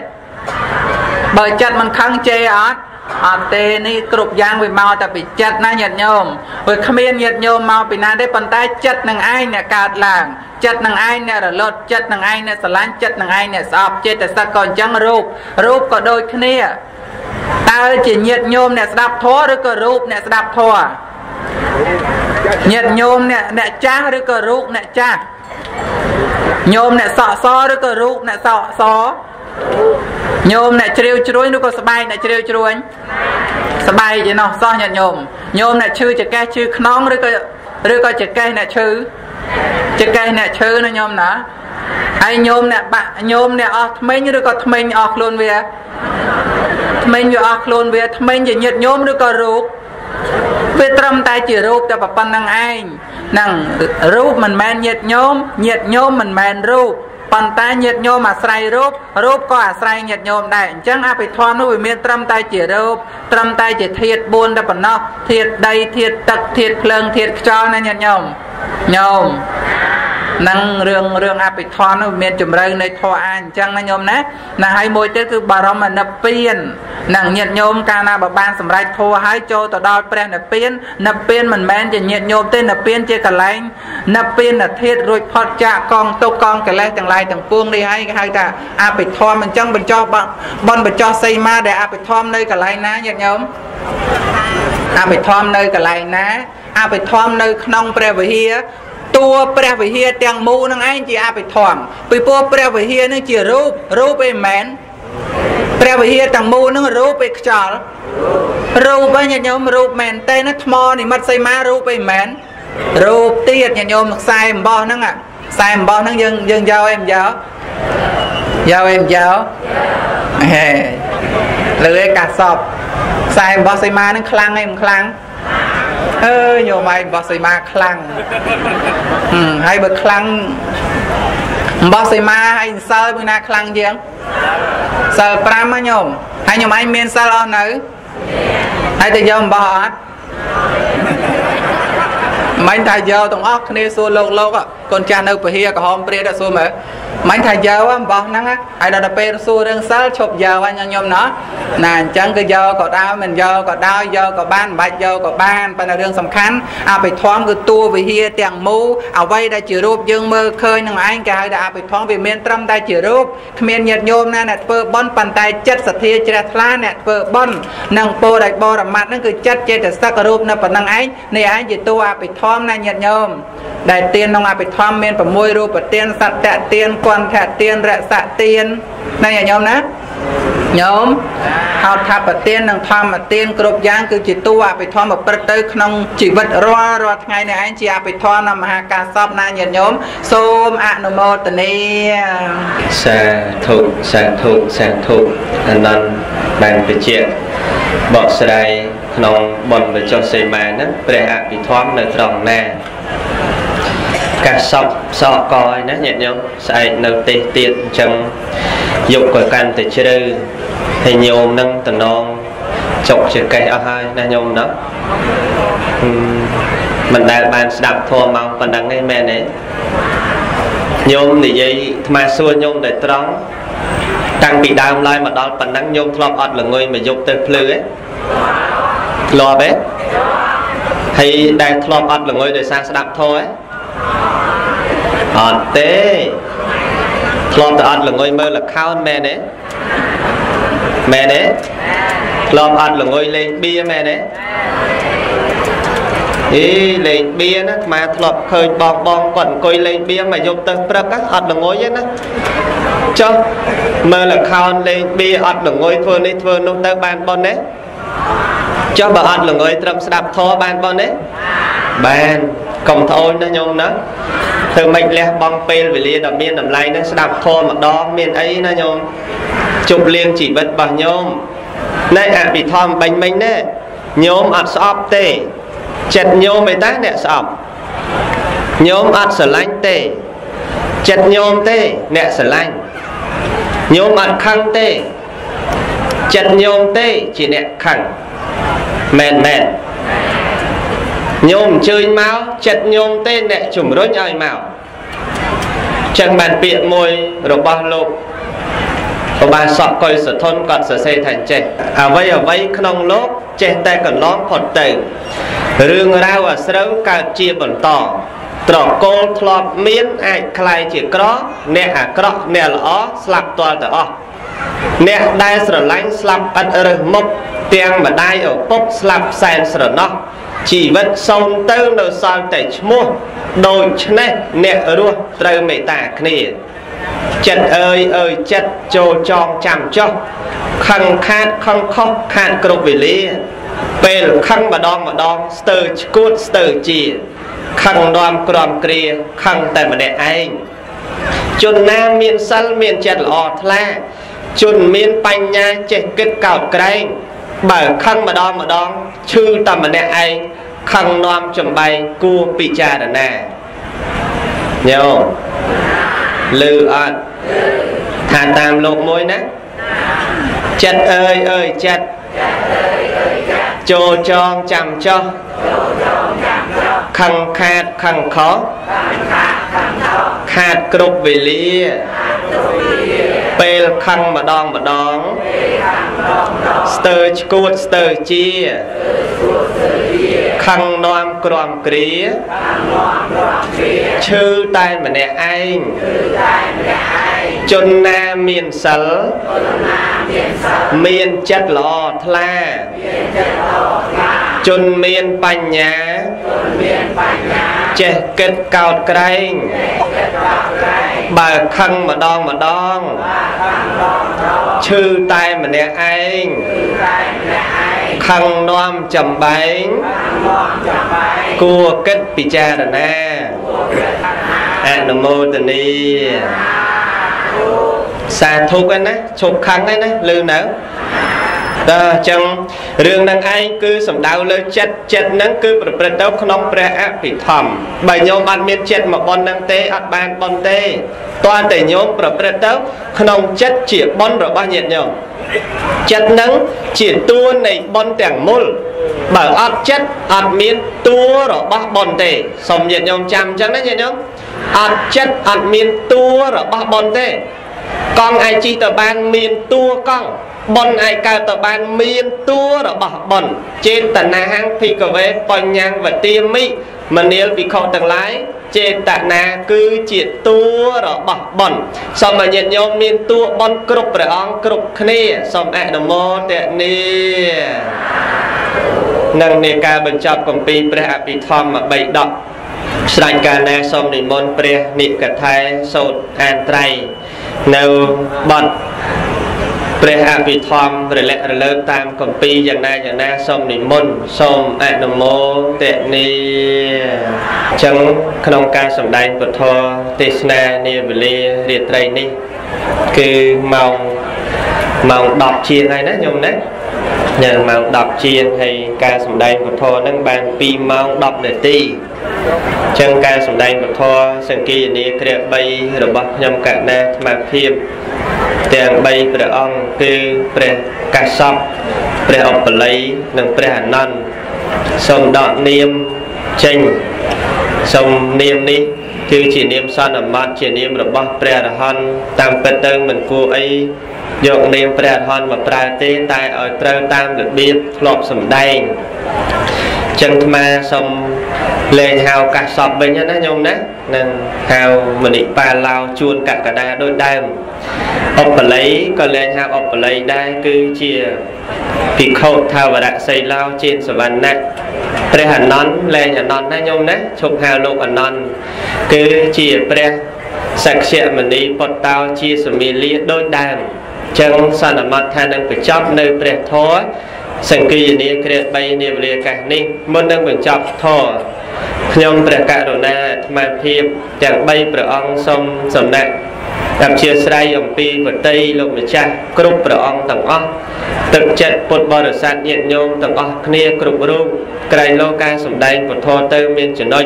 Speaker 2: បើចិត្តមិនខឹងជេរអត់អត់ទេនេះគ្រប់យ៉ាងវាមកតែពីចិត្តណាញាតិញោមវាគ្មានញាតិញោមមកពីណាទេប៉ុន្តែចិត្តនឹងឯងអ្នកកើតឡើងចិត្តនឹងឯងអ្នករលត់ចិត្តនឹងឯងអ្នកស្រឡាញ់ចិត្តនឹងឯងអ្នកស្អប់ចេតសិកក៏អញ្ចឹងរូបរូបក៏ដូចគ្នាតើជាញាតិញោមអ្នកស្ដាប់ធម៌ឬក៏រូបអ្នកស្ដាប់ធម៌ញាតិញោមអ្នកអ្នកចាស់ឬក៏រូបអ្នកចាស់ញោមអ្នកសក់សឬក៏រូបអ្នកសក់ស ញោមអ្នកជ្រាវជ្រួញឬក៏ស្បែកអ្នកជ្រាវជ្រួញស្បែកឯណោះសោះញាតិញោមញោមអ្នកឈឺចកេះឈឺខ្នងឬក៏ឬក៏ចកេះអ្នកឈឺចកេះអ្នកឈឺណាញោមណាហើយញោមអ្នកបាក់ញោមអ្នកអស់ថ្មិញឬក៏ថ្មិញអស់ខ្លួនវាថ្មិញវាអស់ខ្លួនវាថ្មិញជាញាតិញោមឬក៏រូបវាត្រឹមតែជារូបតែប៉ុណ្្នឹងឯងហ្នឹងរូបមិនមែនញាតញោមញាតញោមមិនមែនរូប ប៉ុន្តែញាតញោមអាស្រ័យរូបរូបក៏អាស្រ័យញាតញោមដែរអញ្ចឹងអភិធម្មនោះវាមានត្រឹមតែជារូបត្រឹមតែជាធាត4តែប៉ុណ្ណោះធាតដីធាតទឹកធាតភ្លើងធាតខ្យល់ណាញាតញោមញោម នឹងរឿងរឿងអភិធម្មនោះមានជំរឿនៃធម៌អាអញ្ចឹងណាញោមណាណាហើយមួយទៀតគឺបរមនិព្វាននឹងញាតញោមកាលណាបើបានសម្រេចធម៌ហើយចូលទៅដល់ព្រះនិព្វាននិព្វានមិនមែនជាញាតញោមទេនិព្វានជាកលែងនិព្វានធាតរួចផុតចាកកងទុកកងកិលេសទាំងឡាយទាំងពួងនេះហើយគេហៅថាអភិធម្មអញ្ចឹងបញ្ចុះបនបញ្ចុះសីមាដែលអភិធម្មនៅកន្លែងណាញាតញោមអភិធម្មនៅកន្លែងណាអភិធម្មនៅក្នុងព្រះវិហារ តួព្រះវិហារទាំងមូលនឹងឯងជាអភិធម្មពីព្រោះព្រះវិហារនឹងជារូបរូបឯមែនព្រះវិហារទាំងមូលនឹងរូបឯខ្យល់រូបឯញាតិញោមរូបមែនទេណាថ្មនិមិត្តសីមារូបឯមែនរូបទៀតញាតិញោមខ្សែអំបោះហ្នឹងខ្សែអំបោះហ្នឹងយើងយើងយកឯងយកយកឯងយកហេលើឯកាសពខ្សែអំបោះសីមាហ្នឹងខ្លាំងឯងមិនខ្លាំង អើយញោមឯងរបស់សីមាខ្លាំងហើយបើខ្លាំងរបស់សីមាហើយសិលមួយណាខ្លាំងជាងសិល5ណាញោមហើយញោមឯងមានសិលអស់នៅហើយទៅយករបស់អត់មិនថាយកទាំងអស់គ្នាសួរលោកលោកកូនចាស់នៅពហិក្រហមព្រាតសួរមើល មិនថាយកអំបោះហ្នឹងហើយដល់ទៅពេលសួររឿងសិលឈប់យកហ្នឹងខ្ញុំណោះណាអញ្ចឹងគឺយកក៏ដោយមិនយកក៏ដោយយកក៏បានមិនបាច់យកក៏បានប៉ុន្តែរឿងសំខាន់អភិធម្មគឺតួវិហារទាំងមូលអ្វីដែលជារូបយើងមើលឃើញនឹងឯងគេហៅថាអភិធម្មវាមានត្រឹមតែជារូបគ្មានញាតញោមណាអ្នកធ្វើបន់ប៉ុន្តែចិត្តសទ្ធាជ្រះថ្លាអ្នកធ្វើបន់និងពោដោយបរមត្តហ្នឹងគឺចិត្តចេតសិករូបនៅប៉ុណ្ណឹងឯងនេះឯងជាតួអភិធម្មណាញាតញោមដែលទានក្នុងអភិធម្មមាន6រូបទានសត្តទានគន្ធទានរសទានណាញោមណាញោមហៅថាប្រទាននិងធម្មទានគ្រប់យ៉ាងគឺជាតួអភិធម្មប្រព្រឹត្តទៅក្នុងជីវិតរាល់រាល់ថ្ងៃនេះឯងជាអភិធម្មនៅមហាការសពណាញាតិញោមសូមអនុមោទនា
Speaker 1: សាធុសាធុសាធុអនន្តបានបជាបកស្រាយក្នុងបុណ្យបច្ចុះសេមាហ្នឹងព្រះអភិធម្មនៅត្រង់ណា កាសសពសក់កឯណាញាតិញោមស្អែកនៅទេសទៀតអញ្ចឹងយកក៏កាន់តែជ្រៅហើយញោមនឹងតំណងចុកជាកេះអស់ហើយណាញោមណាមិនដែលបានស្ដាប់ធម៌មកប៉ុណ្ណឹងទេមែនទេញោមនិយាយអាត្មាសួរញោមតែត្រង់តាំងពីដើមឡើយមកដល់ប៉ុណ្ណឹងញោមធ្លាប់អត់ល្ងុយមកយកទៅភ្លឺទេធ្លាប់ទេហើយដែលធ្លាប់អត់ល្ងុយដោយសារស្ដាប់ធម៌ទេ អត់ទេធ្លាប់តែអត់ល្ងុយមើលលខោនមែនទេមែនទេធ្លាប់អត់ល្ងុយលេងបៀមែនទេអេលេងបៀណាអាត្មាធ្លាប់ឃើញបងបងគាត់អង្គុយលេងបៀមកយកទៅព្រឹកអត់ល្ងុយទេណាចុះមើលលខោនលេងបៀអត់ល្ងុយធ្វើនេះធ្វើនោះទៅបានប៉ុនទេ ចុះបើអត់ល្ងុយត្រឹមស្ដាប់ធម៌បានប៉ុនទេបានកុំត្អូញណាញោមណាធ្វើម៉េចលះបង់ពេលវេលាដ៏មានតម្លៃនឹងស្ដាប់ធម៌ម្ដងមានអីណាញោមជប់លៀងជីវិតរបស់ញោមណែអភិធម្មបាញ់មិញណែញោមអត់ស្អប់ទេចិត្តញោមឯតាអ្នកស្អប់ញោមអត់ស្រឡាញ់ទេចិត្តញោមទេអ្នកស្រឡាញ់ញោមអត់ខឹងទេចិត្តញោមទេជាអ្នកខឹង មែនមែនញោមអញ្ជើញមកចិត្តញោមទេអ្នកជំរុញឲ្យមកចឹងបានពាក្យមួយរបស់លោក ឧបាសកកុលសធនគាត់សរសេរថាចេះអ្វីអ្វីក្នុងលោកចេះតែកន្លងផុតទៅរឿងរ៉ាវអាស្រូវកើតជាបន្តត្រកូលធ្លាប់មានអាចคล้ายជាក្រអ្នកអាក្រក់អ្នកល្អស្លាប់ទាល់ទៅអស់អ្នកដែលស្រឡាញ់ស្លាប់ឥតរើសមុខ ទាំងម្ដាយឪពុកស្លាប់សែនស្រណោះជីវិតសូន្យទៅនៅសល់តែឈ្មោះដូច្នេះអ្នករស់ត្រូវមេត្តាគ្នាចិត្តអើយអើយចិត្តចូលចងចាំចោះខឹងខាតខឹងខុសខាតគ្រប់វេលា ពេលខឹងម្ដងម្ដងស្ទើរឈួតស្ទើរជាខឹងនាំក្រំគ្រាខឹងតែម្នាក់ឯងជនណាមានសិលមានចិត្តល្អថ្លាជនមានបញ្ញាចេះគិតកោតក្រែង បើខឹងម្ដងម្ដងឈឺតែម្នាក់ឯងខឹងនាំចំបែងគួរពិចារណាញោមលឺអត់ថាតាមលោកមួយណាចិត្តអើយអើយចិត្តចូលចងចាំចោះខឹងខាតខឹងខុស ខាតគ្រប់វេលាពេលខឹងម្ដងម្ដងស្ទើរឈួតស្ទើរជា ខឹងនាំក្រំគ្រាឈឺតែម្នាក់ឯងជនណាមានសិលមានចិត្តល្អថ្លាជនមានបញ្ញាចេះគិតកោតក្រែងបើខឹងម្ដងម្ដងឈឺតែម្នាក់ឯងខឹងនាំចំបែងគួរគិតពិចារណាអនុមោទនីសាធុកឯណាឈប់ខឹងឯណាលឺនៅ តើអញ្ចឹងរឿងហ្នឹងឯងគឺសំដៅលើចិត្តចិត្តហ្នឹងគឺប្រព្រឹត្តទៅក្នុងព្រះអភិធម្មបើញោមអត់មានចិត្តមកបនហ្នឹងទេអត់បានបនទេតើតែញោមប្រព្រឹត្តទៅក្នុងចិត្តជាបនរបស់ញាតិញោមចិត្តហ្នឹងជាតួនៃបនទាំងមូលបើអត់ចិត្តអត់មានតួរបស់បនទេសូមញាតិញោមចាំអញ្ចឹងណាញាតិញោមអត់ចិត្តអត់មានតួរបស់បនទេកង់ឯជីទៅបានមានតួកង់ បុណ្យឯកើតទៅបានមានតួរបស់បុណ្យចេតនាហង្ភិកវេបញ្ញវទាមិមនាលវិខទាំងឡាយចេតនាគឺជាតួរបស់បុណ្យសូមឲ្យញាតិញោមមានតួបុណ្យគ្រប់ព្រះអង្គគ្រប់គ្នាសូមអនុមោទនានឹងនៃការបញ្ចប់គម្ពីរព្រះអភិធម្ម3ដកស្រេចកាលណាសូមនិមន្តព្រះនិកថែសូត្រអានត្រៃនៅបទ ព្រះអភិធម្មរលាក់រលើកតាមកម្ពីយ៉ាងណាយ៉ាងណាសូមនិមន្តសូមអនុមោទនីអញ្ចឹងក្នុងការសម្ដែងពធទេសនានាវេលារាត្រីនេះគឺម៉ោងម៉ោង10ជាងហើយណាញោមណាញ៉ាំម៉ោង10ជាងហើយការសម្ដែងពធហ្នឹងបាន2ម៉ោង10នាទីអញ្ចឹងការសម្ដែងពធសង្គីនីគ្រា3របស់ខ្ញុំកណាស្មាភាពទាំង3ព្រះអង្គគឺព្រះកាសពព្រះអបល័យនិងព្រះអនន្តសូមដកនាមចេញសូមនាមនេះគឺជានាមសន្មតជានាមរបស់ព្រះអរហន្តតាមពិតទៅមិនគួរអីយកនាមព្រះអរហន្តមកប្រើទេតែឲ្យត្រូវតាមរបៀបធ្លាប់សម្ដែងចឹងអាត្មាសូម លេងហៅកាសសពវិញណាញោមណានឹងហៅមនិបាឡោជួនកកដាដូចដើមអបល័យក៏លេងហៅអបល័យដែរគឺជាភិក្ខុថាវរៈសីឡោចេនសវណ្ណៈព្រះអនន្តលែងអនន្តណាញោមណាឈប់ហៅលោកអនន្តគឺជាព្រះសក្យមនីពុទ្ធោជាសមីលាដូចដើមចឹងសន្មត់ថានឹងបញ្ចប់នៅព្រះធម៌ សង្គីនីគ្រា3នាវេលាកាសនេះមុននឹងបញ្ចប់ធម៌ខ្ញុំព្រះករុណាអាត្មាភាពទាំង3ព្រះអង្គសូមសំណាក់អព្យាស្រ័យអំពីបតីលោកម្ចាស់គ្រប់ព្រះអង្គទាំងអស់ទឹកចិត្តពុទ្ធបរិស័ទញាតិញោមទាំងអស់គ្នាគ្រប់រូបក្រែងលោការសម្ដែងពធទៅមានចំណុច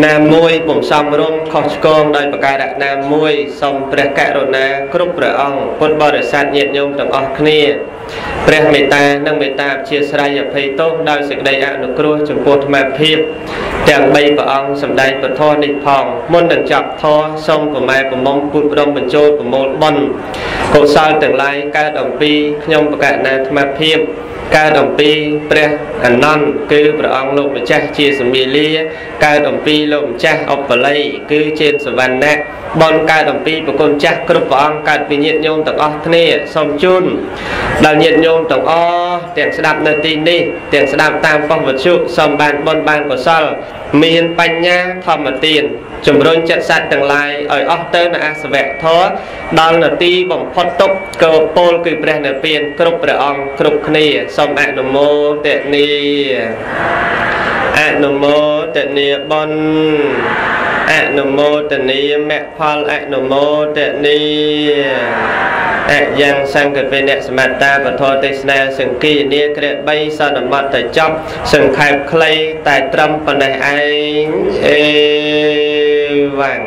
Speaker 1: ណាមួយបំសំរុំខុសឆ្គងដោយប្រការៈណាមួយសូមព្រះករុណាគ្រប់ព្រះអង្គពុទ្ធបរិស័ទញាតិញោមទាំងអស់គ្នាព្រះមេត្តានិងមេត្តាជាស្រ័យអភ័យទោសដោយសេចក្តីអនុគ្រោះចំពោះអាត្មាភាពទាំង3ព្រះអង្គសម្ដែងពធនេះផងមុននឹងចាប់ធរសូមប្រម៉ែប្រមុំពុទ្ធព្រមបញ្ចូលប្រមូលបុណ្យកុសលទាំងឡាយកើតអំពីខ្ញុំបកណាអាត្មាភាព កើតអំពីព្រះអនន្តគឺព្រះអង្គលោកម្ចាស់ជាសមីលាកើតអំពីលោកម្ចាស់ឧបល័យគឺជាសវណ្ណៈបនកើតអំពីប្រគុណចាស់គ្រប់ព្រះអង្គកើតពីញាតិញោមទាំងអស់គ្នាសូមជូនដល់ញាតិញោមទាំងអស់ទាំងស្ដាប់នៅទីនេះទាំងស្ដាប់តាមប៉ុស្តិ៍វិទ្យុសូមបានបនបានកុសល មានបញ្ញាធម្មទាន ជំរុញចិត្តសត្វទាំងឡាយឲ្យអស់ទៅនៅអសវៈធរដល់នាទីបំផុតទុកកោពលគឺព្រះនិព្វានគ្រប់ព្រះអង្គគ្រប់គ្នាសូមអនុមោទនីអនុមោទនីបុណ្យអនុមោទនីមគ្គផលអនុមោទនីអយ៉ាងសង្កពេនសមត្តាពធទេសនាសង្គីនីក្រែ3សន្មតទៅចប់សង្ខេបខ្លីតែត្រឹមប៉ុណ្ណេះឯងអេ វ៉ាំង